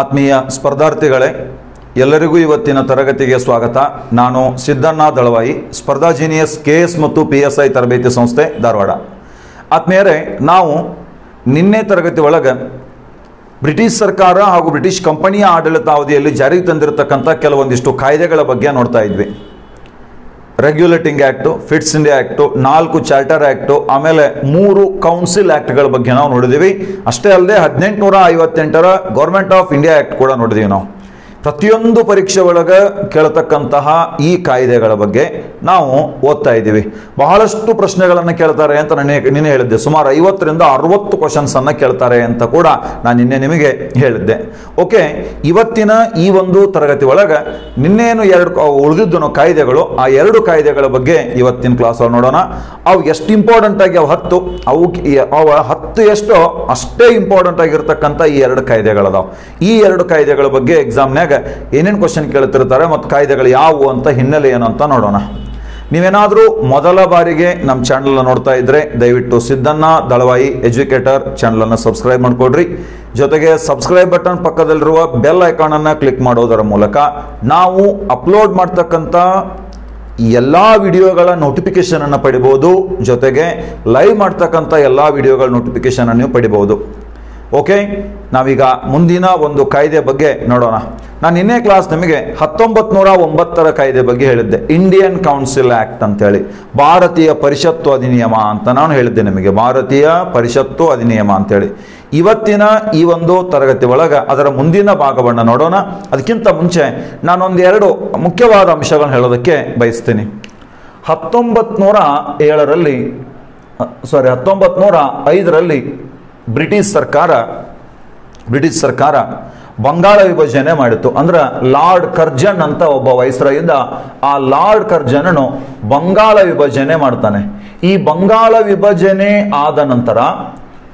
ಆತ್ಮೀಯ ಸ್ಪರ್ಧಾರ್ಥಿಗಳೇ, ಎಲ್ಲರಿಗೂ ಇವತ್ತಿನ ತರಗತಿಗೆ ಸ್ವಾಗತ. ನಾನು ಸಿದ್ದಣ್ಣ ದಳವಾಯಿ, ಸ್ಪರ್ಧಾ ಜೀನಿಯಸ್ ಕೆ ಎಸ್ ಮತ್ತು ಪಿ ಎಸ್ ಐ ತರಬೇತಿ ಸಂಸ್ಥೆ ಧಾರವಾಡ. ಆತ್ಮೀಯರೇ, ನಾವು ನಿನ್ನೆ ತರಗತಿ ಒಳಗೆ ಬ್ರಿಟಿಷ್ ಸರ್ಕಾರ ಹಾಗೂ ಬ್ರಿಟಿಷ್ ಕಂಪನಿಯ ಆಡಳಿತಾವಧಿಯಲ್ಲಿ ಜಾರಿಗೆ ತಂದಿರತಕ್ಕಂಥ ಕೆಲವೊಂದಿಷ್ಟು ಕಾಯ್ದೆಗಳ ಬಗ್ಗೆ ನೋಡ್ತಾ ಇದ್ವಿ. Regulating act Pitt's India act ನಾಲ್ಕು ಚಾರ್ಟರ್ ಆ್ಯಕ್ಟು ಆಮೇಲೆ ಮೂರು ಕೌನ್ಸಿಲ್ ಆ್ಯಕ್ಟ್ಗಳ ಬಗ್ಗೆ ನಾವು ನೋಡಿದ್ದೀವಿ. ಅಷ್ಟೇ ಅಲ್ಲದೆ ಹದಿನೆಂಟುನೂರ ಐವತ್ತೆಂಟರ ಗೌರ್ಮೆಂಟ್ ಆಫ್ ಇಂಡಿಯಾ ಆ್ಯಕ್ಟ್ ಕೂಡ ನೋಡಿದ್ದೀವಿ ನಾವು. ಪ್ರತಿಯೊಂದು ಪರೀಕ್ಷೆ ಒಳಗೆ ಕೇಳತಕ್ಕಂತಹ ಈ ಕಾಯ್ದೆಗಳ ಬಗ್ಗೆ ನಾವು ಓದ್ತಾ ಇದ್ದೀವಿ. ಬಹಳಷ್ಟು ಪ್ರಶ್ನೆಗಳನ್ನು ಕೇಳ್ತಾರೆ ಅಂತ ನಾನು ನಿನ್ನೆ ಹೇಳಿದ್ದೆ. ಸುಮಾರು ಐವತ್ತರಿಂದ ಅರವತ್ತು ಕ್ವಶನ್ಸ್ ಅನ್ನು ಕೇಳ್ತಾರೆ ಅಂತ ಕೂಡ ನಾನು ನಿನ್ನೆ ನಿಮಗೆ ಹೇಳಿದ್ದೆ. ಓಕೆ, ಇವತ್ತಿನ ಈ ಒಂದು ತರಗತಿ ಒಳಗೆ ನಿನ್ನೇನು ಎರಡು ಉಳಿದಿದ್ದನು ಕಾಯ್ದೆಗಳು, ಆ ಎರಡು ಕಾಯ್ದೆಗಳ ಬಗ್ಗೆ ಇವತ್ತಿನ ಕ್ಲಾಸ್ ನೋಡೋಣ. ಅವು ಎಷ್ಟು ಇಂಪಾರ್ಟೆಂಟ್ ಆಗಿ ಅವು ಹತ್ತು, ಅವು ಅವ ಹತ್ತು ಎಷ್ಟೋ ಅಷ್ಟೇ ಇಂಪಾರ್ಟೆಂಟ್ ಆಗಿರ್ತಕ್ಕಂಥ ಈ ಎರಡು ಕಾಯ್ದೆಗಳದಾವ. ಈ ಎರಡು ಕಾಯ್ದೆಗಳ ಬಗ್ಗೆ ಎಕ್ಸಾಮ್ನ್ಯಾಗ ಏನೇನು ಕ್ವಶನ್ ಕೇಳ್ತಿರ್ತಾರೆ ಮತ್ತು ಕಾಯ್ದೆಗಳು ಯಾವುವು ಅಂತ ಹಿನ್ನೆಲೆ ಏನು ಅಂತ ನೋಡೋಣ. ನೀವೇನಾದರೂ ಮೊದಲ ಬಾರಿಗೆ ನಮ್ಮ ಚಾನಲ್ನ ನೋಡ್ತಾ ಇದ್ರೆ ದಯವಿಟ್ಟು ಸಿದ್ದಣ್ಣ ದಳವಾಯಿ ಎಜುಕೇಟರ್ ಚಾನಲನ್ನು ಸಬ್ಸ್ಕ್ರೈಬ್ ಮಾಡಿಕೊಡ್ರಿ. ಜೊತೆಗೆ ಸಬ್ಸ್ಕ್ರೈಬ್ ಬಟನ್ ಪಕ್ಕದಲ್ಲಿರುವ ಬೆಲ್ ಐಕಾನನ್ನು ಕ್ಲಿಕ್ ಮಾಡೋದರ ಮೂಲಕ ನಾವು ಅಪ್ಲೋಡ್ ಮಾಡ್ತಕ್ಕಂಥ ಎಲ್ಲ ವಿಡಿಯೋಗಳ ನೋಟಿಫಿಕೇಶನ್ ಅನ್ನು ಪಡಿಬೋದು. ಜೊತೆಗೆ ಲೈವ್ ಮಾಡ್ತಕ್ಕಂಥ ಎಲ್ಲ ವಿಡಿಯೋಗಳ ನೋಟಿಫಿಕೇಶನನ್ನು ನೀವು ಪಡಿಬಹುದು ಓಕೆ ನಾವೀಗ ಮುಂದಿನ ಒಂದು ಕಾಯ್ದೆ ಬಗ್ಗೆ ನೋಡೋಣ. ನಾನು ನಿನ್ನೆ ಕ್ಲಾಸ್ ನಿಮಗೆ ಹತ್ತೊಂಬತ್ತು ನೂರ ಒಂಬತ್ತರ ಕಾಯ್ದೆ ಬಗ್ಗೆ ಹೇಳಿದ್ದೆ. ಇಂಡಿಯನ್ ಕೌನ್ಸಿಲ್ ಆಕ್ಟ್ ಅಂತೇಳಿ. ಭಾರತೀಯ ಪರಿಷತ್ತು ಅಧಿನಿಯಮ ಅಂತ ನಾನು ಹೇಳಿದ್ದೆ ನಿಮಗೆ. ಭಾರತೀಯ ಪರಿಷತ್ತು ಅಧಿನಿಯಮ ಅಂತೇಳಿ. ಇವತ್ತಿನ ಈ ಒಂದು ತರಗತಿ ಒಳಗೆ ಅದರ ಮುಂದಿನ ಭಾಗವನ್ನು ನೋಡೋಣ. ಅದಕ್ಕಿಂತ ಮುಂಚೆ ನಾನೊಂದು ಎರಡು ಮುಖ್ಯವಾದ ಅಂಶಗಳನ್ನು ಹೇಳೋದಕ್ಕೆ ಬಯಸ್ತೀನಿ. ಹತ್ತೊಂಬತ್ತು ನೂರ ಏಳರಲ್ಲಿ ಸಾರಿ ಹತ್ತೊಂಬತ್ತು ನೂರ ಐದರಲ್ಲಿ ಬ್ರಿಟಿಷ್ ಸರ್ಕಾರ ಬ್ರಿಟಿಷ್ ಸರ್ಕಾರ ಬಂಗಾಳ ವಿಭಜನೆ ಮಾಡಿತ್ತು. ಅಂದ್ರೆ ಲಾರ್ಡ್ ಕರ್ಜನ್ ಅಂತ ಒಬ್ಬ ವೈಸ್ರ ಇದ್ದ ಆ ಲಾರ್ಡ್ ಕರ್ಜನನು ಬಂಗಾಳ ವಿಭಜನೆ ಮಾಡ್ತಾನೆ. ಈ ಬಂಗಾಳ ವಿಭಜನೆ ಆದ ನಂತರ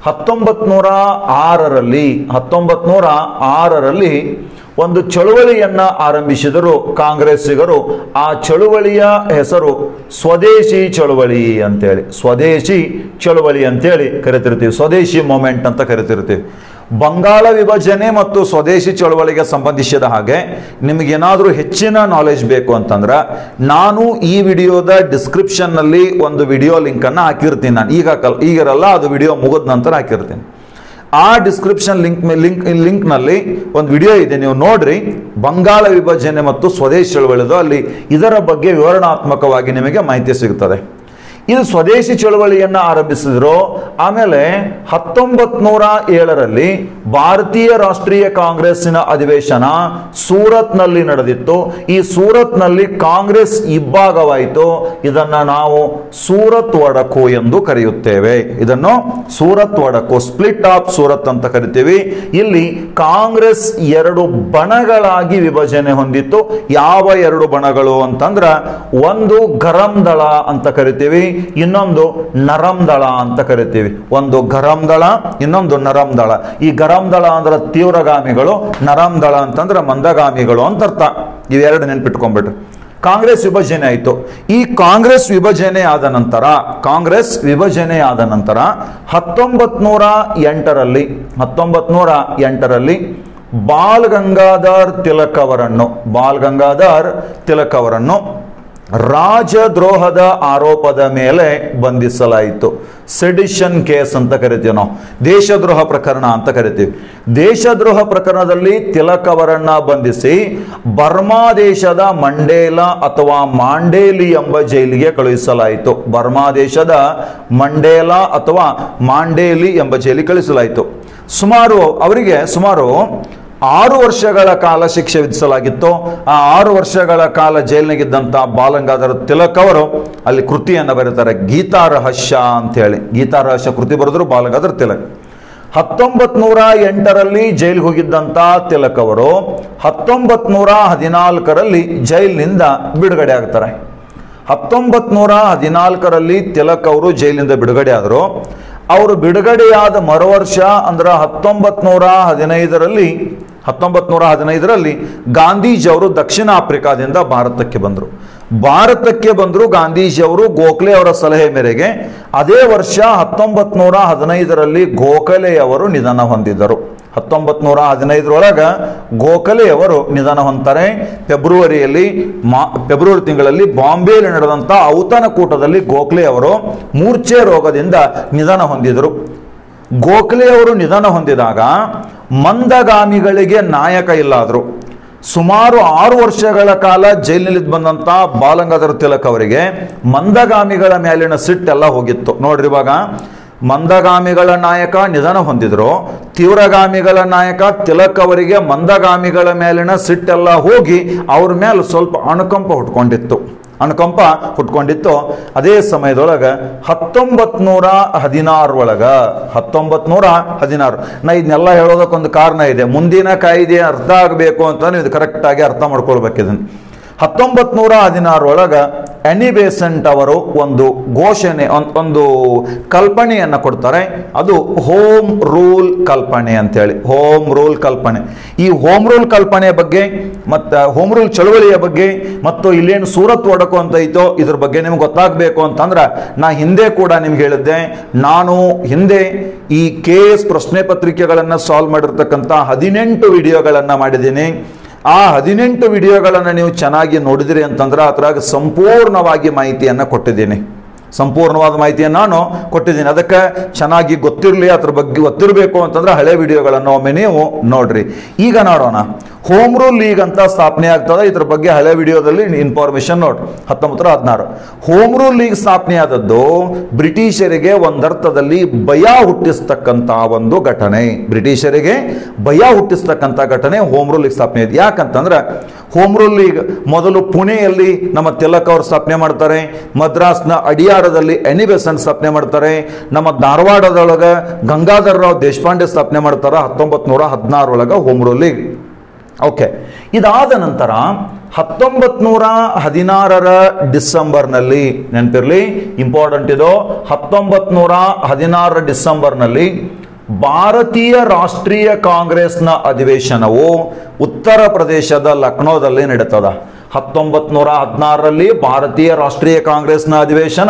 ಹತ್ತೊಂಬತ್ ನೂರ ಆರರಲ್ಲಿ ಹತ್ತೊಂಬತ್ ನೂರ ಆರರಲ್ಲಿ ಒಂದು ಚಳುವಳಿಯನ್ನ ಆರಂಭಿಸಿದರು ಕಾಂಗ್ರೆಸ್ಸಿಗರು. ಆ ಚಳುವಳಿಯ ಹೆಸರು ಸ್ವದೇಶಿ ಚಳುವಳಿ ಅಂತೇಳಿ. ಸ್ವದೇಶಿ ಚಳುವಳಿ ಅಂತೇಳಿ ಕರಿತಿರ್ತೀವಿ. ಸ್ವದೇಶಿ ಮೂಮೆಂಟ್ ಅಂತ ಕರಿತಿರ್ತೀವಿ. ಬಂಗಾಳ ವಿಭಜನೆ ಮತ್ತು ಸ್ವದೇಶಿ ಚಳವಳಿಗೆ ಸಂಬಂಧಿಸಿದ ಹಾಗೆ ನಿಮಗೇನಾದರೂ ಹೆಚ್ಚಿನ ನಾಲೆಜ್ ಬೇಕು ಅಂತಂದ್ರೆ ನಾನು ಈ ವಿಡಿಯೋದ ಡಿಸ್ಕ್ರಿಪ್ಷನ್ನಲ್ಲಿ ಒಂದು ವಿಡಿಯೋ ಲಿಂಕನ್ನು ಹಾಕಿರ್ತೀನಿ ನಾನು. ಈಗ ಕಲ್ ಈಗಿರಲ್ಲ, ಅದು ವಿಡಿಯೋ ಮುಗಿದ ನಂತರ ಹಾಕಿರ್ತೀನಿ. ಆ ಡಿಸ್ಕ್ರಿಪ್ಷನ್ ಲಿಂಕ್ ಲಿಂಕ್ ಲಿಂಕ್ನಲ್ಲಿ ಒಂದು ವಿಡಿಯೋ ಇದೆ, ನೀವು ನೋಡ್ರಿ. ಬಂಗಾಳ ವಿಭಜನೆ ಮತ್ತು ಸ್ವದೇಶಿ ಚಳವಳಿದು ಅಲ್ಲಿ ಇದರ ಬಗ್ಗೆ ವಿವರಣಾತ್ಮಕವಾಗಿ ನಿಮಗೆ ಮಾಹಿತಿ ಸಿಗುತ್ತದೆ ಇದು ಸ್ವದೇಶಿ ಚಳುವಳಿಯನ್ನ ಆರಂಭಿಸಿದ್ರು. ಆಮೇಲೆ ಹತ್ತೊಂಬತ್ ನೂರ ಏಳರಲ್ಲಿ ಭಾರತೀಯ ರಾಷ್ಟ್ರೀಯ ಕಾಂಗ್ರೆಸ್ಸಿನ ಅಧಿವೇಶನ ಸೂರತ್ನಲ್ಲಿ ನಡೆದಿತ್ತು. ಈ ಸೂರತ್ನಲ್ಲಿ ಕಾಂಗ್ರೆಸ್ ಇಬ್ಬಾಗವಾಯಿತು ಇದನ್ನ ನಾವು ಸೂರತ್ ಒಡಕು ಎಂದು ಕರೆಯುತ್ತೇವೆ. ಇದನ್ನು ಸೂರತ್ ಒಡಕು ಸ್ಪ್ಲಿಟ್ ಆಫ್ ಸೂರತ್ ಅಂತ ಕರಿತೀವಿ. ಇಲ್ಲಿ ಕಾಂಗ್ರೆಸ್ ಎರಡು ಬಣಗಳಾಗಿ ವಿಭಜನೆ ಹೊಂದಿತ್ತು. ಯಾವ ಎರಡು ಬಣಗಳು ಅಂತಂದ್ರ ಒಂದು ಗರಂ ದಳ ಅಂತ ಕರಿತೀವಿ. ಇನ್ನೊಂದು ನರಂ ದಳ ಅಂತ ಕರಿತೀವಿ. ಒಂದು ಗರಂ ದಳ ಇನ್ನೊಂದು ನರಂ ದಳ ಈ ಗರಂ ದಳ ಅಂದ್ರೆ ತೀವ್ರಗಾಮಿಗಳು ನರಂ ದಳ ಅಂತಂದ್ರೆ ಮಂದಗಾಮಿಗಳು ಅಂತ ಅರ್ಥ ಇವೆರಡು ನೆನ್ಪಿಟ್ಕೊಂಡ್ಬಿಟ್ರಿ ಕಾಂಗ್ರೆಸ್ ವಿಭಜನೆ ಆಯಿತು. ಈ ಕಾಂಗ್ರೆಸ್ ವಿಭಜನೆ ಆದ ನಂತರ, ಕಾಂಗ್ರೆಸ್ ವಿಭಜನೆ ಆದ ನಂತರ ಹತ್ತೊಂಬತ್ ನೂರ ಎಂಟರಲ್ಲಿ ಹತ್ತೊಂಬತ್ ನೂರ ಎಂಟರಲ್ಲಿ ಬಾಲ್ ಗಂಗಾಧರ್ ತಿಲಕ್ ಅವರನ್ನು ಬಾಲ್ ಗಂಗಾಧರ್ ತಿಲಕ್ ಅವರನ್ನು ರಾಜದ್ರೋಹದ ಆರೋಪದ ಮೇಲೆ ಬಂಧಿಸಲಾಯಿತು. ಸೆಡಿಷನ್ ಕೇಸ್ ಅಂತ ಕರಿತೀವಿ ನಾವು. ದೇಶದ್ರೋಹ ಪ್ರಕರಣ ಅಂತ ಕರಿತೀವಿ. ದೇಶದ್ರೋಹ ಪ್ರಕರಣದಲ್ಲಿ ತಿಲಕ್ ಅವರನ್ನ ಬಂಧಿಸಿ ಬರ್ಮಾ ದೇಶದ ಮಂಡೇಲ ಅಥವಾ ಮಾಂಡೇಲಿ ಎಂಬ ಜೈಲಿಗೆ ಕಳುಹಿಸಲಾಯಿತು. ಬರ್ಮಾ ದೇಶದ ಮಂಡೇಲ ಅಥವಾ ಮಾಂಡೇಲಿ ಎಂಬ ಜೈಲಿಗೆ ಕಳುಹಿಸಲಾಯಿತು. ಸುಮಾರು ಅವರಿಗೆ ಸುಮಾರು ಆರು ವರ್ಷಗಳ ಕಾಲ ಶಿಕ್ಷೆ ವಿಧಿಸಲಾಗಿತ್ತು. ಆ ಆರು ವರ್ಷಗಳ ಕಾಲ ಜೈಲಿನಾಗಿದ್ದಂಥ ಬಾಲಂಗಾಧರ ತಿಲಕ್ ಅವರು ಅಲ್ಲಿ ಕೃತಿಯನ್ನು ಬರೀತಾರೆ ಗೀತಾ ರಹಸ್ಯ ಅಂತ ಹೇಳಿ. ಗೀತಾ ರಹಸ್ಯ ಕೃತಿ ಬರೆದ್ರು ಬಾಲಂಗಾಧರ ತಿಲಕ್. ಹತ್ತೊಂಬತ್ ನೂರ ಎಂಟರಲ್ಲಿ ಜೈಲಿಗೆ ಹೋಗಿದ್ದಂಥ ತಿಲಕ್ ಅವರು ಹತ್ತೊಂಬತ್ ನೂರ ಹದಿನಾಲ್ಕರಲ್ಲಿ ಜೈಲಿನಿಂದ ಬಿಡುಗಡೆ ಆಗ್ತಾರೆ. ಹತ್ತೊಂಬತ್ ನೂರ ಹದಿನಾಲ್ಕರಲ್ಲಿ ತಿಲಕ್ ಅವರು ಜೈಲಿನಿಂದ ಬಿಡುಗಡೆ ಆದರು. ಅವರು ಬಿಡುಗಡೆಯಾದ ಮರುವರ್ಷ ಅಂದ್ರೆ ಹತ್ತೊಂಬತ್ ನೂರ ಹದಿನೈದರಲ್ಲಿ ಹತ್ತೊಂಬತ್ ನೂರ ಹದಿನೈದರಲ್ಲಿ ಗಾಂಧೀಜಿಯವರು ದಕ್ಷಿಣ ಆಫ್ರಿಕಾದಿಂದ ಭಾರತಕ್ಕೆ ಬಂದರು. ಭಾರತಕ್ಕೆ ಬಂದರು ಗಾಂಧೀಜಿಯವರು ಗೋಖಲೆ ಅವರ ಸಲಹೆ ಮೇರೆಗೆ. ಅದೇ ವರ್ಷ ಹತ್ತೊಂಬತ್ ನೂರ ಹದಿನೈದರಲ್ಲಿ ಗೋಖಲೆಯವರು ನಿಧನ ಹೊಂದಿದರು. ಹತ್ತೊಂಬತ್ತು ನೂರ ಹದಿನೈದರೊಳಗೆ ಗೋಖಲೆಯವರು ನಿಧನ ಹೊಂತಾರೆ ಫೆಬ್ರವರಿಯಲ್ಲಿ ಮಾ, ಫೆಬ್ರವರಿ ತಿಂಗಳಲ್ಲಿ ಬಾಂಬೆಯಲ್ಲಿ ನಡೆದಂಥ ಗೋಖಲೆ ಅವರು ಮೂರ್ಛೆ ರೋಗದಿಂದ ನಿಧನ ಹೊಂದಿದರು. ಗೋಖಲೆಯವರು ನಿಧನ ಹೊಂದಿದಾಗ ಮಂದಗಾಮಿಗಳಿಗೆ ನಾಯಕ ಇಲ್ಲಾದರು. ಸುಮಾರು ಆರು ವರ್ಷಗಳ ಕಾಲ ಜೈಲಿನಲ್ಲಿ ಬಂದಂಥ ಬಾಲಗಂಗಾಧರ ತಿಲಕ್ ಅವರಿಗೆ ಮಂದಗಾಮಿಗಳ ಮೇಲಿನ ಸಿಟ್ಟೆಲ್ಲ ಹೋಗಿತ್ತು. ನೋಡ್ರಿ ಇವಾಗ ಮಂದಗಾಮಿಗಳ ನಾಯಕ ನಿಧನ ಹೊಂದಿದ್ರು. ತೀವ್ರಗಾಮಿಗಳ ನಾಯಕ ತಿಲಕ್ ಅವರಿಗೆ ಮಂದಗಾಮಿಗಳ ಮೇಲಿನ ಸಿಟ್ಟೆಲ್ಲ ಹೋಗಿ ಅವ್ರ ಮೇಲೆ ಸ್ವಲ್ಪ ಅಣುಕಂಪ ಹುಟ್ಕೊಂಡಿತ್ತು. ಅನುಕಂಪ ಹುಟ್ಕೊಂಡಿತ್ತು. ಅದೇ ಸಮಯದೊಳಗೆ ಹತ್ತೊಂಬತ್ ನೂರ ಹದಿನಾರೊಳಗ ಹತ್ತೊಂಬತ್ ನೂರ ಹದಿನಾರು. ನಾ ಇದನ್ನೆಲ್ಲ ಹೇಳೋದಕ್ಕೊಂದು ಕಾರಣ ಇದೆ. ಮುಂದಿನ ಕಾಯ್ದೆ ಅರ್ಥ ಆಗಬೇಕು ಅಂತ ಇದು ಕರೆಕ್ಟಾಗಿ ಅರ್ಥ ಮಾಡ್ಕೊಳ್ಬೇಕು ಇದನ್ನು. ಹತ್ತೊಂಬತ್ ನೂರ ಹದಿನಾರೊಳಗೆ ಎನಿ ಬೇಸೆಂಟ್ ಅವರು ಒಂದು ಘೋಷಣೆ ಒಂದ್- ಒಂದು ಕಲ್ಪನೆಯನ್ನು ಕೊಡ್ತಾರೆ. ಅದು ಹೋಮ್ ರೂಲ್ ಕಲ್ಪನೆ ಅಂತೇಳಿ, ಹೋಮ್ ರೂಲ್ ಕಲ್ಪನೆ. ಈ ಹೋಮ್ ರೂಲ್ ಕಲ್ಪನೆಯ ಬಗ್ಗೆ ಮತ್ತು, ಹೋಮ್ ರೂಲ್ ಚಳುವಳಿಯ ಬಗ್ಗೆ ಮತ್ತು ಇಲ್ಲೇನು ಸೂರತ್ ಒಡಕು ಅಂತ ಐತೋ, ಇದ್ರ ಬಗ್ಗೆ ನಿಮ್ಗೆ ಗೊತ್ತಾಗಬೇಕು ಅಂತಂದ್ರೆ ನಾ ಹಿಂದೆ ಕೂಡ ನಿಮ್ಗೆ ಹೇಳಿದ್ದೆ. ನಾನು ಹಿಂದೆ ಈ ಕೆ ಎಸ್ ಪ್ರಶ್ನೆ ಪತ್ರಿಕೆಗಳನ್ನು ಸಾಲ್ವ್ ಮಾಡಿರ್ತಕ್ಕಂಥ ಹದಿನೆಂಟು ವಿಡಿಯೋಗಳನ್ನು ಮಾಡಿದ್ದೀನಿ. ಆ ಹದಿನೆಂಟು ವಿಡಿಯೋಗಳನ್ನು ನೀವು ಚೆನ್ನಾಗಿ ನೋಡಿದಿರಿ ಅಂತಂದ್ರೆ ಅದರಾಗ ಸಂಪೂರ್ಣವಾಗಿ ಮಾಹಿತಿಯನ್ನು ಕೊಟ್ಟಿದ್ದೀನಿ. ಸಂಪೂರ್ಣವಾದ ಮಾಹಿತಿಯನ್ನು ನಾನು ಕೊಟ್ಟಿದ್ದೀನಿ. ಅದಕ್ಕೆ ಚೆನ್ನಾಗಿ ಗೊತ್ತಿರಲಿ, ಅದ್ರ ಬಗ್ಗೆ ಗೊತ್ತಿರಬೇಕು ಅಂತಂದ್ರೆ ಹಳೆ ವಿಡಿಯೋಗಳನ್ನು ಒಮ್ಮೆ ನೀವು ನೋಡ್ರಿ. ಈಗ ನೋಡೋಣ. ಹೋಮ್ ರೂಲ್ ಲೀಗ್ ಅಂತ ಸ್ಥಾಪನೆ ಆಗ್ತದೆ. ಇದ್ರ ಬಗ್ಗೆ ಹಳೆ ವಿಡಿಯೋದಲ್ಲಿ ಇನ್ಫಾರ್ಮೇಶನ್ ನೋಡ್ರಿ. ಹತ್ತೊಂಬತ್ತರ ಹದಿನಾರು. ಹೋಮ್ ರೂಲ್ ಲೀಗ್ ಸ್ಥಾಪನೆ ಆದದ್ದು ಬ್ರಿಟಿಷರಿಗೆ ಒಂದರ್ಥದಲ್ಲಿ ಭಯ ಹುಟ್ಟಿಸ್ತಕ್ಕಂಥ ಒಂದು ಘಟನೆ. ಬ್ರಿಟಿಷರಿಗೆ ಭಯ ಹುಟ್ಟಿಸ್ತಕ್ಕಂಥ ಘಟನೆ ಹೋಮ್ ರೂಲ್ ಲೀಗ್ ಸ್ಥಾಪನೆ ಇದೆ ಯಾಕಂತಂದ್ರೆ ಹೋಮ್ ರೂಲ್ ಲೀಗ್ ಮೊದಲು ಪುಣೆಯಲ್ಲಿ ನಮ್ಮ ತಿಲಕ್ ಅವರು ಸ್ಥಾಪನೆ ಮಾಡ್ತಾರೆ, ಮದ್ರಾಸ್ನ ಅಡಿಯಾರದಲ್ಲಿ ಎನಿ ಬೆಸೆಂಟ್ ಸ್ಥಾಪನೆ ಮಾಡ್ತಾರೆ, ನಮ್ಮ ಧಾರವಾಡದೊಳಗೆ ಗಂಗಾಧರ್ ರಾವ್ ದೇಶಪಾಂಡೆ ಸ್ಥಾಪನೆ ಮಾಡ್ತಾರೆ ಹತ್ತೊಂಬತ್ತು ನೂರ ಹದಿನಾರೊಳಗೆ ಹೋಮ್ ರೂಲ್ ಲೀಗ್ ಓಕೆ ಇದಾದ ನಂತರ ಹತ್ತೊಂಬತ್ ನೂರ ಹದಿನಾರರ ಡಿಸೆಂಬರ್ನಲ್ಲಿ ನೆನಪಿರಲಿ ಇಂಪಾರ್ಟೆಂಟ್ ಇದು ಹತ್ತೊಂಬತ್ ನೂರ ಹದಿನಾರರ ಡಿಸೆಂಬರ್ನಲ್ಲಿ ಭಾರತೀಯ ರಾಷ್ಟ್ರೀಯ ಕಾಂಗ್ರೆಸ್ನ ಅಧಿವೇಶನವು ಉತ್ತರ ಪ್ರದೇಶದ ಲಕ್ನೋದಲ್ಲಿ ನಡೀತದ. ಹತ್ತೊಂಬತ್ ನೂರ ಹದಿನಾರರಲ್ಲಿ ಭಾರತೀಯ ರಾಷ್ಟ್ರೀಯ ಕಾಂಗ್ರೆಸ್ನ ಅಧಿವೇಶನ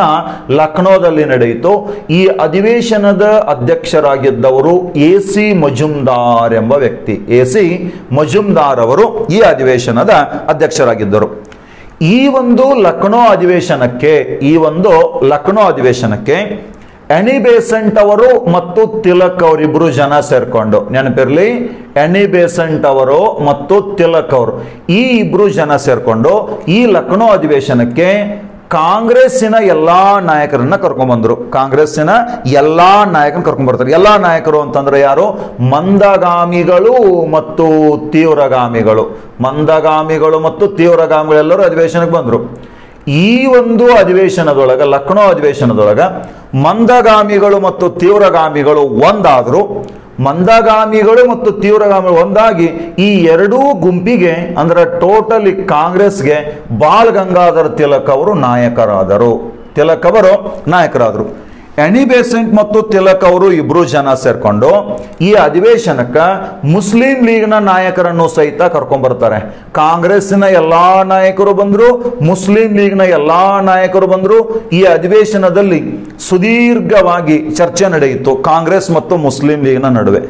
ಲಕ್ನೋದಲ್ಲಿ ನಡೆಯಿತು. ಈ ಅಧಿವೇಶನದ ಅಧ್ಯಕ್ಷರಾಗಿದ್ದವರು ಎ ಸಿ ಮಜುಮ್ದಾರ್ ಎಂಬ ವ್ಯಕ್ತಿ. ಎ ಸಿ ಮಜುಮ್ದಾರ್ ಅವರು ಈ ಅಧಿವೇಶನದ ಅಧ್ಯಕ್ಷರಾಗಿದ್ದರು. ಈ ಒಂದು ಲಕ್ನೋ ಅಧಿವೇಶನಕ್ಕೆ, ಈ ಒಂದು ಲಕ್ನೋ ಅಧಿವೇಶನಕ್ಕೆ ಎನಿ ಬೇಸೆಂಟ್ ಅವರು ಮತ್ತು ತಿಲಕ್ ಅವರಿಬ್ರು ಜನ ಸೇರ್ಕೊಂಡು. ನೆನಪಿರ್ಲಿ ಎನಿ ಬೇಸೆಂಟ್ ಅವರು ಮತ್ತು ತಿಲಕ್ ಅವರು ಈ ಇಬ್ರು ಜನ ಸೇರ್ಕೊಂಡು ಈ ಲಕ್ನೋ ಅಧಿವೇಶನಕ್ಕೆ ಕಾಂಗ್ರೆಸ್ಸಿನ ಎಲ್ಲಾ ನಾಯಕರನ್ನ ಕರ್ಕೊಂಡ್ಬಂದರು ಕಾಂಗ್ರೆಸ್ಸಿನ ಎಲ್ಲಾ ನಾಯಕರನ್ನ ಕರ್ಕೊಂಡ್ಬರ್ತಾರೆ ಎಲ್ಲಾ ನಾಯಕರು ಅಂತಂದ್ರೆ ಯಾರು? ಮಂದಗಾಮಿಗಳು ಮತ್ತು ತೀವ್ರಗಾಮಿಗಳು. ಮಂದಗಾಮಿಗಳು ಮತ್ತು ತೀವ್ರಗಾಮಿಗಳೆಲ್ಲರೂ ಅಧಿವೇಶನಕ್ಕೆ ಬಂದರು. ಈ ಒಂದು ಅಧಿವೇಶನದೊಳಗ, ಲಕ್ನೋ ಅಧಿವೇಶನದೊಳಗ ಮಂದಗಾಮಿಗಳು ಮತ್ತು ತೀವ್ರಗಾಮಿಗಳು ಒಂದಾದ್ರು. ಮಂದಗಾಮಿಗಳು ಮತ್ತು ತೀವ್ರಗಾಮಿಗಳು ಒಂದಾಗಿ ಈ ಎರಡೂ ಗುಂಪಿಗೆ, ಅಂದ್ರೆ ಟೋಟಲಿ ಕಾಂಗ್ರೆಸ್ಗೆ ಬಾಲ್ ಗಂಗಾಧರ್ ತಿಲಕ್ ಅವರು ನಾಯಕರಾದರು. ತಿಲಕ್ ಅವರು ನಾಯಕರಾದರು. ಎನಿ ಬೇಸೆಂಟ್ ಮತ್ತು ತಿಲಕ್ ಅವರು ಇಬ್ರು ಜನ ಸೇರ್ಕೊಂಡು ಈ ಅಧಿವೇಶನಕ್ಕೆ ಮುಸ್ಲಿಂ ಲೀಗ್ನ ನಾಯಕರನ್ನು ಸಹಿತ ಕರ್ಕೊಂಡ್ಬರ್ತಾರೆ ಕಾಂಗ್ರೆಸ್ಸಿನ ಎಲ್ಲಾ ನಾಯಕರು ಬಂದರು, ಮುಸ್ಲಿಂ ಲೀಗ್ನ ಎಲ್ಲಾ ನಾಯಕರು ಬಂದರು. ಈ ಅಧಿವೇಶನದಲ್ಲಿ ಸುದೀರ್ಘವಾಗಿ ಚರ್ಚೆ ನಡೆಯಿತು ಕಾಂಗ್ರೆಸ್ ಮತ್ತು ಮುಸ್ಲಿಂ ಲೀಗ್ನ ನಡುವೆ.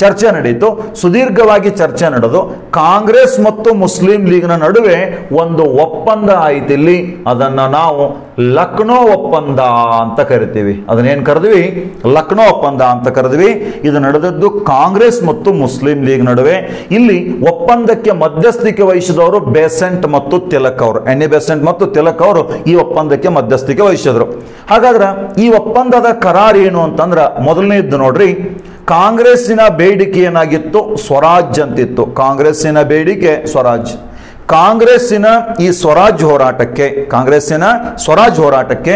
ಚರ್ಚೆ ನಡೆಯಿತು ಸುದೀರ್ಘವಾಗಿ ಚರ್ಚೆ ನಡೆದು ಕಾಂಗ್ರೆಸ್ ಮತ್ತು ಮುಸ್ಲಿಂ ಲೀಗ್ನ ನಡುವೆ ಒಂದು ಒಪ್ಪಂದ ಆಯಿತು ಇಲ್ಲಿ. ಅದನ್ನ ನಾವು ಲಕ್ನೋ ಒಪ್ಪಂದ ಅಂತ ಕರಿತೀವಿ. ಅದನ್ನೇನು ಕರೆದ್ವಿ? ಲಕ್ನೋ ಒಪ್ಪಂದ ಅಂತ ಕರೆದ್ವಿ. ಇದು ನಡೆದದ್ದು ಕಾಂಗ್ರೆಸ್ ಮತ್ತು ಮುಸ್ಲಿಂ ಲೀಗ್ ನಡುವೆ. ಇಲ್ಲಿ ಒಪ್ಪಂದಕ್ಕೆ ಮಧ್ಯಸ್ಥಿಕೆ ವಹಿಸಿದವರು ಬೇಸೆಂಟ್ ಮತ್ತು ತಿಲಕ್ ಅವರು. ಎಣ್ಣೆ ಬೇಸೆಂಟ್ ಮತ್ತು ತಿಲಕ್ ಅವರು ಈ ಒಪ್ಪಂದಕ್ಕೆ ಮಧ್ಯಸ್ಥಿಕೆ ವಹಿಸಿದ್ರು. ಹಾಗಾದ್ರೆ ಈ ಒಪ್ಪಂದದ ಕರಾರ್ ಏನು ಅಂತಂದ್ರ ಮೊದಲನೇದ್ದು ನೋಡ್ರಿ. ಕಾಂಗ್ರೆಸ್ಸಿನ ಬೇಡಿಕೆ ಏನಾಗಿತ್ತು? ಸ್ವರಾಜ್ ಅಂತಿತ್ತು. ಕಾಂಗ್ರೆಸ್ಸಿನ ಬೇಡಿಕೆ ಸ್ವರಾಜ್. ಕಾಂಗ್ರೆಸ್ಸಿನ ಈ ಸ್ವರಾಜ್ ಹೋರಾಟಕ್ಕೆ, ಕಾಂಗ್ರೆಸ್ಸಿನ ಸ್ವರಾಜ್ ಹೋರಾಟಕ್ಕೆ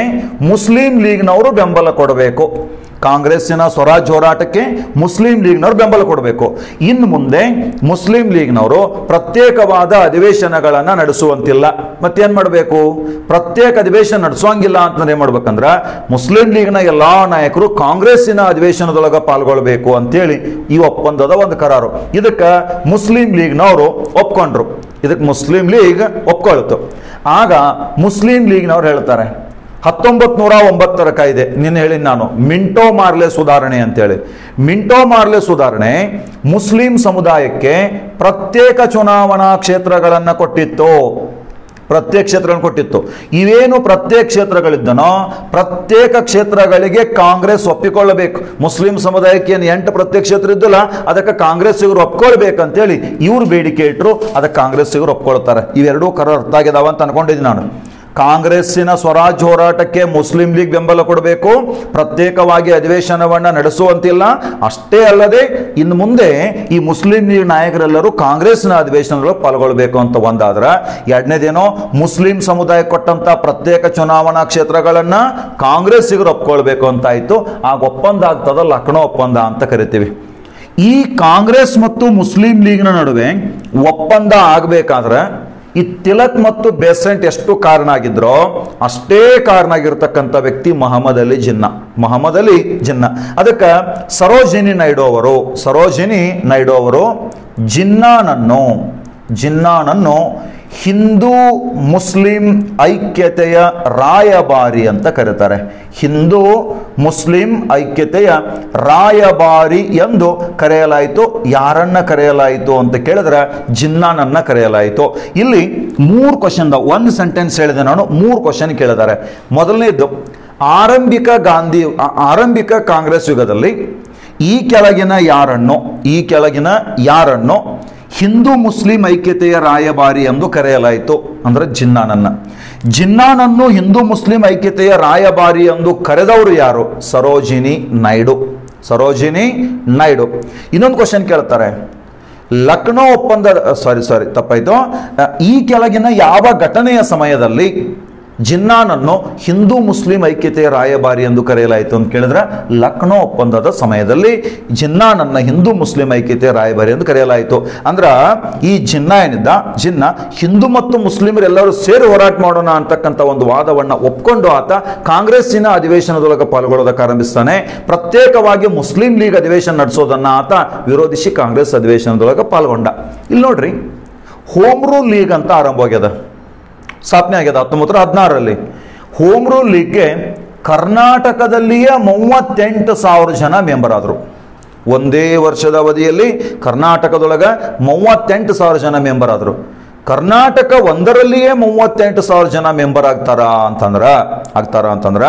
ಮುಸ್ಲಿಂ ಲೀಗ್ನವರು ಬೆಂಬಲ ಕೊಡಬೇಕು. ಕಾಂಗ್ರೆಸ್ಸಿನ ಸ್ವರಾಜ್ ಹೋರಾಟಕ್ಕೆ ಮುಸ್ಲಿಂ ಲೀಗ್ನವರು ಬೆಂಬಲ ಕೊಡಬೇಕು. ಇನ್ನು ಮುಂದೆ ಮುಸ್ಲಿಂ ಲೀಗ್ನವರು ಪ್ರತ್ಯೇಕವಾದ ಅಧಿವೇಶನಗಳನ್ನು ನಡೆಸುವಂತಿಲ್ಲ. ಮತ್ತೇನು ಮಾಡಬೇಕು? ಪ್ರತ್ಯೇಕ ಅಧಿವೇಶನ ನಡೆಸುವಂಗಿಲ್ಲ ಅಂತಂದ್ರೆ ಏನು ಮಾಡ್ಬೇಕಂದ್ರೆ ಮುಸ್ಲಿಂ ಲೀಗ್ನ ಎಲ್ಲಾ ನಾಯಕರು ಕಾಂಗ್ರೆಸ್ಸಿನ ಅಧಿವೇಶನದೊಳಗೆ ಪಾಲ್ಗೊಳ್ಬೇಕು ಅಂತೇಳಿ ಈ ಒಪ್ಪಂದದ ಒಂದು ಕರಾರು. ಇದಕ್ಕೆ ಮುಸ್ಲಿಂ ಲೀಗ್ನವರು ಒಪ್ಕೊಂಡ್ರು. ಇದಕ್ಕೆ ಮುಸ್ಲಿಂ ಲೀಗ್ ಒಪ್ಕೊಳ್ತು. ಆಗ ಮುಸ್ಲಿಂ ಲೀಗ್ನವ್ರು ಹೇಳ್ತಾರೆ ಹತ್ತೊಂಬತ್ ನೂರ ಒಂಬತ್ತರ ಕಾಯ್ದೆ. ನಿನ್ನ ಹೇಳಿ ನಾನು. ಮಿಂಟೋ ಮಾರ್ಲೆ ಸುಧಾರಣೆ ಅಂತೇಳಿ ಮಿಂಟೋ ಮಾರ್ಲೆ ಸುಧಾರಣೆ ಮುಸ್ಲಿಂ ಸಮುದಾಯಕ್ಕೆ ಪ್ರತ್ಯೇಕ ಚುನಾವಣಾ ಕ್ಷೇತ್ರಗಳನ್ನು ಕೊಟ್ಟಿತ್ತು. ಪ್ರತ್ಯೇಕ ಕ್ಷೇತ್ರಗಳನ್ನು ಕೊಟ್ಟಿತ್ತು. ಇವೇನು ಪ್ರತ್ಯೇಕ ಕ್ಷೇತ್ರಗಳಿದ್ದನೋ, ಪ್ರತ್ಯೇಕ ಕ್ಷೇತ್ರಗಳಿಗೆ ಕಾಂಗ್ರೆಸ್ ಒಪ್ಪಿಕೊಳ್ಳಬೇಕು. ಮುಸ್ಲಿಂ ಸಮುದಾಯಕ್ಕೆ ಏನು ಎಂಟು ಪ್ರತ್ಯೇಕ ಕ್ಷೇತ್ರ ಇದ್ದಿಲ್ಲ, ಅದಕ್ಕೆ ಕಾಂಗ್ರೆಸ್ಸಿಗರು ಒಪ್ಕೊಳ್ಬೇಕಂತೇಳಿ ಇವ್ರು ಬೇಡಿಕೆ ಇಟ್ಟರು ಅದಕ್ಕೆ ಕಾಂಗ್ರೆಸ್ಸಿಗರು ಒಪ್ಕೊಳ್ತಾರೆ. ಇವೆರಡೂ ಕರ ಅರ್ಥ ಆಗಿದಾವ ಅಂತ ಅನ್ಕೊಂಡಿದ್ದೀನಿ ನಾನು. ಕಾಂಗ್ರೆಸ್ಸಿನ ಸ್ವರಾಜ್ ಹೋರಾಟಕ್ಕೆ ಮುಸ್ಲಿಂ ಲೀಗ್ ಬೆಂಬಲ ಕೊಡಬೇಕು. ಪ್ರತ್ಯೇಕವಾಗಿ ಅಧಿವೇಶನವನ್ನ ನಡೆಸುವಂತಿಲ್ಲ. ಅಷ್ಟೇ ಅಲ್ಲದೆ, ಇನ್ನು ಮುಂದೆ ಈ ಮುಸ್ಲಿಂ ಲೀಗ್ ನಾಯಕರೆಲ್ಲರೂ ಕಾಂಗ್ರೆಸ್ನ ಅಧಿವೇಶನಗಳು ಪಾಲ್ಗೊಳ್ಬೇಕು ಅಂತ ಒಂದಾದ್ರ. ಎರಡನೇದೇನೋ ಮುಸ್ಲಿಂ ಸಮುದಾಯ ಕೊಟ್ಟಂತ ಪ್ರತ್ಯೇಕ ಚುನಾವಣಾ ಕ್ಷೇತ್ರಗಳನ್ನ ಕಾಂಗ್ರೆಸ್ಸಿಗರು ಒಪ್ಕೊಳ್ಬೇಕು ಅಂತ ಆಯ್ತು ಆಗ ಒಪ್ಪಂದ ಆಗ್ತದ ಲಕ್ನೋ ಒಪ್ಪಂದ ಅಂತ ಕರಿತೀವಿ. ಈ ಕಾಂಗ್ರೆಸ್ ಮತ್ತು ಮುಸ್ಲಿಂ ಲೀಗ್ನ ನಡುವೆ ಒಪ್ಪಂದ ಆಗಬೇಕಾದ್ರೆ ಈ ತಿಲಕ್ ಮತ್ತು ಬೇಸೆಂಟ್ ಎಷ್ಟು ಕಾರಣ ಆಗಿದ್ರೋ ಅಷ್ಟೇ ಕಾರಣ ಆಗಿರ್ತಕ್ಕಂಥ ವ್ಯಕ್ತಿ ಮೊಹಮ್ಮದ್ ಅಲಿ ಜಿನ್ನ, ಮೊಹಮ್ಮದ್ ಅಲಿ ಜಿನ್ನ. ಅದಕ್ಕೆ ಸರೋಜಿನಿ ನಾಯ್ಡು ಅವರು, ಸರೋಜಿನಿ ನಾಯ್ಡು ಅವರು ಜಿನ್ನಾನನ್ನು ಜಿನ್ನಾನನ್ನು ಹಿಂದೂ ಮುಸ್ಲಿಂ ಐಕ್ಯತೆಯ ರಾಯಭಾರಿ ಅಂತ ಕರೀತಾರೆ. ಹಿಂದೂ ಮುಸ್ಲಿಂ ಐಕ್ಯತೆಯ ರಾಯಭಾರಿ ಎಂದು ಕರೆಯಲಾಯಿತು. ಯಾರನ್ನ ಕರೆಯಲಾಯಿತು ಅಂತ ಕೇಳಿದ್ರೆ ಜಿನ್ನಾನನ್ನ ಕರೆಯಲಾಯಿತು. ಇಲ್ಲಿ ಮೂರು ಕ್ವಶನ್ ಒಂದು ಸೆಂಟೆನ್ಸ್ ಹೇಳಿದೆ ನಾನು, ಮೂರು ಕ್ವಶನ್ ಕೇಳಿದ್ದಾರೆ. ಮೊದಲನೇದು, ಆರಂಭಿಕ ಗಾಂಧಿ ಆರಂಭಿಕ ಕಾಂಗ್ರೆಸ್ ಯುಗದಲ್ಲಿ ಈ ಕೆಳಗಿನ ಯಾರನ್ನು, ಈ ಕೆಳಗಿನ ಯಾರನ್ನು ಹಿಂದೂ ಮುಸ್ಲಿಂ ಐಕ್ಯತೆಯ ರಾಯಭಾರಿ ಎಂದು ಕರೆಯಲಾಯಿತು. ಅಂದರೆ ಜಿನ್ನಾನನ್ನ. ಜಿನ್ನಾನನ್ನು ಹಿಂದೂ ಮುಸ್ಲಿಂ ಐಕ್ಯತೆಯ ರಾಯಭಾರಿ ಎಂದು ಕರೆದವರು ಯಾರು? ಸರೋಜಿನಿ ನಾಯ್ಡು. ಸರೋಜಿನಿ ನಾಯ್ಡು. ಇನ್ನೊಂದು ಕ್ವಶನ್ ಕೇಳ್ತಾರೆ. ಲಕ್ನೋ ಒಪ್ಪಂದ ಸಾರಿ ಸಾರಿ ತಪ್ಪಾಯಿತು. ಈ ಕೆಳಗಿನ ಯಾವ ಘಟನೆಯ ಸಮಯದಲ್ಲಿ ಜಿನ್ನಾನನ್ನು ಹಿಂದೂ ಮುಸ್ಲಿಂ ಐಕ್ಯತೆಯ ರಾಯಭಾರಿ ಎಂದು ಕರೆಯಲಾಯಿತು ಅಂತ ಕೇಳಿದ್ರೆ ಲಕ್ನೋ ಒಪ್ಪಂದದ ಸಮಯದಲ್ಲಿ ಜಿನ್ನಾನನ್ನ ಹಿಂದೂ ಮುಸ್ಲಿಂ ಐಕ್ಯತೆಯ ರಾಯಭಾರಿ ಎಂದು ಕರೆಯಲಾಯಿತು. ಅಂದ್ರ ಈ ಜಿನ್ನ ಏನಿದ್ದ? ಜಿನ್ನ ಹಿಂದೂ ಮತ್ತು ಮುಸ್ಲಿಮರೆಲ್ಲರೂ ಸೇರಿ ಹೋರಾಟ ಮಾಡೋಣ ಅಂತಕ್ಕಂಥ ಒಂದು ವಾದವನ್ನು ಒಪ್ಕೊಂಡು ಆತ ಕಾಂಗ್ರೆಸ್ಸಿನ ಅಧಿವೇಶನದೊಳಗೆ ಪಾಲ್ಗೊಳ್ಳೋದಕ್ಕೆ ಆರಂಭಿಸ್ತಾನೆ. ಪ್ರತ್ಯೇಕವಾಗಿ ಮುಸ್ಲಿಂ ಲೀಗ್ ಅಧಿವೇಶನ ನಡೆಸೋದನ್ನ ಆತ ವಿರೋಧಿಸಿ ಕಾಂಗ್ರೆಸ್ ಅಧಿವೇಶನದೊಳಗೆ ಪಾಲ್ಗೊಂಡ. ಇಲ್ಲಿ ನೋಡ್ರಿ ಹೋಮ್ ರೂಲ್ ಲೀಗ್ ಅಂತ ಆರಂಭವಾಗ್ಯದ. ಸ್ಥಾಪನೆ ಆಗ್ಯದ ಹತ್ತೊಂಬತ್ತು ಹದಿನಾರರಲ್ಲಿ. ಹೋಮ್ ರೂಲ್ ಲೀಗ್ಗೆ ಕರ್ನಾಟಕದಲ್ಲಿಯೇ ಮೂವತ್ತೆಂಟು ಸಾವಿರ ಜನ ಮೆಂಬರ್ ಆದರು ಒಂದೇ ವರ್ಷದ ಅವಧಿಯಲ್ಲಿ ಕರ್ನಾಟಕದೊಳಗೆ ಮೂವತ್ತೆಂಟು ಸಾವಿರ ಜನ ಮೆಂಬರ್ ಆದರು ಕರ್ನಾಟಕ ಒಂದರಲ್ಲಿಯೇ ಮೂವತ್ತೆಂಟು ಸಾವಿರ ಜನ ಮೆಂಬರ್ ಆಗ್ತಾರ ಅಂತಂದ್ರ ಆಗ್ತಾರ ಅಂತಂದ್ರ,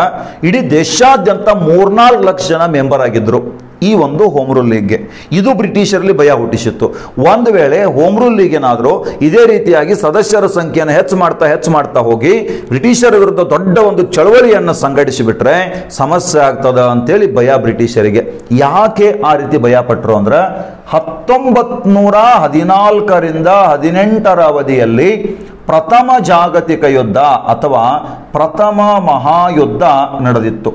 ಇಡೀ ದೇಶಾದ್ಯಂತ ಮೂರ್ನಾಲ್ಕು ಲಕ್ಷ ಜನ ಮೆಂಬರ್ ಆಗಿದ್ರು. ಈ ಒಂದು ಹೋಮ್ ರೂಲ್ ಲೀಗ್ಗೆ ಇದು ಬ್ರಿಟಿಷರಲ್ಲಿ ಭಯ ಹುಟ್ಟಿಸಿತ್ತು. ಒಂದು ವೇಳೆ ಹೋಮ್ ರೂಲ್ ಲೀಗ್ ಏನಾದರೂ ಇದೇ ರೀತಿಯಾಗಿ ಸದಸ್ಯರ ಸಂಖ್ಯೆಯನ್ನು ಹೆಚ್ಚು ಮಾಡ್ತಾ ಹೆಚ್ಚು ಮಾಡ್ತಾ ಹೋಗಿ ಬ್ರಿಟಿಷರ ವಿರುದ್ಧ ದೊಡ್ಡ ಒಂದು ಚಳವಳಿಯನ್ನು ಸಂಘಟಿಸಿಬಿಟ್ರೆ ಸಮಸ್ಯೆ ಆಗ್ತದ ಅಂತೇಳಿ ಭಯ ಬ್ರಿಟಿಷರಿಗೆ. ಯಾಕೆ ಆ ರೀತಿ ಭಯ ಪಟ್ಟರು ಅಂದ್ರೆ ಹತ್ತೊಂಬತ್ ನೂರ ಹದಿನಾಲ್ಕರಿಂದ ಹದಿನೆಂಟರ ಅವಧಿಯಲ್ಲಿ ಪ್ರಥಮ ಜಾಗತಿಕ ಯುದ್ಧ ಅಥವಾ ಪ್ರಥಮ ಮಹಾಯುದ್ಧ ನಡೆದಿತ್ತು.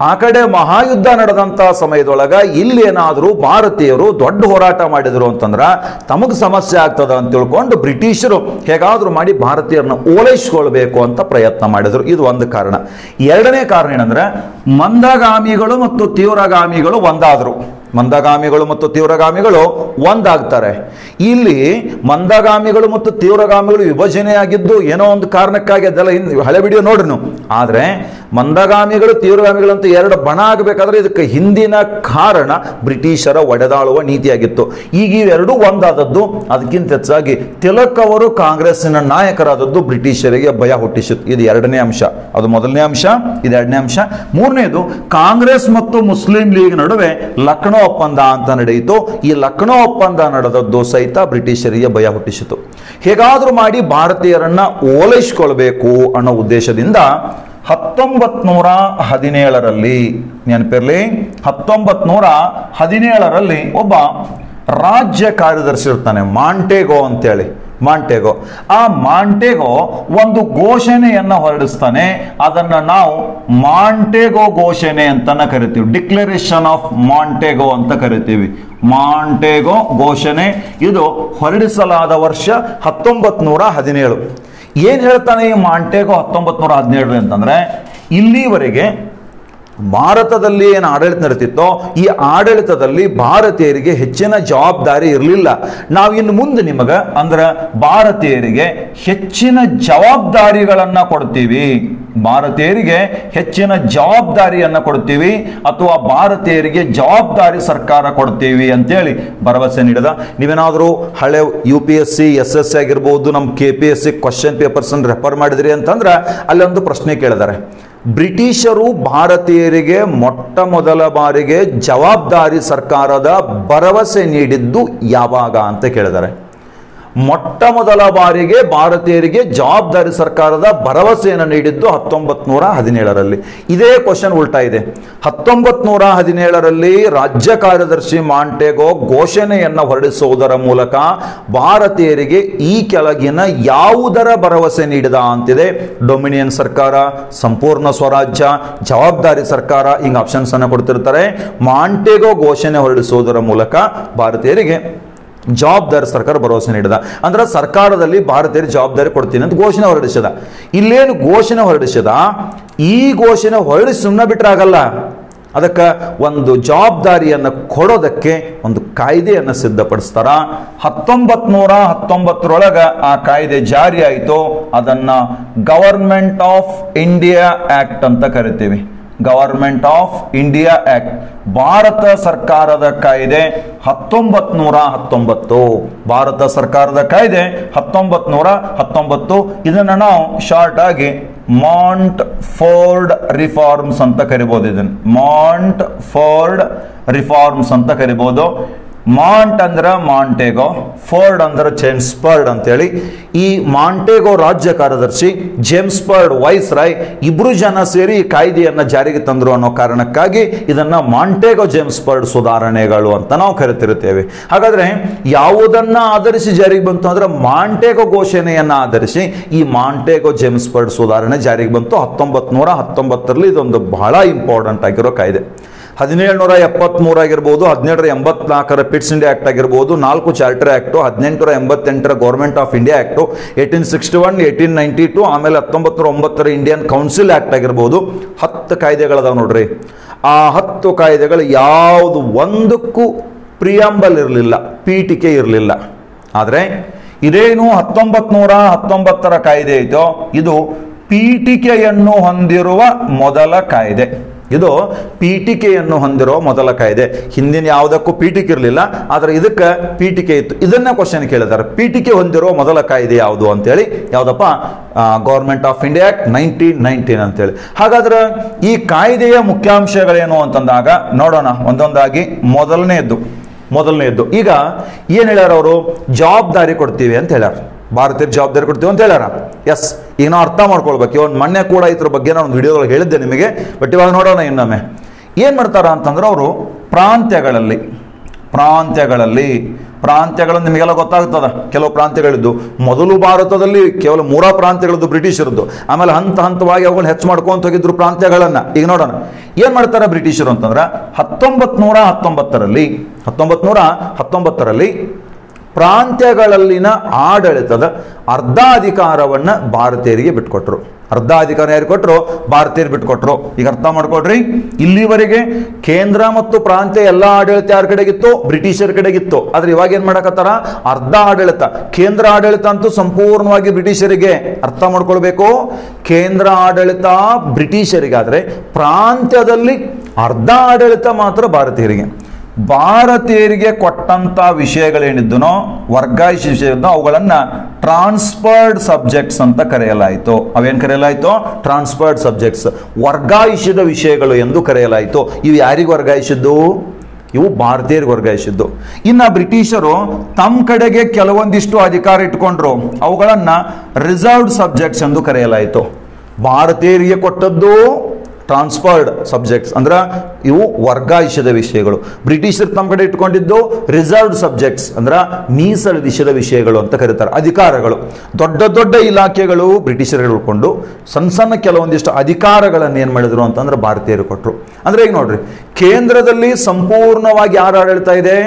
ಆ ಕಡೆ ಮಹಾಯುದ್ಧ ನಡೆದಂತ ಸಮಯದೊಳಗ ಇಲ್ಲೇನಾದರೂ ಭಾರತೀಯರು ದೊಡ್ಡ ಹೋರಾಟ ಮಾಡಿದ್ರು ಅಂತಂದ್ರೆ ತಮಗೆ ಸಮಸ್ಯೆ ಆಗ್ತದ ಅಂತ ತಿಳ್ಕೊಂಡು ಬ್ರಿಟಿಷರು ಹೇಗಾದರೂ ಮಾಡಿ ಭಾರತೀಯರನ್ನ ಓಲೈಸ್ಕೊಳ್ಬೇಕು ಅಂತ ಪ್ರಯತ್ನ ಮಾಡಿದ್ರು. ಇದು ಒಂದು ಕಾರಣ. ಎರಡನೇ ಕಾರಣ ಏನಂದ್ರೆ ಮಂದಗಾಮಿಗಳು ಮತ್ತು ತೀವ್ರಗಾಮಿಗಳು ಒಂದಾದರು. ಮಂದಗಾಮಿಗಳು ಮತ್ತು ತೀವ್ರಗಾಮಿಗಳು ಒಂದಾಗ್ತಾರೆ. ಇಲ್ಲಿ ಮಂದಗಾಮಿಗಳು ಮತ್ತು ತೀವ್ರಗಾಮಿಗಳು ವಿಭಜನೆಯಾಗಿದ್ದು ಏನೋ ಒಂದು ಕಾರಣಕ್ಕಾಗಿ ಅದೆಲ್ಲ ಹಳೆ ವಿಡಿಯೋ ನೋಡ್ರಿ ಆದರೆ ಮಂದಗಾಮಿಗಳು ತೀವ್ರಗಾಮಿಗಳು ಅಂತ ಎರಡು ಬಣ ಆಗಬೇಕಾದ್ರೆ ಇದಕ್ಕೆ ಹಿಂದಿನ ಕಾರಣ ಬ್ರಿಟಿಷರ ಒಡೆದಾಳುವ ನೀತಿಯಾಗಿತ್ತು. ಈಗ ಇವೆರಡೂ ಒಂದಾದದ್ದು, ಅದಕ್ಕಿಂತ ಹೆಚ್ಚಾಗಿ ತಿಲಕ್ ಅವರು ಕಾಂಗ್ರೆಸ್ನ ನಾಯಕರಾದದ್ದು ಬ್ರಿಟಿಷರಿಗೆ ಭಯ ಹುಟ್ಟಿಸಿತು ಇದು ಎರಡನೇ ಅಂಶ. ಅದು ಮೊದಲನೇ ಅಂಶ, ಇದು ಎರಡನೇ ಅಂಶ. ಮೂರನೇದು, ಕಾಂಗ್ರೆಸ್ ಮತ್ತು ಮುಸ್ಲಿಂ ಲೀಗ್ ನಡುವೆ ಲಕ್ನೋ ಒಪ್ಪಂದ ಅಂತ ನಡೆಯಿತು. ಈ ಲಕ್ನೋ ಒಪ್ಪಂದ ನಡೆದದ್ದು ಸಹಿತ ಬ್ರಿಟಿಷರಿಗೆ ಭಯ ಹುಟ್ಟಿಸಿತು ಹೇಗಾದರೂ ಮಾಡಿ ಭಾರತೀಯರನ್ನ ಓಲೈಸಿಕೊಳ್ಬೇಕು ಅನ್ನೋ ಉದ್ದೇಶದಿಂದ ಹತ್ತೊಂಬತ್ ನೂರ ಹದಿನೇಳರಲ್ಲಿ, ನೆನಪಿರಲಿ ಹತ್ತೊಂಬತ್ ನೂರ ಹದಿನೇಳರಲ್ಲಿ ಒಬ್ಬ ರಾಜ್ಯ ಕಾರ್ಯದರ್ಶಿ ಇರ್ತಾನೆ, ಮಾಂಟೇಗೋ ಅಂತೇಳಿ, ಮಾಂಟೇಗೋ. ಆ ಮಾಂಟೇಗೋ ಒಂದು ಘೋಷಣೆಯನ್ನ ಹೊರಡಿಸ್ತಾನೆ, ಅದನ್ನ ನಾವು ಮಾಂಟೇಗೋ ಘೋಷಣೆ ಅಂತನ ಕರಿತೀವಿ, ಡಿಕ್ಲರೇಷನ್ ಆಫ್ ಮಾಂಟೇಗೋ ಅಂತ ಕರಿತೀವಿ. ಮಾಂಟೇಗೋ ಘೋಷಣೆ, ಇದು ಹೊರಡಿಸಲಾದ ವರ್ಷ ಹತ್ತೊಂಬತ್ ನೂರ ಹದಿನೇಳು. ಏನ್ ಹೇಳ್ತಾನೆ ಈ ಮಾಂಟೇಗೋ ಹತ್ತೊಂಬತ್ ನೂರ ಹದಿನೇಳು ಅಂತಂದ್ರೆ ಇಲ್ಲಿವರೆಗೆ ಭಾರತದಲ್ಲಿ ಏನು ಆಡಳಿತ ನಡೀತಿತ್ತೋ, ಈ ಆಡಳಿತದಲ್ಲಿ ಭಾರತೀಯರಿಗೆ ಹೆಚ್ಚಿನ ಜವಾಬ್ದಾರಿ ಇರಲಿಲ್ಲ. ನಾವು ಇನ್ನು ಮುಂದೆ ನಿಮಗೆ, ಅಂದ್ರೆ ಭಾರತೀಯರಿಗೆ ಹೆಚ್ಚಿನ ಜವಾಬ್ದಾರಿಗಳನ್ನು ಕೊಡ್ತೀವಿ. ಭಾರತೀಯರಿಗೆ ಹೆಚ್ಚಿನ ಜವಾಬ್ದಾರಿಯನ್ನು ಕೊಡ್ತೀವಿ, ಅಥವಾ ಭಾರತೀಯರಿಗೆ ಜವಾಬ್ದಾರಿ ಸರ್ಕಾರ ಕೊಡ್ತೀವಿ ಅಂತೇಳಿ ಭರವಸೆ ನೀಡಿದ. ನೀವೇನಾದರೂ ಹಳೆ U P S C S S C ಆಗಿರ್ಬೋದು ನಮ್ಮ K P S C question ಪೇಪರ್ಸನ್ನು refer ಮಾಡಿದ್ರಿ ಅಂತಂದ್ರೆ, ಅಲ್ಲೊಂದು ಪ್ರಶ್ನೆ ಕೇಳಿದ್ದಾರೆ ಬ್ರಿಟಿಷರು ಭಾರತೀಯರಿಗೆ ಮೊಟ್ಟ ಮೊದಲ ಬಾರಿಗೆ ಜವಾಬ್ದಾರಿ ಸರ್ಕಾರದ ಭರವಸೆ ನೀಡಿದ್ದು ಯಾವಾಗ ಅಂತ ಕೇಳಿದ್ದಾರೆ ಮೊಟ್ಟ ಮೊದಲ ಬಾರಿಗೆ ಭಾರತೀಯರಿಗೆ ಜವಾಬ್ದಾರಿ ಸರ್ಕಾರದ ಭರವಸೆಯನ್ನು ನೀಡಿದ್ದು ಹತ್ತೊಂಬತ್ ನೂರ ಹದಿನೇಳರಲ್ಲಿ. ಇದೇ ಕ್ವಶನ್ ಉಲ್ಟಾ ಇದೆ. ಹತ್ತೊಂಬತ್ ನೂರ ಹದಿನೇಳರಲ್ಲಿ ರಾಜ್ಯ ಕಾರ್ಯದರ್ಶಿ ಮಾಂಟೆಗೋ ಘೋಷಣೆಯನ್ನು ಹೊರಡಿಸುವುದರ ಮೂಲಕ ಭಾರತೀಯರಿಗೆ ಈ ಕೆಳಗಿನ ಯಾವುದರ ಭರವಸೆ ನೀಡಿದ ಅಂತಿದೆ. ಡೊಮಿನಿಯನ್ ಸರ್ಕಾರ, ಸಂಪೂರ್ಣ ಸ್ವರಾಜ್ಯ, ಜವಾಬ್ದಾರಿ ಸರ್ಕಾರ ಹಿಂಗ್ ಆಪ್ಷನ್ಸ್ ಅನ್ನು ಕೊಡ್ತಿರ್ತಾರೆ. ಮಾಂಟೆಗೋ ಘೋಷಣೆ ಹೊರಡಿಸುವುದರ ಮೂಲಕ ಭಾರತೀಯರಿಗೆ ಜವಾಬ್ದಾರಿ ಸರ್ಕಾರ ಭರವಸೆ ನೀಡಿದ. ಅಂದ್ರೆ ಸರ್ಕಾರದಲ್ಲಿ ಭಾರತೀಯರು ಜವಾಬ್ದಾರಿ ಕೊಡ್ತೀನಿ ಅಂತ ಘೋಷಣೆ ಹೊರಡಿಸಿದ. ಇಲ್ಲೇನು ಘೋಷಣೆ ಹೊರಡಿಸಿದ? ಈ ಘೋಷಣೆ ಹೊರಡಿಸಿ ಸುಮ್ಮನೆ ಬಿಟ್ರೆ ಆಗಲ್ಲ. ಅದಕ್ಕೆ ಒಂದು ಜವಾಬ್ದಾರಿಯನ್ನು ಕೊಡೋದಕ್ಕೆ ಒಂದು ಕಾಯ್ದೆಯನ್ನು ಸಿದ್ಧಪಡಿಸ್ತಾರ. ಹತ್ತೊಂಬತ್ ನೂರ ಹತ್ತೊಂಬತ್ತರೊಳಗೆ ಆ ಕಾಯ್ದೆ ಜಾರಿಯಾಯಿತು. ಅದನ್ನು ಗವರ್ಮೆಂಟ್ ಆಫ್ ಇಂಡಿಯಾ ಆಕ್ಟ್ ಅಂತ ಕರಿತೀವಿ. Government of India act Bharat ಸರ್ಕಾರದ ಕಾಯ್ದೆ ಹತ್ತೊಂಬತ್ ನೂರ ಹತ್ತೊಂಬತ್ತು. ಭಾರತ ಸರ್ಕಾರದ ಕಾಯ್ದೆ ಹತ್ತೊಂಬತ್ ನೂರ ಹತ್ತೊಂಬತ್ತು. ಇದನ್ನು ನಾವು ಶಾರ್ಟ್ ಆಗಿ ಮಾಂಟ್ ಫೋರ್ಡ್ ರಿಫಾರ್ಮ್ಸ್ ಅಂತ ಕರಿಬಹುದು ಇದನ್ನು. ಮಾಂಟ್ ಫೋರ್ಡ್ ರಿಫಾರ್ಮ್ಸ್ ಅಂತ ಕರಿಬಹುದು ಮಾಂಟ್ ಅಂದ್ರೆ ಮಾಂಟೆಗೋ ಫೋರ್ಡ್ ಅಂದ್ರೆ ಅಂತ ಅಂತೇಳಿ. ಈ ಮಾಂಟೆಗೋ ರಾಜ್ಯ ಕಾರ್ಯದರ್ಶಿ ಜೇಮ್ಸ್ಬರ್ಡ್ ವೈಸ್ ರಾಯ್ ಇಬ್ರು ಜನ ಸೇರಿ ಈ ಕಾಯ್ದೆಯನ್ನ ಜಾರಿಗೆ ತಂದ್ರು ಅನ್ನೋ ಕಾರಣಕ್ಕಾಗಿ ಇದನ್ನ ಮಾಂಟೆಗೋ ಜೇಮ್ಸ್ಬರ್ಡ್ ಸುಧಾರಣೆಗಳು ಅಂತ ನಾವು ಕರಿತಿರುತ್ತೇವೆ. ಹಾಗಾದ್ರೆ ಯಾವುದನ್ನ ಆಧರಿಸಿ ಜಾರಿಗೆ ಬಂತು ಅಂದ್ರೆ ಮಾಂಟೆಗೋ ಘೋಷಣೆಯನ್ನ ಆಧರಿಸಿ ಈ ಮಾಂಟೆಗೋ ಜೇಮ್ಸ್ಬರ್ಡ್ ಸುಧಾರಣೆ ಜಾರಿಗೆ ಬಂತು. ಹತ್ತೊಂಬತ್ ನೂರ ಹತ್ತೊಂಬತ್ತರಲ್ಲಿ ಇದೊಂದು ಬಹಳ ಇಂಪಾರ್ಟೆಂಟ್ ಆಗಿರೋ ಕಾಯ್ದೆ. ಹದಿನೇಳುನೂರ ಎಪ್ಪತ್ಮೂರು ಆಗಿರ್ಬೋದು, ಹದಿನೇಳರ ಎಂಬತ್ನಾಲ್ಕರ ಪಿಟ್ಸ್ ಇಂಡಿಯಾ ಆಕ್ಟ್ ಆಗಿರ್ಬೋದು, ನಾಲ್ಕು ಚಾರ್ಟರ್ ಆ್ಯಕ್ಟು ಹದಿನೆಂಟುನೂರ ಎಂಬತ್ತೆಂಟರ government of India act eighteen sixty one eighteen ninety two ಆಮೇಲೆ ಹತ್ತೊಂಬತ್ತು ಒಂಬತ್ತರ ಇಂಡಿಯನ್ ಕೌನ್ಸಿಲ್ ಆಕ್ಟ್ ಆಗಿರ್ಬೋದು. ಹತ್ತು ಕಾಯ್ದೆಗಳದಾವ ನೋಡ್ರಿ. ಆ ಹತ್ತು ಕಾಯ್ದೆಗಳು ಯಾವುದು ಒಂದಕ್ಕೂ ಪ್ರಿಯಂಬಲ್ ಇರಲಿಲ್ಲ, ಪೀಠಿಕೆ ಇರಲಿಲ್ಲ. ಆದರೆ ಇದೇನು ಹತ್ತೊಂಬತ್ತು ನೂರ ಹತ್ತೊಂಬತ್ತರ ಕಾಯ್ದೆ ಐತೋ, ಇದು ಪೀಠಿಕೆಯನ್ನು ಹೊಂದಿರುವ ಮೊದಲ ಕಾಯ್ದೆ. ಇದು ಪೀಠಿಕೆಯನ್ನು ಹೊಂದಿರೋ ಮೊದಲ ಕಾಯ್ದೆ. ಹಿಂದಿನ ಯಾವುದಕ್ಕೂ ಪೀಠಿಕೆ ಇರಲಿಲ್ಲ ಆದರೆ ಇದಕ್ಕೆ ಪೀಠಿಕೆ ಇತ್ತು. ಇದನ್ನ ಕ್ವಶನ್ ಕೇಳಿದ್ದಾರೆ ಪೀಠಿಕೆ ಹೊಂದಿರೋ ಮೊದಲ ಕಾಯ್ದೆ ಯಾವುದು ಅಂತೇಳಿ? ಯಾವುದಪ್ಪ? Government of India act nineteen nineteen ಅಂತೇಳಿ. ಹಾಗಾದ್ರೆ ಈ ಕಾಯ್ದೆಯ ಮುಖ್ಯಾಂಶಗಳೇನು ಅಂತಂದಾಗ, ನೋಡೋಣ, ಒಂದೊಂದಾಗಿ ಮೊದಲನೇದ್ದು ಮೊದಲನೆಯದ್ದು. ಈಗ ಏನು ಹೇಳ್ಯಾರ ಅವರು? ಜವಾಬ್ದಾರಿ ಕೊಡ್ತೀವಿ ಅಂತ ಹೇಳ್ಯಾರ. ಭಾರತೀಯ ಜವಾಬ್ದಾರಿ ಕೊಡ್ತೀವಿ ಅಂತ ಹೇಳ್ಯಾರ. ಎಸ್ ಈಗ ನಾವು ಅರ್ಥ ಮಾಡ್ಕೊಳ್ಬೇಕು. ಇವನ್ ಮೊನ್ನೆ ಕೂಡ ಇದ್ರ ಬಗ್ಗೆ ನಾನು ಒಂದು ವಿಡಿಯೋದಲ್ಲಿ ಹೇಳಿದ್ದೆ ನಿಮಗೆ ಬಟ್ ಇವಾಗ ನೋಡೋಣ ಇನ್ನೊಮ್ಮೆ. ಏನು ಮಾಡ್ತಾರ ಅಂತಂದ್ರೆ ಅವರು ಪ್ರಾಂತ್ಯಗಳಲ್ಲಿ ಪ್ರಾಂತ್ಯಗಳಲ್ಲಿ, ಪ್ರಾಂತ್ಯಗಳು ನಿಮಗೆಲ್ಲ ಗೊತ್ತಾಗ್ತದ. ಕೆಲವು ಪ್ರಾಂತ್ಯಗಳಿದ್ದು ಮೊದಲು ಭಾರತದಲ್ಲಿ ಕೇವಲ ಮೂರ ಪ್ರಾಂತ್ಯಗಳದ್ದು ಬ್ರಿಟಿಷರದ್ದು ಆಮೇಲೆ ಹಂತ ಹಂತವಾಗಿ ಅವುಗಳನ್ನ ಹೆಚ್ಚು ಮಾಡ್ಕೊಂತ ಹೋಗಿದ್ರು ಪ್ರಾಂತ್ಯಗಳನ್ನ. ಈಗ ನೋಡೋಣ. ಏನ್ ಮಾಡ್ತಾರೆ ಬ್ರಿಟಿಷರು ಅಂತಂದ್ರೆ ಹತ್ತೊಂಬತ್ ನೂರ ಹತ್ತೊಂಬತ್ತರಲ್ಲಿ ಹತ್ತೊಂಬತ್ ನೂರ ಹತ್ತೊಂಬತ್ತರಲ್ಲಿ ಪ್ರಾಂತ್ಯಗಳಲ್ಲಿನ ಆಡಳಿತದ ಅರ್ಧಾಧಿಕಾರವನ್ನು ಭಾರತೀಯರಿಗೆ ಬಿಟ್ಕೊಟ್ರು. ಅರ್ಧ ಅಧಿಕಾರ ಯಾರು ಕೊಟ್ಟರು ಭಾರತೀಯರು ಬಿಟ್ಕೊಟ್ರು. ಈಗ ಅರ್ಥ ಮಾಡ್ಕೊಡ್ರಿ ಇಲ್ಲಿವರೆಗೆ ಕೇಂದ್ರ ಮತ್ತು ಪ್ರಾಂತ್ಯ ಎಲ್ಲ ಆಡಳಿತ ಯಾರ ಕಡೆಗಿತ್ತು? ಬ್ರಿಟಿಷರ ಕಡೆಗಿತ್ತು. ಆದ್ರೆ ಇವಾಗ ಏನ್ ಮಾಡಕತ್ತಾರ? ಅರ್ಧ ಆಡಳಿತ. ಕೇಂದ್ರ ಆಡಳಿತ ಅಂತೂ ಸಂಪೂರ್ಣವಾಗಿ ಬ್ರಿಟಿಷರಿಗೆ. ಅರ್ಥ ಮಾಡ್ಕೊಳ್ಬೇಕು. ಕೇಂದ್ರ ಆಡಳಿತ ಬ್ರಿಟಿಷರಿಗಾದ್ರೆ ಪ್ರಾಂತ್ಯದಲ್ಲಿ ಅರ್ಧ ಆಡಳಿತ ಮಾತ್ರ ಭಾರತೀಯರಿಗೆ. ಭಾರತೀಯರಿಗೆ ಕೊಟ್ಟಂತ ವಿಷಯಗಳೇನಿದ್ದನೋ ವರ್ಗಾಯಿಸಿ ವಿಷಯವನ್ನು ಅವುಗಳನ್ನ ಟ್ರಾನ್ಸ್ಫರ್ಡ್ ಸಬ್ಜೆಕ್ಟ್ಸ್ ಅಂತ ಕರೆಯಲಾಯಿತು. ಅವೇನ್ ಕರೆಯಲಾಯಿತು? ಟ್ರಾನ್ಸ್ಫರ್ಡ್ ಸಬ್ಜೆಕ್ಟ್ಸ್ ವರ್ಗಾಯಿಸಿದ ವಿಷಯಗಳು ಎಂದು ಕರೆಯಲಾಯಿತು. ಇವು ಯಾರಿಗೆ ವರ್ಗಾಯಿಸಿದ್ದು? ಇವು ಭಾರತೀಯರಿಗೆ ವರ್ಗಾಯಿಸಿದ್ದು. ಇನ್ನ ಬ್ರಿಟಿಷರು ತಮ್ಮ ಕಡೆಗೆ ಕೆಲವೊಂದಿಷ್ಟು ಅಧಿಕಾರ ಇಟ್ಕೊಂಡ್ರು. ಅವುಗಳನ್ನ ರಿಸರ್ವ್ಡ್ ಸಬ್ಜೆಕ್ಟ್ಸ್ ಎಂದು ಕರೆಯಲಾಯಿತು. ಭಾರತೀಯರಿಗೆ ಕೊಟ್ಟದ್ದು ಟ್ರಾನ್ಸ್ಫರ್ಡ್ ಸಬ್ಜೆಕ್ಟ್ಸ್ ಅಂದ್ರೆ ಇವು ವರ್ಗಾಯಿಸದ ವಿಷಯಗಳು. ಬ್ರಿಟಿಷರು ತಮ್ಮ ಕಡೆ ಇಟ್ಕೊಂಡಿದ್ದು ರಿಸರ್ವ್ಡ್ ಸಬ್ಜೆಕ್ಟ್ಸ್ ಅಂದ್ರೆ ಮೀಸಲಿಡಿಸಿದ ವಿಷಯಗಳು ಅಂತ ಕರೀತಾರೆ. ಅಧಿಕಾರಗಳು. ದೊಡ್ಡ ದೊಡ್ಡ ಇಲಾಖೆಗಳು ಬ್ರಿಟಿಷರು ಉಳ್ಕೊಂಡು ಸಣ್ಣ ಸಣ್ಣ ಕೆಲವೊಂದಿಷ್ಟು ಅಧಿಕಾರಗಳನ್ನು ಏನು ಮಾಡಿದ್ರು ಅಂತಂದ್ರೆ ಭಾರತೀಯರು ಕೊಟ್ಟರು ಅಂದ್ರೆ ಈಗ ನೋಡ್ರಿ, ಕೇಂದ್ರದಲ್ಲಿ ಸಂಪೂರ್ಣವಾಗಿ ಯಾರು ಆಡಳಿತ ಇದೆ?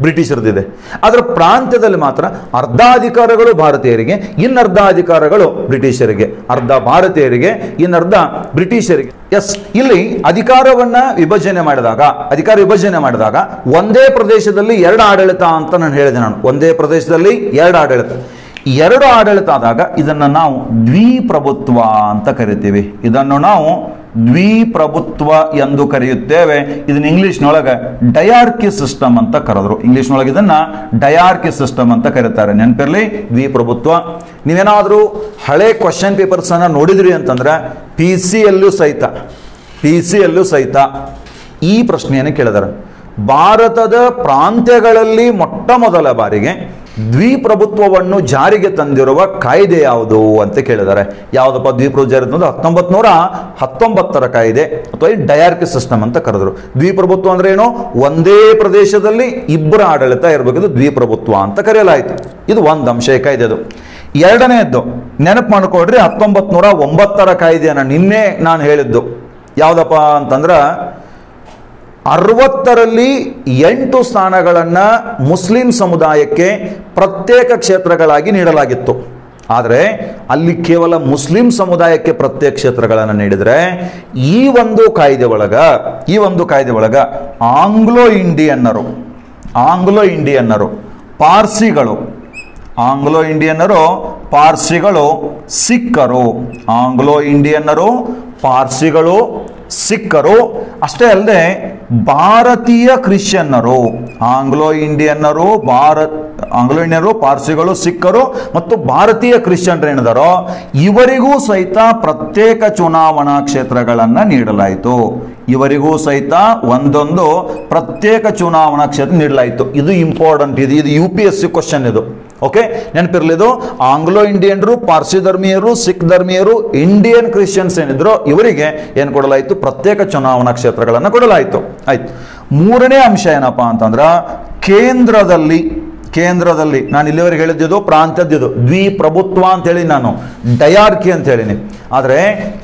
ಬ್ರಿಟಿಷರದಿದೆ ಅದರ ಪ್ರಾಂತ್ಯದಲ್ಲಿ ಮಾತ್ರ ಅರ್ಧ ಅಧಿಕಾರಗಳು ಭಾರತೀಯರಿಗೆ ಇನ್ನರ್ಧ ಅಧಿಕಾರಗಳು ಬ್ರಿಟಿಷರಿಗೆ. ಅರ್ಧ ಭಾರತೀಯರಿಗೆ, ಇನ್ನರ್ಧ ಬ್ರಿಟಿಷರಿಗೆ. ಎಸ್ ಇಲ್ಲಿ ಅಧಿಕಾರವನ್ನ ವಿಭಜನೆ ಮಾಡಿದಾಗ, ಅಧಿಕಾರ ವಿಭಜನೆ ಮಾಡಿದಾಗ ಒಂದೇ ಪ್ರದೇಶದಲ್ಲಿ ಎರಡು ಆಡಳಿತ ಅಂತ ನಾನು ಹೇಳಿದೆ ನಾನು. ಒಂದೇ ಪ್ರದೇಶದಲ್ಲಿ ಎರಡು ಆಡಳಿತ. ಎರಡು ಆಡಳಿತ ಆದಾಗ ಇದನ್ನು ನಾವು ದ್ವಿಪ್ರಭುತ್ವ ಅಂತ ಕರಿತೀವಿ. ಇದನ್ನು ನಾವು ದ್ವಿಪ್ರಭುತ್ವ ಎಂದು ಕರೆಯುತ್ತೇವೆ. ಇದನ್ನ ಇಂಗ್ಲಿಷ್ನೊಳಗೆ ಡಯಾರ್ಕಿ ಸಿಸ್ಟಮ್ ಅಂತ ಕರೆದ್ರು. ಇಂಗ್ಲಿಷ್ನೊಳಗೆ ಇದನ್ನ ಡಯಾರ್ಕಿ ಸಿಸ್ಟಮ್ ಅಂತ ಕರೀತಾರೆ. ನೆನಪಿರಲಿ? ದ್ವಿಪ್ರಭುತ್ವ. ನೀವೇನಾದರೂ ಹಳೆ ಕ್ವಶನ್ ಪೇಪರ್ಸ್ ಅನ್ನ ನೋಡಿದ್ರಿ ಅಂತಂದ್ರೆ ಪಿ ಸಿ ಸಹಿತ, ಪಿ ಸಿ ಯಲ್ಲೂ ಸಹಿತ ಈ ಪ್ರಶ್ನೆಯನ್ನು ಕೇಳಿದಾರೆ. ಭಾರತದ ಪ್ರಾಂತ್ಯಗಳಲ್ಲಿ ಮೊಟ್ಟ ಮೊದಲ ಬಾರಿಗೆ ದ್ವಿಪ್ರಭುತ್ವವನ್ನು ಜಾರಿಗೆ ತಂದಿರುವ ಕಾಯ್ದೆ ಯಾವುದು ಅಂತ ಕೇಳಿದ್ದಾರೆ. ಯಾವುದಪ್ಪ ದ್ವಿಪ್ರಭು ಜಾರಿ ತಂದು ಹತ್ತೊಂಬತ್ತು ನೂರ ಹತ್ತೊಂಬತ್ತರ ಕಾಯ್ದೆ ಅಥವಾ ಡಯಾರ್ಕಿ ಸಿಸ್ಟಮ್ ಅಂತ ಕರೆದ್ರು. ದ್ವಿಪ್ರಭುತ್ವ ಅಂದ್ರೆ ಏನು? ಒಂದೇ ಪ್ರದೇಶದಲ್ಲಿ ಇಬ್ಬರ ಆಡಳಿತ ಇರಬೇಕು ದ್ವಿಪ್ರಭುತ್ವ ಅಂತ ಕರೆಯಲಾಯಿತು. ಇದು ಒಂದು ಅಂಶ ಈ ಕಾಯ್ದೆದು. ಎರಡನೇದ್ದು ನೆನಪು ಮಾಡಿಕೊಡ್ರಿ ಹತ್ತೊಂಬತ್ತು ನೂರ ಒಂಬತ್ತರ ಕಾಯ್ದೆಯನ್ನು ನಿನ್ನೆ ನಾನು ಹೇಳಿದ್ದು. ಯಾವುದಪ್ಪ ಅಂತಂದ್ರೆ ಅರವತ್ತರಲ್ಲಿ ಎಂಟು ಸ್ಥಾನಗಳನ್ನು ಮುಸ್ಲಿಂ ಸಮುದಾಯಕ್ಕೆ ಪ್ರತ್ಯೇಕ ಕ್ಷೇತ್ರಗಳಾಗಿ ನೀಡಲಾಗಿತ್ತು. ಆದರೆ ಅಲ್ಲಿ ಕೇವಲ ಮುಸ್ಲಿಂ ಸಮುದಾಯಕ್ಕೆ ಪ್ರತ್ಯೇಕ ಕ್ಷೇತ್ರಗಳನ್ನು ನೀಡಿದರೆ ಈ ಒಂದು ಕಾಯ್ದೆ ಒಳಗ, ಈ ಒಂದು ಕಾಯ್ದೆ ಒಳಗ ಆಂಗ್ಲೋ ಇಂಡಿಯನ್ನರು ಆಂಗ್ಲೋ ಇಂಡಿಯನ್ನರು, ಪಾರ್ಸಿಗಳು, ಆಂಗ್ಲೋ ಇಂಡಿಯನ್ನರು, ಪಾರ್ಸಿಗಳು, ಸಿಖ್ಖರು, ಆಂಗ್ಲೋ ಇಂಡಿಯನ್ನರು, ಪಾರ್ಸಿಗಳು ಸಿಖ್ಖರು, ಅಷ್ಟೇ ಅಲ್ಲದೆ ಭಾರತೀಯ ಕ್ರಿಶ್ಚಿಯನ್ನರು, ಆಂಗ್ಲೋ ಇಂಡಿಯನ್ನರು, ಭಾರತ್, ಆಂಗ್ಲೋ ಇಂಡಿಯನ್ನರು, ಪಾರ್ಸಿಗಳು ಸಿಖ್ಖರು ಮತ್ತು ಭಾರತೀಯ ಕ್ರಿಶ್ಚಿಯನ್ರು ಏನಿದಾರೋ, ಇವರಿಗೂ ಸಹಿತ ಪ್ರತ್ಯೇಕ ಚುನಾವಣಾ ಕ್ಷೇತ್ರಗಳನ್ನು ನೀಡಲಾಯಿತು. ಇವರಿಗೂ ಸಹಿತ ಒಂದೊಂದು ಪ್ರತ್ಯೇಕ ಚುನಾವಣಾ ಕ್ಷೇತ್ರ ನೀಡಲಾಯಿತು. ಇದು ಇಂಪಾರ್ಟೆಂಟ್ ಇದು ಇದು U P S C question ಇದು. ಓಕೆ? ನೆನಪಿರ್ಲಿ ಇದು ಆಂಗ್ಲೋ ಇಂಡಿಯನ್ರು ಪಾರ್ಸಿ ಧರ್ಮೀಯರು ಸಿಖ್ ಧರ್ಮೀಯರು ಇಂಡಿಯನ್ ಕ್ರಿಶ್ಚಿಯನ್ಸ್ ಏನಿದ್ರು ಇವರಿಗೆ ಏನು ಕೊಡಲಾಯಿತು? ಪ್ರತ್ಯೇಕ ಚುನಾವಣಾ ಕ್ಷೇತ್ರಗಳನ್ನು ಕೊಡಲಾಯಿತು. ಆಯ್ತು. ಮೂರನೇ ಅಂಶ ಏನಪ್ಪಾ ಅಂತಂದ್ರ, ಕೇಂದ್ರದಲ್ಲಿ ಕೇಂದ್ರದಲ್ಲಿ ನಾನು ಇಲ್ಲಿವರೆಗೆ ಹೇಳಿದ್ದು ಪ್ರಾಂತ್ಯದ್ದು ದ್ವಿಪ್ರಭುತ್ವ ಅಂತೇಳಿ ನಾನು, ಡಯಾರ್ಕಿ ಅಂತ ಹೇಳಿನಿ ಆದರೆ,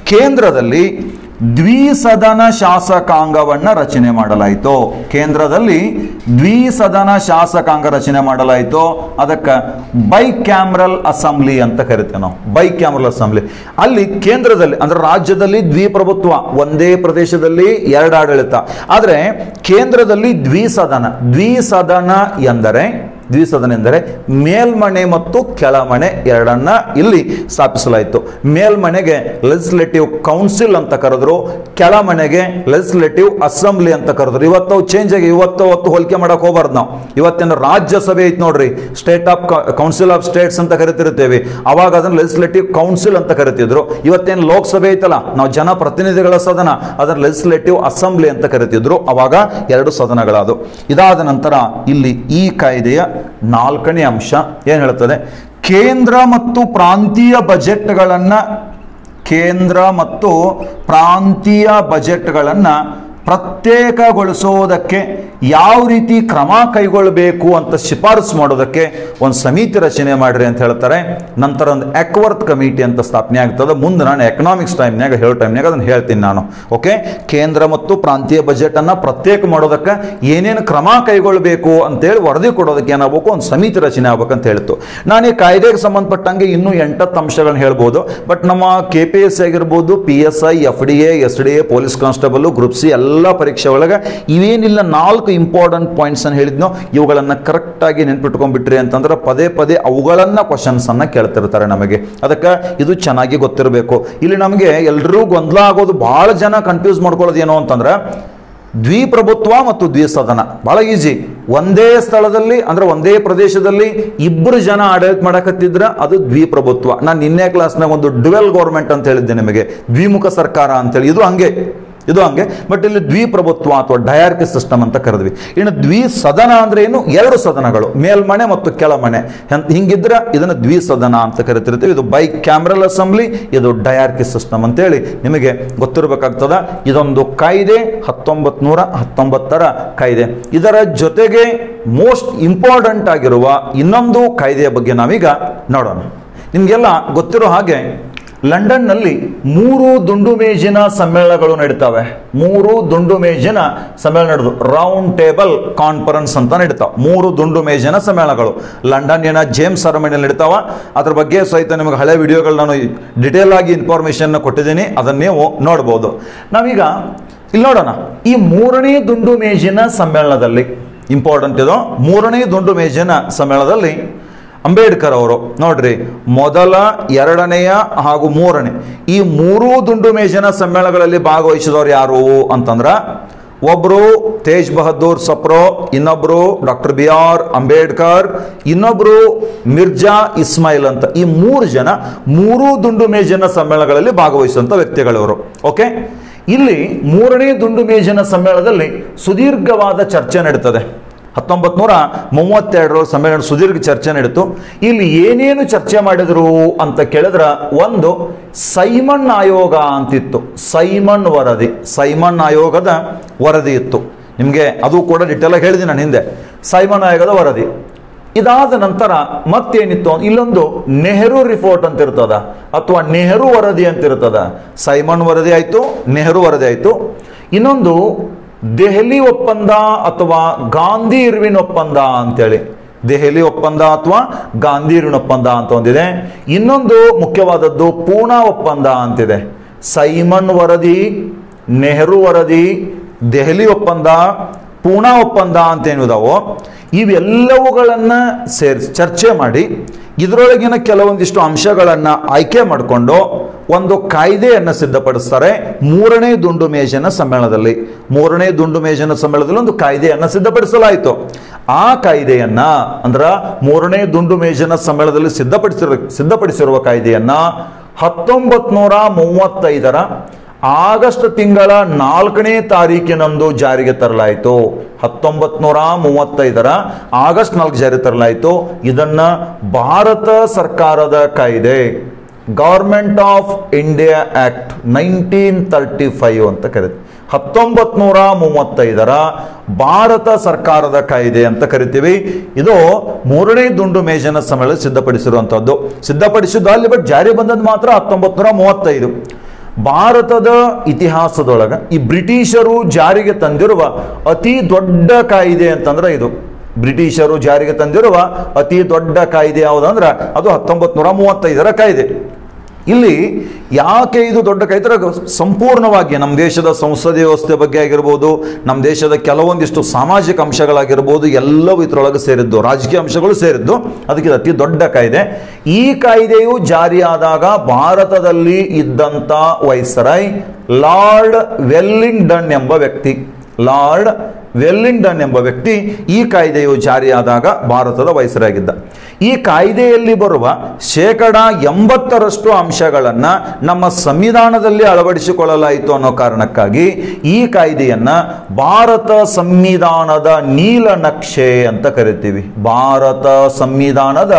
ಕೇಂದ್ರದಲ್ಲಿ ದ್ವಿಸದನ ಶಾಸಕಾಂಗವನ್ನ ರಚನೆ ಮಾಡಲಾಯಿತು. ಕೇಂದ್ರದಲ್ಲಿ ದ್ವಿಸದನ ಶಾಸಕಾಂಗ ರಚನೆ ಮಾಡಲಾಯಿತು. ಅದಕ್ಕೆ ಬೈ ಕ್ಯಾಮ್ರಲ್ ಅಸೆಂಬ್ಲಿ ಅಂತ ಕರಿತೇವೆ ನಾವು. Bicameral assembly. ಅಲ್ಲಿ ಕೇಂದ್ರದಲ್ಲಿ, ಅಂದ್ರೆ ರಾಜ್ಯದಲ್ಲಿ ದ್ವಿಪ್ರಭುತ್ವ, ಒಂದೇ ಪ್ರದೇಶದಲ್ಲಿ ಎರಡು ಆಡಳಿತ. ಆದರೆ ಕೇಂದ್ರದಲ್ಲಿ ದ್ವಿಸದನ ದ್ವಿಸದನ ಎಂದರೆ ದ್ವಿಸದನ ಮೇಲ್ಮಣೆ ಮತ್ತು ಕೆಳಮಣೆ ಎರಡನ್ನ ಇಲ್ಲಿ ಸ್ಥಾಪಿಸಲಾಯಿತು. ಮೇಲ್ಮನೆಗೆ ಲೆಜಿಸ್ಲೇಟಿವ್ ಕೌನ್ಸಿಲ್ ಅಂತ ಕರೆದ್ರು ಕೆಳಮನೆಗೆ ಲೆಜಿಸ್ಲೇಟಿವ್ ಅಸೆಂಬ್ಲಿ ಅಂತ ಕರೆದ್ರು. ಇವತ್ತು ಚೇಂಜ್ ಆಗಿ ಇವತ್ತು ಹೊತ್ತು ಹೋಲಿಕೆ ಮಾಡಕ್ ಹೋಗ್ಬಾರ್ದು ನಾವು. ಇವತ್ತೇನು ರಾಜ್ಯಸಭೆ ಐತಿ ನೋಡ್ರಿ state of council of states ಅಂತ ಕರಿತಿರ್ತೇವೆ ಅವಾಗ ಅದನ್ನ ಲೆಜಿಸ್ಲೇಟಿವ್ ಕೌನ್ಸಿಲ್ ಅಂತ ಕರಿತಿದ್ರು. ಇವತ್ತೇನು ಲೋಕಸಭೆ ಐತಲ್ಲ, ನಾವು ಜನಪ್ರತಿನಿಧಿಗಳ ಸದನ ಅದರ ಲೆಜಿಸ್ಲೇಟಿವ್ ಅಸೆಂಬ್ಲಿ ಅಂತ ಕರಿತಿದ್ರು. ಅವಾಗ ಎರಡು ಸದನಗಳಾದವು. ಇದಾದ ನಂತರ ಇಲ್ಲಿ ಈ ಕಾಯ್ದೆಯ ನಾಲ್ಕನೇ ಅಂಶ ಏನು ಹೇಳುತ್ತದೆ? ಕೇಂದ್ರ ಮತ್ತು ಪ್ರಾಂತೀಯ ಬಜೆಟ್ಗಳನ್ನು ಕೇಂದ್ರ ಮತ್ತು ಪ್ರಾಂತೀಯ ಬಜೆಟ್ಗಳನ್ನು ಪ್ರತ್ಯೇಕಗೊಳಿಸೋದಕ್ಕೆ ಯಾವ ರೀತಿ ಕ್ರಮ ಕೈಗೊಳ್ಳಬೇಕು ಅಂತ ಶಿಫಾರಸು ಮಾಡೋದಕ್ಕೆ ಒಂದು ಸಮಿತಿ ರಚನೆ ಮಾಡಿರಿ ಅಂತ ಹೇಳ್ತಾರೆ. ನಂತರ ಒಂದು ಎಕ್ವರ್ತ್ ಕಮಿಟಿ ಅಂತ ಸ್ಥಾಪನೆ ಆಗ್ತದೆ. ಮುಂದೆ ನಾನು ಎಕನಾಮಿಕ್ಸ್ ಟೈಮ್ನಾಗ ಹೇಳೋ ಟೈಮ್ನಾಗ ಅದನ್ನು ಹೇಳ್ತೀನಿ ನಾನು. ಓಕೆ ಕೇಂದ್ರ ಮತ್ತು ಪ್ರಾಂತೀಯ ಬಜೆಟನ್ನು ಪ್ರತ್ಯೇಕ ಮಾಡೋದಕ್ಕೆ ಏನೇನು ಕ್ರಮ ಕೈಗೊಳ್ಳಬೇಕು ಅಂತೇಳಿ ವರದಿ ಕೊಡೋದಕ್ಕೆ ಏನಾಗಬೇಕು? ಒಂದು ಸಮಿತಿ ರಚನೆ ಆಗ್ಬೇಕಂತ ಹೇಳ್ತು. ನಾನು ಈ ಕಾಯ್ದೆಗೆ ಸಂಬಂಧಪಟ್ಟಂಗೆ ಇನ್ನೂ ಎಂಟತ್ತು ಅಂಶಗಳನ್ನ ಹೇಳ್ಬೋದು. ಬಟ್ ನಮ್ಮ ಕೆ ಪಿ ಎಸ್ ಆಗಿರ್ಬೋದು P S I F D S D A police constable group C ಎಲ್ಲ ಪರೀಕ್ಷೆ ಒಳಗೆ ಇವೇನಿಲ್ಲ ನಾಲ್ಕು ಇಂಪಾರ್ಟೆಂಟ್ ಪಾಯಿಂಟ್ಸ್ ಅನ್ನು ಹೇಳಿದ್ನೋ, ಇವುಗಳನ್ನು ಕರೆಕ್ಟಾಗಿ ನೆನ್ಪಿಟ್ಕೊಂಡ್ಬಿಟ್ರಿ ಅಂತಂದ್ರೆ ಪದೇ ಪದೇ ಅವುಗಳನ್ನ ಕ್ವಶನ್ಸ್ ಅನ್ನ ಕೇಳ್ತಿರ್ತಾರೆ ನಮಗೆ. ಅದಕ್ಕೆ ಇದು ಚೆನ್ನಾಗಿ ಗೊತ್ತಿರಬೇಕು. ಇಲ್ಲಿ ನಮಗೆ ಎಲ್ಲರೂ ಗೊಂದಲ ಆಗೋದು ಭಾಳ ಜನ ಕನ್ಫ್ಯೂಸ್ ಮಾಡ್ಕೊಳ್ಳೋದು ಏನೋ ಅಂತಂದ್ರೆ ದ್ವಿಪ್ರಭುತ್ವ ಮತ್ತು ದ್ವಿಸದನ. ಬಹಳ ಈಜಿ ಒಂದೇ ಸ್ಥಳದಲ್ಲಿ, ಅಂದ್ರೆ ಒಂದೇ ಪ್ರದೇಶದಲ್ಲಿ ಇಬ್ಬರು ಜನ ಆಡಳಿತ ಮಾಡಕತ್ತಿದ್ರ ಅದು ದ್ವಿಪ್ರಭುತ್ವ. ನಾನು ನಿನ್ನೆ ಕ್ಲಾಸ್ನಾಗ ಒಂದು ಡ್ಯುವೆಲ್ ಗೌರ್ಮೆಂಟ್ ಅಂತ ಹೇಳಿದ್ದೆ ನಿಮಗೆ. ದ್ವಿಮುಖ ಸರ್ಕಾರ ಅಂತೇಳಿ ಇದು ಹಂಗೆ. ಇದು ಹಂಗೆ. ಬಟ್ ಇಲ್ಲಿ ದ್ವಿಪ್ರಭುತ್ವ ಅಥವಾ ಡಯಾರ್ಕಿ ಸಿಸ್ಟಮ್ ಅಂತ ಕರೆದ್ವಿ. ಇನ್ನು ದ್ವಿ ಸದನ ಅಂದ್ರೆ ಏನು? ಎರಡು ಸದನಗಳು. ಮೇಲ್ಮನೆ ಮತ್ತು ಕೆಳಮನೆ. ಹಿಂಗಿದ್ರೆ ಇದನ್ನು ದ್ವಿಸದನ ಅಂತ ಕರಿತಿರ್ತೀವಿ. ಇದು ಬೈ ಕ್ಯಾಮ್ರಲ್ ಅಸೆಂಬ್ಲಿ ಇದು ಡಯಾರ್ಕಿ ಸಿಸ್ಟಮ್ ಅಂತೇಳಿ ನಿಮಗೆ ಗೊತ್ತಿರಬೇಕಾಗ್ತದ. ಇದೊಂದು ಕಾಯ್ದೆ ಹತ್ತೊಂಬತ್ ನೂರ ಹತ್ತೊಂಬತ್ತರ ಕಾಯ್ದೆ. ಇದರ ಜೊತೆಗೆ ಮೋಸ್ಟ್ ಇಂಪಾರ್ಟೆಂಟ್ ಆಗಿರುವ ಇನ್ನೊಂದು ಕಾಯ್ದೆಯ ಬಗ್ಗೆ ನಾವೀಗ ನೋಡೋಣ. ನಿಮಗೆಲ್ಲ ಗೊತ್ತಿರೋ ಹಾಗೆ ಲಂಡನ್ನಲ್ಲಿ ಮೂರು ದುಂಡು ಮೇಜಿನ ಸಮ್ಮೇಳನಗಳು ನಡೀತಾವೆ. ಮೂರು ದುಂಡು ಮೇಜಿನ ಸಮ್ಮೇಳನ ನಡೆದು ರೌಂಡ್ ಟೇಬಲ್ ಕಾನ್ಫರೆನ್ಸ್ ಅಂತ ನಡೀತಾವೆ. ಮೂರು ದುಂಡು ಮೇಜಿನ ಸಮ್ಮೇಳನಗಳು. ಲಂಡನ್ನಿನ ಜೇಮ್ಸ್ ಅರಮನೆಯಲ್ಲಿ ನಡೀತಾವ. ಅದ್ರ ಬಗ್ಗೆ ಸಹಿತ ನಿಮಗೆ ಹಳೆ ವಿಡಿಯೋಗಳು ನಾನು ಡಿಟೇಲ್ ಆಗಿ ಇನ್ಫಾರ್ಮೇಶನ್ ಕೊಟ್ಟಿದ್ದೀನಿ. ಅದನ್ನ ನೀವು ನೋಡ್ಬೋದು. ನಾವೀಗ ಇಲ್ಲಿ ನೋಡೋಣ. ಈ ಮೂರನೇ ದುಂಡು ಮೇಜಿನ ಸಮ್ಮೇಳನದಲ್ಲಿ ಇಂಪಾರ್ಟೆಂಟ್ ಇದು. ಮೂರನೇ ದುಂಡು ಮೇಜಿನ ಸಮ್ಮೇಳನದಲ್ಲಿ ಅಂಬೇಡ್ಕರ್ ಅವರು, ನೋಡ್ರಿ, ಮೊದಲ ಎರಡನೆಯ ಹಾಗೂ ಮೂರನೇ, ಈ ಮೂರೂ ದುಂಡು ಮೇಜಿನ ಸಮ್ಮೇಳನಗಳಲ್ಲಿ ಭಾಗವಹಿಸಿದವರು ಯಾರು ಅಂತಂದ್ರ, ಒಬ್ರು ತೇಜ್ ಬಹದ್ದೂರ್ ಸಪ್ರೋ, ಇನ್ನೊಬ್ರು ಡಾಕ್ಟರ್ ಬಿ ಆರ್ ಅಂಬೇಡ್ಕರ್, ಇನ್ನೊಬ್ರು ಮಿರ್ಜಾ ಇಸ್ಮಾಯಿಲ್ ಅಂತ, ಈ ಮೂರು ಜನ ಮೂರೂ ದುಂಡು ಮೇಜಿನ ಸಮ್ಮೇಳನಗಳಲ್ಲಿ ಭಾಗವಹಿಸುವಂತ ವ್ಯಕ್ತಿಗಳವರು, ಓಕೆ? ಇಲ್ಲಿ ಮೂರನೇ ದುಂಡು ಮೇಜಿನ ಸಮ್ಮೇಳನದಲ್ಲಿ ಸುದೀರ್ಘವಾದ ಚರ್ಚೆ ನಡೀತದೆ. ಹತ್ತೊಂಬತ್ತು ನೂರ ಮೂವತ್ತೆರಡರ ಸಮ್ಮೇಳನ ಸುದೀರ್ಘ ಚರ್ಚೆ ನಡೀತು ಇಲ್ಲಿ ಏನೇನು ಚರ್ಚೆ ಮಾಡಿದ್ರು ಅಂತ ಕೇಳಿದ್ರೆ ಒಂದು ಸೈಮನ್ ಆಯೋಗ ಅಂತಿತ್ತು. ಸೈಮನ್ ವರದಿ. ಸೈಮನ್ ಆಯೋಗದ ವರದಿ ಇತ್ತು. ನಿಮಗೆ ಅದು ಕೂಡ ಡಿಟೇಲ್ ಆಗಿ ಹೇಳಿದೆ ನಾನು ಹಿಂದೆ. ಸೈಮನ್ ಆಯೋಗದ ವರದಿ. ಇದಾದ ನಂತರ ಮತ್ತೇನಿತ್ತು? ಇಲ್ಲೊಂದು ನೆಹರು ರಿಪೋರ್ಟ್ ಅಂತ ಇರ್ತದ ಅಥವಾ ನೆಹರು ವರದಿ ಅಂತ ಇರ್ತದ ಸೈಮನ್ ವರದಿ ಆಯಿತು, ನೆಹರು ವರದಿ ಆಯಿತು. ಇನ್ನೊಂದು ದೆಹಲಿ ಒಪ್ಪಂದ ಅಥವಾ ಗಾಂಧಿ ಇರ್ವಿನ್ ಒಪ್ಪಂದ ಅಂತೇಳಿ. ದೆಹಲಿ ಒಪ್ಪಂದ ಅಥವಾ ಗಾಂಧಿ ಇರ್ವಿನ್ ಒಪ್ಪಂದ ಅಂತ ಒಂದಿದೆ. ಇನ್ನೊಂದು ಮುಖ್ಯವಾದದ್ದು ಪೂನಾ ಒಪ್ಪಂದ ಅಂತಿದೆ. ಸೈಮನ್ ವರದಿ, ನೆಹರು ವರದಿ, ದೆಹಲಿ ಒಪ್ಪಂದ ಪೂನಾ ಒಪ್ಪಂದ ಅಂತ ಏನಿದಾವೋ, ಇವೆಲ್ಲವುಗಳನ್ನು ಸೇರಿಸಿ ಚರ್ಚೆ ಮಾಡಿ, ಇದರೊಳಗಿನ ಕೆಲವೊಂದಿಷ್ಟು ಅಂಶಗಳನ್ನು ಆಯ್ಕೆ ಮಾಡಿಕೊಂಡು ಒಂದು ಕಾಯ್ದೆಯನ್ನು ಸಿದ್ಧಪಡಿಸ್ತಾರೆ. ಮೂರನೇ ದುಂಡು ಮೇಜಿನ ಸಮ್ಮೇಳನದಲ್ಲಿ, ಮೂರನೇ ದುಂಡು ಮೇಜಿನ ಸಮ್ಮೇಳನದಲ್ಲಿ ಒಂದು ಕಾಯ್ದೆಯನ್ನು ಸಿದ್ಧಪಡಿಸಲಾಯಿತು. ಆ ಕಾಯ್ದೆಯನ್ನ, ಅಂದ್ರೆ ಮೂರನೇ ದುಂಡು ಮೇಜಿನ ಸಮ್ಮೇಳನದಲ್ಲಿ ಸಿದ್ಧಪಡಿಸಿರ, ಸಿದ್ಧಪಡಿಸಿರುವ ಕಾಯ್ದೆಯನ್ನ ಹತ್ತೊಂಬತ್ ನೂರ ಮೂವತ್ತೈದರ ಆಗಸ್ಟ್ ತಿಂಗಳ ನಾಲ್ಕನೇ ತಾರೀಕಿನಂದು ಜಾರಿಗೆ ತರಲಾಯಿತು. ಹತ್ತೊಂಬತ್ ನೂರ ಮೂವತ್ತೈದರ ಆಗಸ್ಟ್ ನಾಲ್ಕು ಜಾರಿ ತರಲಾಯಿತು. ಇದನ್ನ ಭಾರತ ಸರ್ಕಾರದ ಕಾಯ್ದೆ. Government of India act nineteen thirty five ಅಂತ ಕರೀತೀವಿ. ಹತ್ತೊಂಬತ್ ನೂರ ಮೂವತ್ತೈದರ ಭಾರತ ಸರ್ಕಾರದ ಕಾಯ್ದೆ ಅಂತ ಕರಿತೀವಿ. ಇದು ಮೂರನೇ ದುಂಡು ಮೇಜಿನ ಸಮ್ಮೇಳನ ಸಿದ್ಧಪಡಿಸಿರುವಂತಹದ್ದು. ಸಿದ್ಧಪಡಿಸಿದ್ದು ಅಲ್ಲಿ ಬಟ್ ಜಾರಿ ಬಂದದ್ದು ಮಾತ್ರ ಹತ್ತೊಂಬತ್ ನೂರ ಮೂವತ್ತೈದು. ಭಾರತದ ಇತಿಹಾಸದೊಳಗ ಈ ಬ್ರಿಟಿಷರು ಜಾರಿಗೆ ತಂದಿರುವ ಅತಿ ದೊಡ್ಡ ಕಾಯಿದೆ ಅಂತಂದ್ರೆ ಇದು. ಬ್ರಿಟಿಷರು ಜಾರಿಗೆ ತಂದಿರುವ ಅತಿ ದೊಡ್ಡ ಕಾಯ್ದೆ ಯಾವುದಂದ್ರೆ ಅದು ಹತ್ತೊಂಬತ್ತು ನೂರ ಮೂವತ್ತೈದರ ಕಾಯ್ದೆ. ಇಲ್ಲಿ ಯಾಕೆ ಇದು ದೊಡ್ಡ ಕೈತರ ಸಂಪೂರ್ಣವಾಗಿ ನಮ್ಮ ದೇಶದ ಸಂಸದೀಯ ವ್ಯವಸ್ಥೆ ಬಗ್ಗೆ ಆಗಿರ್ಬೋದು, ನಮ್ಮ ದೇಶದ ಕೆಲವೊಂದಿಷ್ಟು ಸಾಮಾಜಿಕ ಅಂಶಗಳಾಗಿರ್ಬೋದು, ಎಲ್ಲವೂ ಇದರೊಳಗೆ ಸೇರಿದ್ದು, ರಾಜಕೀಯ ಅಂಶಗಳು ಸೇರಿದ್ದು, ಅದಕ್ಕೆ ಅತಿ ದೊಡ್ಡ ಕಾಯ್ದೆ. ಈ ಕಾಯ್ದೆಯು ಜಾರಿಯಾದಾಗ ಭಾರತದಲ್ಲಿ ಇದ್ದಂಥ ವೈಸರಾಯ್ ಲಾರ್ಡ್ ವೆಲ್ಲಿಂಗ್ಡನ್ ಎಂಬ ವ್ಯಕ್ತಿ, ಲಾರ್ಡ್ ವೆಲ್ಲಿಂಗ್ಡನ್ ಎಂಬ ವ್ಯಕ್ತಿ ಈ ಕಾಯ್ದೆಯು ಜಾರಿಯಾದಾಗ ಭಾರತದ ವಯಸ್ಸರಾಗಿದ್ದ ಈ ಕಾಯ್ದೆಯಲ್ಲಿ ಬರುವ ಶೇಕಡ ಎಂಬತ್ತರಷ್ಟು ಅಂಶಗಳನ್ನು ನಮ್ಮ ಸಂವಿಧಾನದಲ್ಲಿ ಅಳವಡಿಸಿಕೊಳ್ಳಲಾಯಿತು ಅನ್ನೋ ಕಾರಣಕ್ಕಾಗಿ ಈ ಕಾಯ್ದೆಯನ್ನು ಭಾರತ ಸಂವಿಧಾನದ ನೀಲನಕ್ಷೆ ಅಂತ ಕರಿತೀವಿ. ಭಾರತ ಸಂವಿಧಾನದ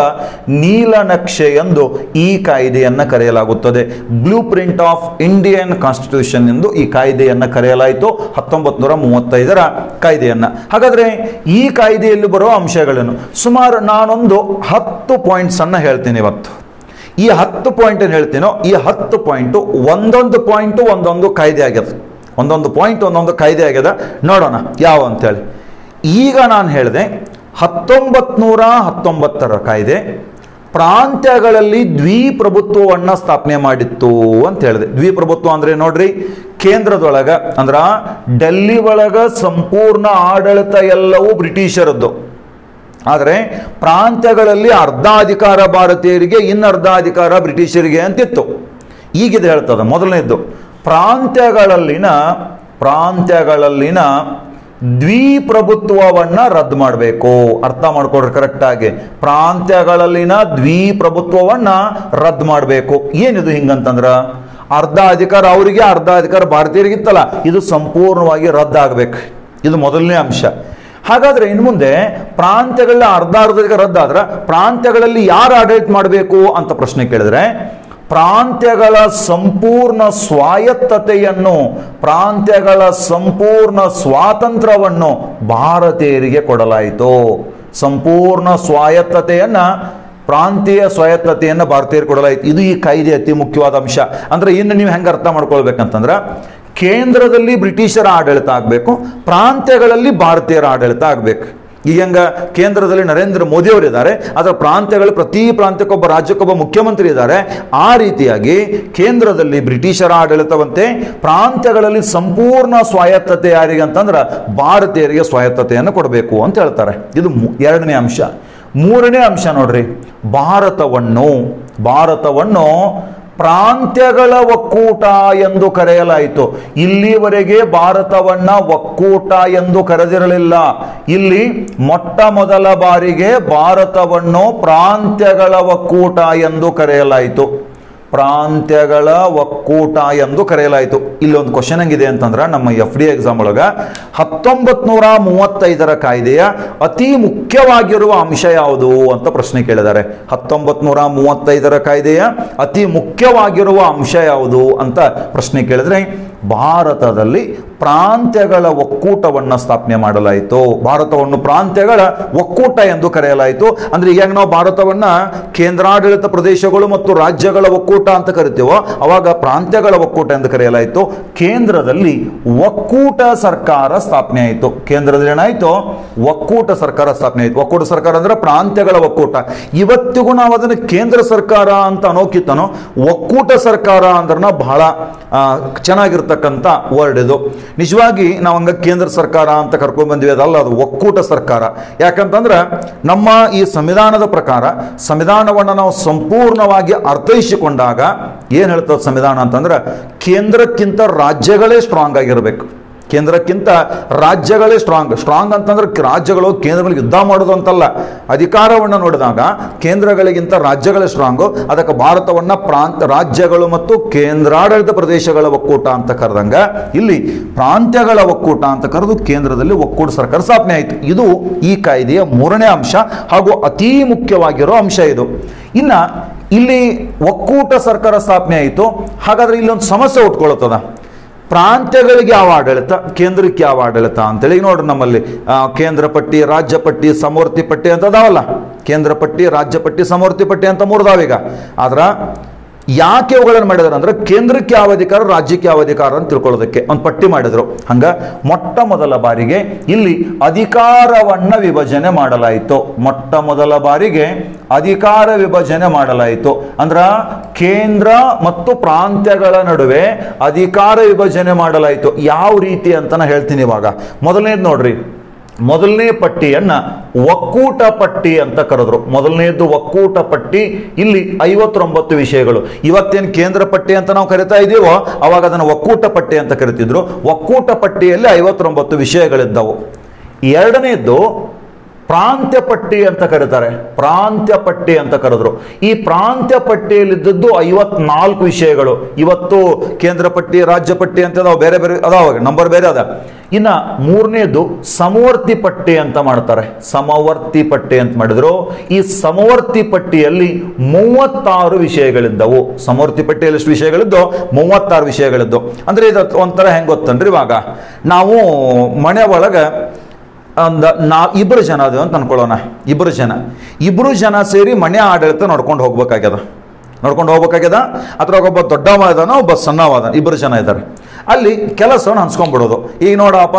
ನೀಲನಕ್ಷೆ ಎಂದು ಈ ಕಾಯ್ದೆಯನ್ನು ಕರೆಯಲಾಗುತ್ತದೆ. Blueprint of Indian constitution ಎಂದು ಈ ಕಾಯ್ದೆಯನ್ನು ಕರೆಯಲಾಯಿತು. ಹತ್ತೊಂಬತ್ತು ನೂರ ಮೂವತ್ತೈದರ ಕಾಯ್ದೆಯನ್ನ. ಹಾಗಾದರೆ ಈ ಕಾಯ್ದೆಯಲ್ಲಿ ಬರೋ ಅಂಶಗಳನ್ನು ಸುಮಾರು ನಾನೊಂದು ಹತ್ತು ಪಾಯಿಂಟ್ಸನ್ನು ಹೇಳ್ತೀನಿ ಇವತ್ತು. ಈ ಹತ್ತು ಪಾಯಿಂಟ್ ಏನು ಹೇಳ್ತೀನೋ, ಈ ಹತ್ತು ಪಾಯಿಂಟು ಒಂದೊಂದು ಪಾಯಿಂಟು ಒಂದೊಂದು ಕಾಯ್ದೆ ಆಗ್ಯದ. ಒಂದೊಂದು ಪಾಯಿಂಟ್ ಒಂದೊಂದು ಕಾಯ್ದೆ ಆಗ್ಯದ. ನೋಡೋಣ ಯಾವ ಅಂತೇಳಿ. ಈಗ ನಾನು ಹೇಳಿದೆ ಹತ್ತೊಂಬತ್ತು ನೂರ ಹತ್ತೊಂಬತ್ತರ ಕಾಯ್ದೆ. ಪ್ರಾಂತ್ಯಗಳಲ್ಲಿ ದ್ವಿಪ್ರಭುತ್ವವನ್ನು ಸ್ಥಾಪನೆ ಮಾಡಿತ್ತು ಅಂತ ಹೇಳಿದೆ. ದ್ವಿಪ್ರಭುತ್ವ ಅಂದ್ರೆ ನೋಡ್ರಿ, ಕೇಂದ್ರದೊಳಗ ಅಂದ್ರ ಡೆಲ್ಲಿ ಒಳಗ ಸಂಪೂರ್ಣ ಆಡಳಿತ ಎಲ್ಲವೂ ಬ್ರಿಟಿಷರದ್ದು. ಆದರೆ ಪ್ರಾಂತ್ಯಗಳಲ್ಲಿ ಅರ್ಧ ಅಧಿಕಾರ ಭಾರತೀಯರಿಗೆ ಇನ್ನರ್ಧ ಅಧಿಕಾರ ಬ್ರಿಟಿಷರಿಗೆ ಅಂತಿತ್ತು. ಈಗಿದು ಹೇಳ್ತದೆ, ಮೊದಲನೇದ್ದು, ಪ್ರಾಂತ್ಯಗಳಲ್ಲಿನ ಪ್ರಾಂತ್ಯಗಳಲ್ಲಿನ ದ್ವಿಪ್ರಭುತ್ವವನ್ನ ರದ್ದು ಮಾಡಬೇಕು. ಅರ್ಥ ಮಾಡ್ಕೊಡ್ರಿ ಕರೆಕ್ಟಾಗಿ ಪ್ರಾಂತ್ಯಗಳಲ್ಲಿನ ದ್ವಿಪ್ರಭುತ್ವವನ್ನ ರದ್ದು ಮಾಡಬೇಕು. ಏನಿದು ಹಿಂಗಂತಂದ್ರ? ಅರ್ಧ ಅಧಿಕಾರ ಅವರಿಗೆ, ಅರ್ಧ ಅಧಿಕಾರ ಭಾರತೀಯರಿಗಿತ್ತಲ್ಲ, ಇದು ಸಂಪೂರ್ಣವಾಗಿ ರದ್ದಾಗಬೇಕು ಇದು ಮೊದಲನೇ ಅಂಶ. ಹಾಗಾದ್ರೆ ಇನ್ನು ಮುಂದೆ ಪ್ರಾಂತ್ಯಗಳ ಅರ್ಧ ಅರ್ಧ ರದ್ದಾದ್ರೆ ಪ್ರಾಂತ್ಯಗಳಲ್ಲಿ ಯಾರು ಆಡಳಿತ ಮಾಡಬೇಕು ಅಂತ ಪ್ರಶ್ನೆ ಕೇಳಿದ್ರೆ ಪ್ರಾಂತ್ಯಗಳ ಸಂಪೂರ್ಣ ಸ್ವಾಯತ್ತತೆಯನ್ನು, ಪ್ರಾಂತ್ಯಗಳ ಸಂಪೂರ್ಣ ಸ್ವಾತಂತ್ರ್ಯವನ್ನು ಭಾರತೀಯರಿಗೆ ಕೊಡಲಾಯಿತು. ಸಂಪೂರ್ಣ ಸ್ವಾಯತ್ತತೆಯನ್ನು, ಪ್ರಾಂತೀಯ ಸ್ವಾಯತ್ತತೆಯನ್ನು ಭಾರತೀಯರಿಗೆ ಕೊಡಲಾಯಿತು. ಇದು ಈ ಕಾಯ್ದೆ ಅತಿ ಮುಖ್ಯವಾದ ಅಂಶ. ಅಂದ್ರೆ ಇನ್ನು ನೀವು ಹೆಂಗೆ ಅರ್ಥ ಮಾಡ್ಕೊಳ್ಬೇಕಂತಂದ್ರೆ, ಕೇಂದ್ರದಲ್ಲಿ ಬ್ರಿಟಿಷರ ಆಡಳಿತ ಆಗಬೇಕು, ಪ್ರಾಂತ್ಯಗಳಲ್ಲಿ ಭಾರತೀಯರ ಆಡಳಿತ ಆಗಬೇಕು. ಈಗ ಕೇಂದ್ರದಲ್ಲಿ ನರೇಂದ್ರ ಮೋದಿ ಅವರು ಇದ್ದಾರೆ ಅದರ ಪ್ರಾಂತ್ಯಗಳು, ಪ್ರತಿ ಪ್ರಾಂತ್ಯಕ್ಕೊಬ್ಬ ರಾಜ್ಯಕ್ಕೊಬ್ಬ ಮುಖ್ಯಮಂತ್ರಿ ಇದ್ದಾರೆ, ಆ ರೀತಿಯಾಗಿ ಕೇಂದ್ರದಲ್ಲಿ ಬ್ರಿಟಿಷರ ಆಡಳಿತವಂತೆ ಪ್ರಾಂತ್ಯಗಳಲ್ಲಿ ಸಂಪೂರ್ಣ ಸ್ವಾಯತ್ತತೆ ಯಾರಿಗೆ ಅಂತಂದ್ರೆ ಭಾರತೀಯರಿಗೆ ಸ್ವಾಯತ್ತತೆಯನ್ನು ಕೊಡಬೇಕು ಅಂತ ಹೇಳ್ತಾರೆ. ಇದು ಎರಡನೇ ಅಂಶ. ಮೂರನೇ ಅಂಶ ನೋಡ್ರಿ, ಭಾರತವನ್ನು ಭಾರತವನ್ನು ಪ್ರಾಂತ್ಯಗಳ ಒಕ್ಕೂಟ ಎಂದು ಕರೆಯಲಾಯಿತು. ಇಲ್ಲಿವರೆಗೆ ಭಾರತವನ್ನ ಒಕ್ಕೂಟ ಎಂದು ಕರೆದಿರಲಿಲ್ಲ. ಇಲ್ಲಿ ಮೊಟ್ಟ ಮೊದಲ ಬಾರಿಗೆ ಭಾರತವನ್ನು ಪ್ರಾಂತ್ಯಗಳ ಒಕ್ಕೂಟ ಎಂದು ಕರೆಯಲಾಯಿತು. ಪ್ರಾಂತ್ಯಗಳ ಒಕ್ಕೂಟ ಎಂದು ಕರೆಯಲಾಯಿತು. ಇಲ್ಲಿ ಒಂದು ಕ್ವಶನ್ ಹೆಂಗಿದೆ ಅಂತಂದ್ರೆ, ನಮ್ಮ ಎಫ್ ಡಿ ಎಕ್ಸಾಮ್ ಒಳಗ ಹತ್ತೊಂಬತ್ ನೂರ ಮೂವತ್ತೈದರ ಕಾಯ್ದೆಯ ಅತಿ ಮುಖ್ಯವಾಗಿರುವ ಅಂಶ ಯಾವುದು ಅಂತ ಪ್ರಶ್ನೆ ಕೇಳಿದ್ದಾರೆ. ಹತ್ತೊಂಬತ್ ನೂರ ಮೂವತ್ತೈದರ ಕಾಯ್ದೆಯ ಅತಿ ಮುಖ್ಯವಾಗಿರುವ ಅಂಶ ಯಾವುದು ಅಂತ ಪ್ರಶ್ನೆ ಕೇಳಿದ್ರೆ, ಭಾರತದಲ್ಲಿ ಪ್ರಾಂತ್ಯಗಳ ಒಕ್ಕೂಟವನ್ನು ಸ್ಥಾಪನೆ ಮಾಡಲಾಯಿತು. ಭಾರತವನ್ನು ಪ್ರಾಂತ್ಯಗಳ ಒಕ್ಕೂಟ ಎಂದು ಕರೆಯಲಾಯಿತು. ಅಂದ್ರೆ ಈಗ ನಾವು ಭಾರತವನ್ನ ಕೇಂದ್ರಾಡಳಿತ ಪ್ರದೇಶಗಳು ಮತ್ತು ರಾಜ್ಯಗಳ ಒಕ್ಕೂಟ ಅಂತ ಕರಿತೀವೋ, ಅವಾಗ ಪ್ರಾಂತ್ಯಗಳ ಒಕ್ಕೂಟ ಎಂದು ಕರೆಯಲಾಯಿತು. ಕೇಂದ್ರದಲ್ಲಿ ಒಕ್ಕೂಟ ಸರ್ಕಾರ ಸ್ಥಾಪನೆ ಆಯಿತು. ಕೇಂದ್ರದಲ್ಲಿ ಏನಾಯಿತು? ಒಕ್ಕೂಟ ಸರ್ಕಾರ ಸ್ಥಾಪನೆ ಆಯಿತು. ಒಕ್ಕೂಟ ಸರ್ಕಾರ ಅಂದ್ರೆ ಪ್ರಾಂತ್ಯಗಳ ಒಕ್ಕೂಟ. ಇವತ್ತಿಗೂ ನಾವು ಅದನ್ನು ಕೇಂದ್ರ ಸರ್ಕಾರ ಅಂತ ಅನೋಕಿತ್ತನು ಒಕ್ಕೂಟ ಸರ್ಕಾರ ಅಂದ್ರನ ಬಹಳ ಚೆನ್ನಾಗಿರ್ತಕ್ಕಂಥ ವರ್ಡ್ ಇದು. ನಿಜವಾಗಿ ನಾವು ಹಂಗ ಕೇಂದ್ರ ಸರ್ಕಾರ ಅಂತ ಕರ್ಕೊಂಡು ಬಂದ್ವಿ, ಅದಲ್ಲ ಅದು ಒಕ್ಕೂಟ ಸರ್ಕಾರ. ಯಾಕಂತಂದ್ರೆ ನಮ್ಮ ಈ ಸಂವಿಧಾನದ ಪ್ರಕಾರ ಸಂವಿಧಾನವನ್ನು ನಾವು ಸಂಪೂರ್ಣವಾಗಿ ಅರ್ಥೈಸಿಕೊಂಡಾಗ ಏನ್ ಹೇಳ್ತದೆ ಸಂವಿಧಾನ ಅಂತಂದ್ರೆ ಕೇಂದ್ರಕ್ಕಿಂತ ರಾಜ್ಯಗಳೇ ಸ್ಟ್ರಾಂಗ್ ಆಗಿರಬೇಕು. ಕೇಂದ್ರಕ್ಕಿಂತ ರಾಜ್ಯಗಳೇ ಸ್ಟ್ರಾಂಗ್ ಸ್ಟ್ರಾಂಗ್ ಅಂತಂದ್ರೆ ರಾಜ್ಯಗಳು ಕೇಂದ್ರಗಳಿಗೆ ಯುದ್ಧ ಮಾಡೋದು ಅಂತಲ್ಲ. ಅಧಿಕಾರವನ್ನು ನೋಡಿದಾಗ ಕೇಂದ್ರಗಳಿಗಿಂತ ರಾಜ್ಯಗಳೇ ಸ್ಟ್ರಾಂಗು ಅದಕ್ಕೆ ಭಾರತವನ್ನ ಪ್ರಾಂತ ರಾಜ್ಯಗಳು ಮತ್ತು ಕೇಂದ್ರಾಡಳಿತ ಪ್ರದೇಶಗಳ ಒಕ್ಕೂಟ ಅಂತ ಕರೆದಂಗ ಇಲ್ಲಿ ಪ್ರಾಂತ್ಯಗಳ ಒಕ್ಕೂಟ ಅಂತ ಕರೆದು ಕೇಂದ್ರದಲ್ಲಿ ಒಕ್ಕೂಟ ಸರ್ಕಾರ ಸ್ಥಾಪನೆ ಆಯಿತು. ಇದು ಈ ಕಾಯ್ದೆಯ ಮೂರನೇ ಅಂಶ ಹಾಗೂ ಅತೀ ಮುಖ್ಯವಾಗಿರೋ ಅಂಶ ಇದು. ಇನ್ನ ಇಲ್ಲಿ ಒಕ್ಕೂಟ ಸರ್ಕಾರ ಸ್ಥಾಪನೆ ಆಯಿತು. ಹಾಗಾದ್ರೆ ಇಲ್ಲೊಂದು ಸಮಸ್ಯೆ ಉಟ್ಕೊಳ್ತದ. ಪ್ರಾಂತ್ಯಗಳಿಗೆ ಯಾವ ಆಡಳಿತ, ಕೇಂದ್ರಕ್ಕೆ ಯಾವ ಆಡಳಿತ ಅಂತೇಳಿ ನೋಡ್ರಿ ನಮ್ಮಲ್ಲಿ ಕೇಂದ್ರ ಪಟ್ಟಿ ರಾಜ್ಯ ಪಟ್ಟಿ ಸಮೂರ್ತಿ ಪಟ್ಟಿ ಅಂತ ಅದಾವಲ್ಲ. ಕೇಂದ್ರ ಪಟ್ಟಿ ರಾಜ್ಯ ಪಟ್ಟಿ ಸಮವರ್ತಿ ಪಟ್ಟಿ ಅಂತ ಮೂರ್ದಾವೀಗ ಆದ್ರ ಯಾಕೆ ಅವುಗಳನ್ನು ಮಾಡಿದಾರೆ ಅಂದ್ರೆ ಕೇಂದ್ರಕ್ಕೆ ಯಾವ ಅಧಿಕಾರ, ರಾಜ್ಯಕ್ಕೆ ಯಾವ ಅಧಿಕಾರ ಅಂತ ತಿಳ್ಕೊಳ್ಳೋದಕ್ಕೆ. ಒಂದು ಪಟ್ಟಿ ಮಾಡಿದ್ರು. ಹಂಗ ಮೊಟ್ಟ ಮೊದಲ ಬಾರಿಗೆ ಇಲ್ಲಿ ಅಧಿಕಾರವನ್ನ ವಿಭಜನೆ ಮಾಡಲಾಯಿತು. ಮೊಟ್ಟ ಮೊದಲ ಬಾರಿಗೆ ಅಧಿಕಾರ ವಿಭಜನೆ ಮಾಡಲಾಯಿತು. ಅಂದ್ರ ಕೇಂದ್ರ ಮತ್ತು ಪ್ರಾಂತ್ಯಗಳ ನಡುವೆ ಅಧಿಕಾರ ವಿಭಜನೆ ಮಾಡಲಾಯಿತು. ಯಾವ ರೀತಿ ಅಂತ ನಾ ಹೇಳ್ತೀನಿ ಇವಾಗ. ಮೊದಲನೇದು ನೋಡ್ರಿ. ಮೊದಲನೇ ಪಟ್ಟಿಯನ್ನ ಒಕ್ಕೂಟ ಪಟ್ಟಿ ಅಂತ ಕರೆದ್ರು. ಮೊದಲನೇದ್ದು ಒಕ್ಕೂಟ ಪಟ್ಟಿ, ಇಲ್ಲಿ ಐವತ್ತೊಂಬತ್ತು ವಿಷಯಗಳು. ಇವತ್ತೇನು ಕೇಂದ್ರ ಪಟ್ಟಿ ಅಂತ ನಾವು ಕರಿತಾ ಇದೀವೋ, ಅವಾಗ ಅದನ್ನು ಒಕ್ಕೂಟ ಪಟ್ಟಿ ಅಂತ ಕರಿತಿದ್ರು. ಒಕ್ಕೂಟ ಪಟ್ಟಿಯಲ್ಲಿ ಐವತ್ತೊಂಬತ್ತು ವಿಷಯಗಳಿದ್ದವು. ಎರಡನೇದ್ದು ಪ್ರಾಂತ್ಯ ಪಟ್ಟಿ ಅಂತ ಕರೀತಾರೆ. ಪ್ರಾಂತ್ಯ ಪಟ್ಟಿ ಅಂತ ಕರೆದ್ರು. ಈ ಪ್ರಾಂತ್ಯ ಪಟ್ಟಿಯಲ್ಲಿದ್ದದ್ದು ಐವತ್ನಾಲ್ಕು ವಿಷಯಗಳು. ಇವತ್ತು ಕೇಂದ್ರ ಪಟ್ಟಿ ರಾಜ್ಯ ಪಟ್ಟಿ ಅಂತ ಅದಾವ, ಬೇರೆ ಬೇರೆ ಅದಾವ ನಂಬರ್ ಬೇರೆ ಅದ. ಇನ್ನ ಮೂರನೇದು ಸಮವರ್ತಿ ಪಟ್ಟಿ ಅಂತ ಮಾಡ್ತಾರೆ. ಸಮವರ್ತಿ ಪಟ್ಟಿ ಅಂತ ಮಾಡಿದ್ರು. ಈ ಸಮವರ್ತಿ ಪಟ್ಟಿಯಲ್ಲಿ ಮೂವತ್ತಾರು ವಿಷಯಗಳಿದ್ದವು. ಸಮವರ್ತಿ ಪಟ್ಟಿಯಲ್ಲಿ ಎಷ್ಟು ವಿಷಯಗಳಿದ್ದು ಮೂವತ್ತಾರು ವಿಷಯಗಳಿದ್ದು ಅಂದ್ರೆ ಇದು ಒಂಥರ ಹೆಂಗೆ ಗೊತ್ತನ್ರಿ ಇವಾಗ? ನಾವು ಮನೆ ಒಳಗ ಒಂದು ನಾ ಇಬ್ಬರು ಜನ ಅದು ಅಂತ ಅನ್ಕೊಳ್ಳೋಣ. ಇಬ್ಬರು ಜನ. ಇಬ್ಬರು ಜನ ಸೇರಿ ಮನೆ ಆಡಳಿತ ನೋಡ್ಕೊಂಡು ಹೋಗ್ಬೇಕಾಗ್ಯದ. ನೋಡ್ಕೊಂಡು ಹೋಗ್ಬೇಕಾಗ್ಯದ? ಅದ್ರಾಗ ಒಬ್ಬ ದೊಡ್ಡವ ಇದಾನ, ಒಬ್ಬ ಸಣ್ಣವ ಅದಾನ ಇಬ್ಬರು ಜನ ಇದ್ದಾರೆ ಅಲ್ಲಿ ಕೆಲಸವನ್ನು ಹಂಚ್ಕೊಂಡ್ಬಿಡೋದು. ಈಗ ನೋಡಪ್ಪ,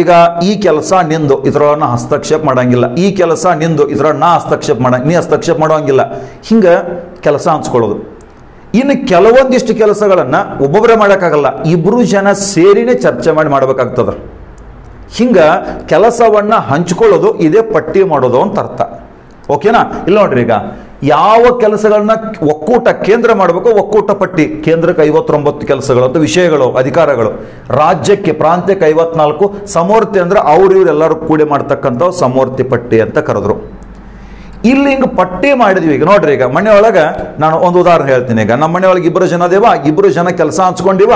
ಈಗ ಈ ಕೆಲಸ ನಿಂದು, ಇದ್ರೊಳನ್ನ ಹಸ್ತಕ್ಷೇಪ ಮಾಡಂಗಿಲ್ಲ. ಈ ಕೆಲಸ ನಿಂದು ಇದ್ರ ನಾ ಹಸ್ತಕ್ಷೇಪ ಮಾಡ, ನೀ ಹಸ್ತಕ್ಷೇಪ ಮಾಡೋಂಗಿಲ್ಲ ಹಿಂಗೆ ಕೆಲಸ ಹಂಚ್ಕೊಳ್ಳೋದು. ಇನ್ನು ಕೆಲವೊಂದಿಷ್ಟು ಕೆಲಸಗಳನ್ನ ಒಬ್ಬೊಬ್ಬರೇ ಮಾಡೋಕ್ಕಾಗಲ್ಲ ಇಬ್ಬರು ಜನ ಸೇರಿನೇ ಚರ್ಚೆ ಮಾಡಿ ಮಾಡ್ಬೇಕಾಗ್ತದ. ಹಿಂಗ ಕೆಲಸವನ್ನ ಹಂಚ್ಕೊಳ್ಳೋದು ಇದೇ ಪಟ್ಟಿ ಮಾಡೋದು ಅಂತ ಅರ್ಥ. ಓಕೆನಾ? ಇಲ್ಲ ನೋಡ್ರಿ ಈಗ ಯಾವ ಕೆಲಸಗಳನ್ನ ಒಕ್ಕೂಟ ಕೇಂದ್ರ ಮಾಡಬೇಕು, ಒಕ್ಕೂಟ ಪಟ್ಟಿ. ಕೇಂದ್ರಕ್ಕೆ ಐವತ್ತೊಂಬತ್ತು ಕೆಲಸಗಳು ಅಂತ ವಿಷಯಗಳು, ಅಧಿಕಾರಗಳು. ರಾಜ್ಯಕ್ಕೆ, ಪ್ರಾಂತ್ಯಕ್ಕೆ ಐವತ್ನಾಲ್ಕು. ಸಮೂರ್ತಿ ಅಂದ್ರೆ ಅವ್ರು ಇವ್ರು ಕೂಡಿ ಮಾಡ್ತಕ್ಕಂಥ ಸಮೂರ್ತಿ ಪಟ್ಟಿ ಅಂತ ಕರೆದ್ರು. ಇಲ್ಲಿ ಹಿಂಗೆ ಪಟ್ಟಿ ಮಾಡಿದ್ವಿ ಈಗ. ನೋಡ್ರಿ ಈಗ ಮನೆ ಒಳಗ ನಾನು ಒಂದು ಉದಾಹರಣೆ ಹೇಳ್ತೀನಿ ಈಗ. ನಮ್ಮ ಮನೆಯೊಳಗೆ ಇಬ್ಬರು ಜನ ಅದೇವ? ಇಬ್ಬರು ಜನ ಕೆಲಸ ಹಂಚ್ಕೊಂಡಿವ?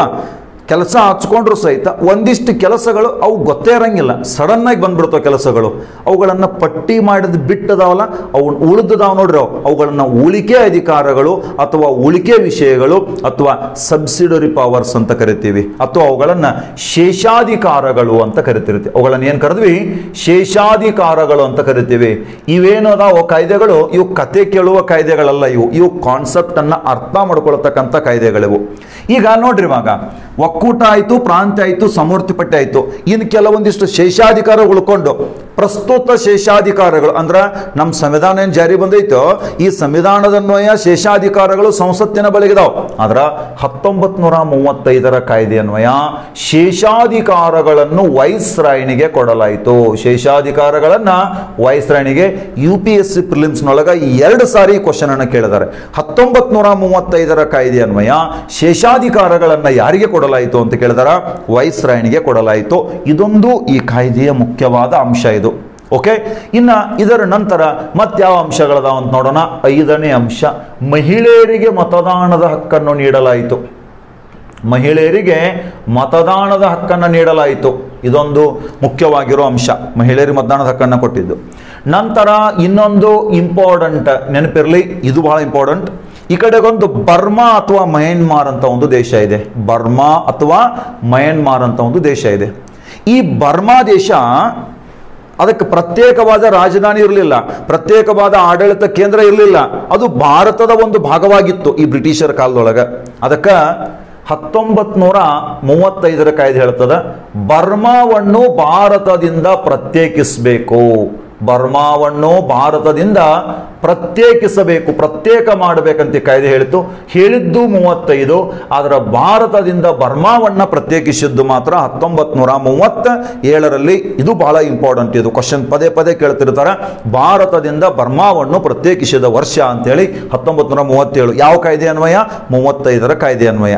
ಕೆಲಸ ಹಚ್ಕೊಂಡ್ರು ಸಹಿತ ಒಂದಿಷ್ಟು ಕೆಲಸಗಳು ಅವು ಗೊತ್ತೇ ಇರಂಗಿಲ್ಲ. ಸಡನ್ ಆಗಿ ಬಂದ್ಬಿಡ್ತಾವ ಕೆಲಸಗಳು. ಅವುಗಳನ್ನ ಪಟ್ಟಿ ಮಾಡಿದ ಬಿಟ್ಟದಾವಲ್ಲ ಅವು ಉಳಿದದಾವ ನೋಡ್ರಿ ಅವುಗಳನ್ನು ಉಳಿಕೆ ಅಧಿಕಾರಗಳು ಅಥವಾ ಉಳಿಕೆ ವಿಷಯಗಳು ಅಥವಾ ಸಬ್ಸಿಡರಿ ಪವರ್ಸ್ ಅಂತ ಕರಿತೀವಿ. ಅಥವಾ ಅವುಗಳನ್ನ ಶೇಷಾಧಿಕಾರಗಳು ಅಂತ ಕರಿತಿರ್ತೀವಿ. ಅವುಗಳನ್ನ ಏನು ಕರೆದ್ವಿ? ಶೇಷಾಧಿಕಾರಗಳು ಅಂತ ಕರಿತೀವಿ. ಇವೇನು ಅದಾವ ಕಾಯ್ದೆಗಳು? ಇವು ಕತೆ ಕೇಳುವ ಕಾಯ್ದೆಗಳಲ್ಲ ಇವು. ಇವು ಕಾನ್ಸೆಪ್ಟ್ ಅನ್ನ ಅರ್ಥ ಮಾಡ್ಕೊಳ್ತಕ್ಕಂಥ ಕಾಯ್ದೆಗಳಿವು. ಈಗ ನೋಡ್ರಿ ಇವಾಗ ಒಕ್ಕೂಟ ಆಯಿತು, ಪ್ರಾಂತ್ಯ ಆಯಿತು ಸಮೃದ್ಧಿ ಪಟ್ಟಿ ಆಯಿತು. ಇನ್ನು ಕೆಲವೊಂದಿಷ್ಟು ಶೇಷಾಧಿಕಾರ ಉಳ್ಕೊಂಡು ಪ್ರಸ್ತುತ ಶೇಷಾಧಿಕಾರಗಳು, ಅಂದ್ರೆ ನಮ್ಮ ಸಂವಿಧಾನ ಏನು ಜಾರಿ ಬಂದೈತೋ, ಈ ಸಂವಿಧಾನದನ್ವಯ ಶೇಷಾಧಿಕಾರಗಳು ಸಂಸತ್ತಿನ ಬಳಿಗಿದಾವೆ. ಆದ್ರೆ ಹತ್ತೊಂಬತ್ತು ನೂರ ಮೂವತ್ತೈದರ ಕಾಯ್ದೆ ಅನ್ವಯ ಶೇಷಾಧಿಕಾರಗಳನ್ನು ವೈಸ್ರಾಯಣಿಗೆ ಕೊಡಲಾಯಿತು. ಶೇಷಾಧಿಕಾರಗಳನ್ನ ವೈಸ್ರಾಯಣಿಗೆ ಯು ಪಿ ಎಸ್ ಸಿ ಪ್ರಿಲಿಮ್ಸ್ನೊಳಗೆ ಎರಡು ಸಾರಿ ಕ್ವಶನ್ ಅನ್ನು ಕೇಳಿದ್ದಾರೆ. ಹತ್ತೊಂಬತ್ತು ನೂರ ಮೂವತ್ತೈದರ ಕಾಯ್ದೆ ಅನ್ವಯ ಶೇಷಾಧಿಕಾರಗಳನ್ನು ಯಾರಿಗೆ ಕೊಡಲಾಯಿತು? ಅಂತ ಕೇಳಿದಾರ? ವೈಸ್ ರಾಯನಿಗೆ ಕೊಡಲಾಯಿತು. ಇದೊಂದು ಈ ಕಾಯ್ದೆಯ ಮುಖ್ಯವಾದ ಅಂಶ ಇದು. ಓಕೆ ಇನ್ನ ಇದರ ನಂತರ ಮತ್ಯಾವ ಅಂಶಗಳದಾವ ಅಂತ ನೋಡೋಣ. ಐದನೇ ಅಂಶ, ಮಹಿಳೆಯರಿಗೆ ಮತದಾನದ ಹಕ್ಕನ್ನು ನೀಡಲಾಯಿತು. ಮಹಿಳೆಯರಿಗೆ ಮತದಾನದ ಹಕ್ಕನ್ನು ನೀಡಲಾಯಿತು. ಇದೊಂದು ಮುಖ್ಯವಾಗಿರೋ ಅಂಶ. ಮಹಿಳೆಯರಿಗೆ ಮತದಾನದ ಹಕ್ಕನ್ನು ಕೊಟ್ಟಿದ್ದು. ನಂತರ ಇನ್ನೊಂದು ಇಂಪಾರ್ಟೆಂಟ್ ನೆನಪಿರಲಿ. ಇದು ಬಹಳ ಇಂಪಾರ್ಟೆಂಟ್ ಈ ಕಡೆಗೊಂದು ಬರ್ಮಾ ಅಥವಾ ಮಯನ್ಮಾರ್ ಅಂತ ಒಂದು ದೇಶ ಇದೆ. ಬರ್ಮಾ ಅಥವಾ ಮಯನ್ಮಾರ್ ಅಂತ ಒಂದು ದೇಶ ಇದೆ. ಈ ಬರ್ಮಾ ದೇಶ ಅದಕ್ಕೆ ಪ್ರತ್ಯೇಕವಾದ ರಾಜಧಾನಿ ಇರಲಿಲ್ಲ. ಪ್ರತ್ಯೇಕವಾದ ಆಡಳಿತ ಕೇಂದ್ರ ಇರಲಿಲ್ಲ. ಅದು ಭಾರತದ ಒಂದು ಭಾಗವಾಗಿತ್ತು ಈ ಬ್ರಿಟಿಷರ ಕಾಲದೊಳಗೆ. ಅದಕ್ಕೆ ಹತ್ತೊಂಬತ್ ನೂರ ಮೂವತ್ತೈದರ ಕಾಯ್ದೆ ಹೇಳ್ತದ, ಬರ್ಮಾವನ್ನು ಭಾರತದಿಂದ ಪ್ರತ್ಯೇಕಿಸಬೇಕು. ಬರ್ಮಾವನ್ನು ಭಾರತದಿಂದ ಪ್ರತ್ಯೇಕಿಸಬೇಕು, ಪ್ರತ್ಯೇಕ ಮಾಡಬೇಕಂತ ಕಾಯ್ದೆ ಹೇಳಿತು ಹೇಳಿದ್ದು ಮೂವತ್ತೈದು, ಆದರೆ ಭಾರತದಿಂದ ಬರ್ಮಾವನ್ನು ಪ್ರತ್ಯೇಕಿಸಿದ್ದು ಮಾತ್ರ ಹತ್ತೊಂಬತ್ತು ನೂರ ಮೂವತ್ತ ಏಳರಲ್ಲಿ ಇದು ಬಹಳ ಇಂಪಾರ್ಟೆಂಟ್ ಇದು. ಕ್ವಶನ್ ಪದೇ ಪದೇ ಕೇಳ್ತಿರ್ತಾರೆ. ಭಾರತದಿಂದ ಬರ್ಮಾವನ್ನು ಪ್ರತ್ಯೇಕಿಸಿದ ವರ್ಷ ಅಂತೇಳಿ ಹತ್ತೊಂಬತ್ತು ನೂರ ಮೂವತ್ತೇಳು. ಯಾವ ಕಾಯ್ದೆ ಅನ್ವಯ? ಮೂವತ್ತೈದರ ಕಾಯ್ದೆ ಅನ್ವಯ.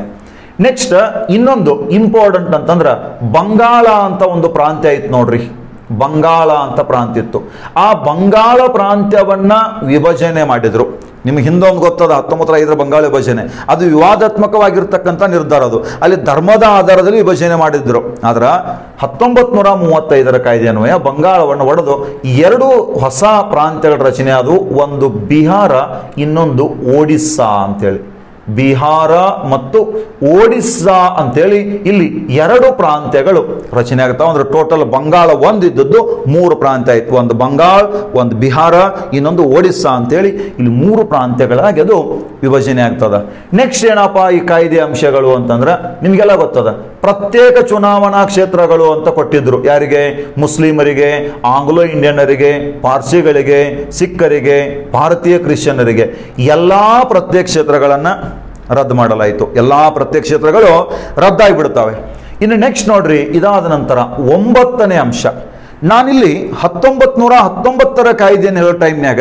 ನೆಕ್ಸ್ಟ್ ಇನ್ನೊಂದು ಇಂಪಾರ್ಟೆಂಟ್ ಅಂತಂದ್ರೆ ಬಂಗಾಳ ಅಂತ ಒಂದು ಪ್ರಾಂತ್ಯ ಐತೆ ನೋಡ್ರಿ. ಬಂಗಾಳ ಅಂತ ಪ್ರಾಂತ್ಯ ಇತ್ತು. ಆ ಬಂಗಾಳ ಪ್ರಾಂತ್ಯವನ್ನು ವಿಭಜನೆ ಮಾಡಿದ್ರು. ನಿಮ್ಗೆ ಹಿಂದೊಂದು ಗೊತ್ತದ, ಹತ್ತೊಂಬತ್ತರ ಐದರ ಬಂಗಾಳ ವಿಭಜನೆ. ಅದು ವಿವಾದಾತ್ಮಕವಾಗಿರ್ತಕ್ಕಂಥ ನಿರ್ಧಾರ ಅದು. ಅಲ್ಲಿ ಧರ್ಮದ ಆಧಾರದಲ್ಲಿ ವಿಭಜನೆ ಮಾಡಿದ್ರು. ಆದ್ರೆ ಹತ್ತೊಂಬತ್ತು ನೂರ ಮೂವತ್ತೈದರ ಕಾಯ್ದೆ ಅನ್ವಯ ಬಂಗಾಳವನ್ನು ಒಡೆದು ಎರಡು ಹೊಸ ಪ್ರಾಂತ್ಯಗಳ ರಚನೆ ಅದು, ಒಂದು ಬಿಹಾರ, ಇನ್ನೊಂದು ಒಡಿಸ್ಸಾ ಅಂತೇಳಿ. ಬಿಹಾರ ಮತ್ತು ಒಡಿಸ್ಸಾ ಅಂತೇಳಿ ಇಲ್ಲಿ ಎರಡು ಪ್ರಾಂತ್ಯಗಳು ರಚನೆ ಆಗ್ತಾವೆ. ಅಂದ್ರೆ ಟೋಟಲ್ ಬಂಗಾಳ ಒಂದಿದ್ದದ್ದು ಮೂರು ಪ್ರಾಂತ್ಯ ಆಯ್ತು. ಒಂದು ಬಂಗಾಳ, ಒಂದು ಬಿಹಾರ, ಇನ್ನೊಂದು ಒಡಿಸ್ಸಾ ಅಂತೇಳಿ ಇಲ್ಲಿ ಮೂರು ಪ್ರಾಂತ್ಯಗಳಾಗಿ ಅದು ವಿಭಜನೆ ಆಗ್ತದ. ನೆಕ್ಸ್ಟ್ ಏನಪ್ಪ ಈ ಕಾಯ್ದೆ ಅಂಶಗಳು ಅಂತಂದ್ರೆ ನಿಮಗೆಲ್ಲ ಗೊತ್ತದ. ಪ್ರತ್ಯೇಕ ಚುನಾವಣಾ ಕ್ಷೇತ್ರಗಳು ಅಂತ ಕೊಟ್ಟಿದ್ರು. ಯಾರಿಗೆ? ಮುಸ್ಲಿಮರಿಗೆ, ಆಂಗ್ಲೋ ಇಂಡಿಯನ್ನರಿಗೆ, ಪಾರ್ಸಿಗಳಿಗೆ, ಸಿಖ್ಖರಿಗೆ, ಭಾರತೀಯ ಕ್ರಿಶ್ಚಿಯನ್ನರಿಗೆ. ಎಲ್ಲ ಪ್ರತ್ಯೇಕ ಕ್ಷೇತ್ರಗಳನ್ನು ರದ್ದು ಮಾಡಲಾಯಿತು. ಎಲ್ಲ ಪ್ರತ್ಯೇಕ ಕ್ಷೇತ್ರಗಳು ರದ್ದಾಗಿ ರದ್ದಾಗಿಬಿಡ್ತವೆ. ಇನ್ನು ನೆಕ್ಸ್ಟ್ ನೋಡ್ರಿ, ಇದಾದ ನಂತರ ಒಂಬತ್ತನೇ ಅಂಶ. ನಾನಿಲ್ಲಿ ಹತ್ತೊಂಬತ್ತು ನೂರ ಹತ್ತೊಂಬತ್ತರ ಕಾಯ್ದೆಯನ್ನು ಹೇಳೋ ಟೈಮ್ನ್ಯಾಗ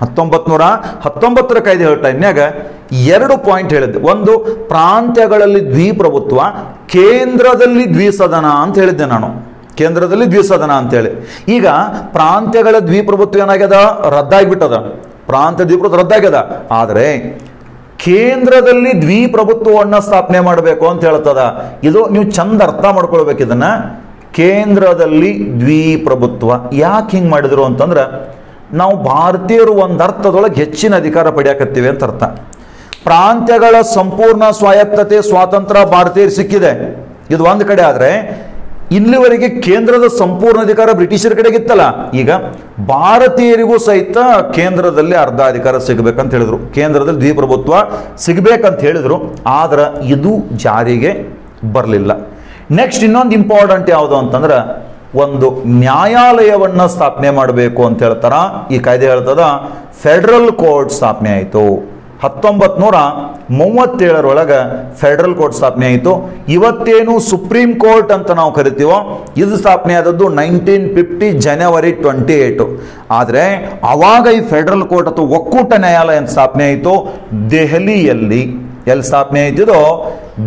ಹತ್ತೊಂಬತ್ ನೂರ ಹತ್ತೊಂಬತ್ತರ ಕಾಯ್ದೆ ಹೇಳೋ ಟೈಮ್ನ್ಯಾಗ ಎರಡು ಪಾಯಿಂಟ್ ಹೇಳಿದ್ದೆ. ಒಂದು, ಪ್ರಾಂತ್ಯಗಳಲ್ಲಿ ದ್ವಿಪ್ರಭುತ್ವ, ಕೇಂದ್ರದಲ್ಲಿ ದ್ವಿಸದನ ಅಂತ ಹೇಳಿದ್ದೆ ನಾನು. ಕೇಂದ್ರದಲ್ಲಿ ದ್ವಿಸದನ ಅಂತೇಳಿ. ಈಗ ಪ್ರಾಂತ್ಯಗಳ ದ್ವಿಪ್ರಭುತ್ವ ಏನಾಗ್ಯದ? ರದ್ದಾಗಿಬಿಟ್ಟದ. ಪ್ರಾಂತ್ಯ ದ್ವಿಪ್ರಭುತ್ವ ರದ್ದಾಗ್ಯದ. ಆದರೆ ಕೇಂದ್ರದಲ್ಲಿ ದ್ವಿಪ್ರಭುತ್ವವನ್ನು ಸ್ಥಾಪನೆ ಮಾಡಬೇಕು ಅಂತ ಹೇಳ್ತದ. ಇದು ನೀವು ಚಂದ ಅರ್ಥ ಮಾಡ್ಕೊಳ್ಬೇಕು ಇದನ್ನ. ಕೇಂದ್ರದಲ್ಲಿ ದ್ವಿಪ್ರಭುತ್ವ. ಯಾಕೆ ಹಿಂಗೆ ಮಾಡಿದ್ರು ಅಂತಂದ್ರೆ ನಾವು ಭಾರತೀಯರು ಒಂದು ಅರ್ಥದೊಳಗೆ ಹೆಚ್ಚಿನ ಅಧಿಕಾರ ಪಡೆಯಕತ್ತೀವಿ ಅಂತ ಅರ್ಥ. ಪ್ರಾಂತ್ಯಗಳ ಸಂಪೂರ್ಣ ಸ್ವಾಯತ್ತತೆ, ಸ್ವಾತಂತ್ರ್ಯ ಭಾರತೀಯರು ಸಿಕ್ಕಿದೆ. ಇದು ಒಂದು ಕಡೆ ಆದರೆ, ಇಲ್ಲಿವರೆಗೆ ಕೇಂದ್ರದ ಸಂಪೂರ್ಣ ಅಧಿಕಾರ ಬ್ರಿಟಿಷರ ಕಡೆಗಿತ್ತಲ್ಲ ಈಗ ಭಾರತೀಯರಿಗೂ ಸಹಿತ ಕೇಂದ್ರದಲ್ಲಿ ಅರ್ಧ ಅಧಿಕಾರ ಸಿಗಬೇಕಂತ ಹೇಳಿದ್ರು. ಕೇಂದ್ರದಲ್ಲಿ ದ್ವಿಪ್ರಭುತ್ವ ಸಿಗಬೇಕಂತ ಹೇಳಿದ್ರು. ಆದ್ರೆ ಇದು ಜಾರಿಗೆ ಬರಲಿಲ್ಲ. ನೆಕ್ಸ್ಟ್ ಇನ್ನೊಂದು ಇಂಪಾರ್ಟೆಂಟ್ ಯಾವುದು ಅಂತಂದ್ರೆ ಒಂದು ನ್ಯಾಯಾಲಯವನ್ನು ಸ್ಥಾಪನೆ ಮಾಡಬೇಕು ಅಂತ ಹೇಳ್ತಾರ. ಈ ಕಾಯ್ದೆ ಹೇಳ್ತದ, ಫೆಡರಲ್ ಕೋರ್ಟ್ ಸ್ಥಾಪನೆ ಆಯಿತು. ಹತ್ತೊಂಬತ್ ನೂರ ಮೂವತ್ತೇಳರೊಳಗೆ ಫೆಡರಲ್ ಕೋರ್ಟ್ ಸ್ಥಾಪನೆ ಆಯಿತು. ಇವತ್ತೇನು ಸುಪ್ರೀಂ ಕೋರ್ಟ್ ಅಂತ ನಾವು ಕರಿತೀವೋ, ಇದು ಸ್ಥಾಪನೆ ಆದದ್ದು ನೈನ್ಟೀನ್ ಫಿಫ್ಟಿ ಜನವರಿ ಟ್ವೆಂಟಿ ಏಟು. ಆದರೆ ಆವಾಗ ಈ ಫೆಡರಲ್ ಕೋರ್ಟ್ ಅಥವಾ ಒಕ್ಕೂಟ ನ್ಯಾಯಾಲಯ ಸ್ಥಾಪನೆ ಆಯಿತು ದೆಹಲಿಯಲ್ಲಿ. ಎಲ್ಲಿ ಸ್ಥಾಪನೆ ಆಯ್ತಿದೋ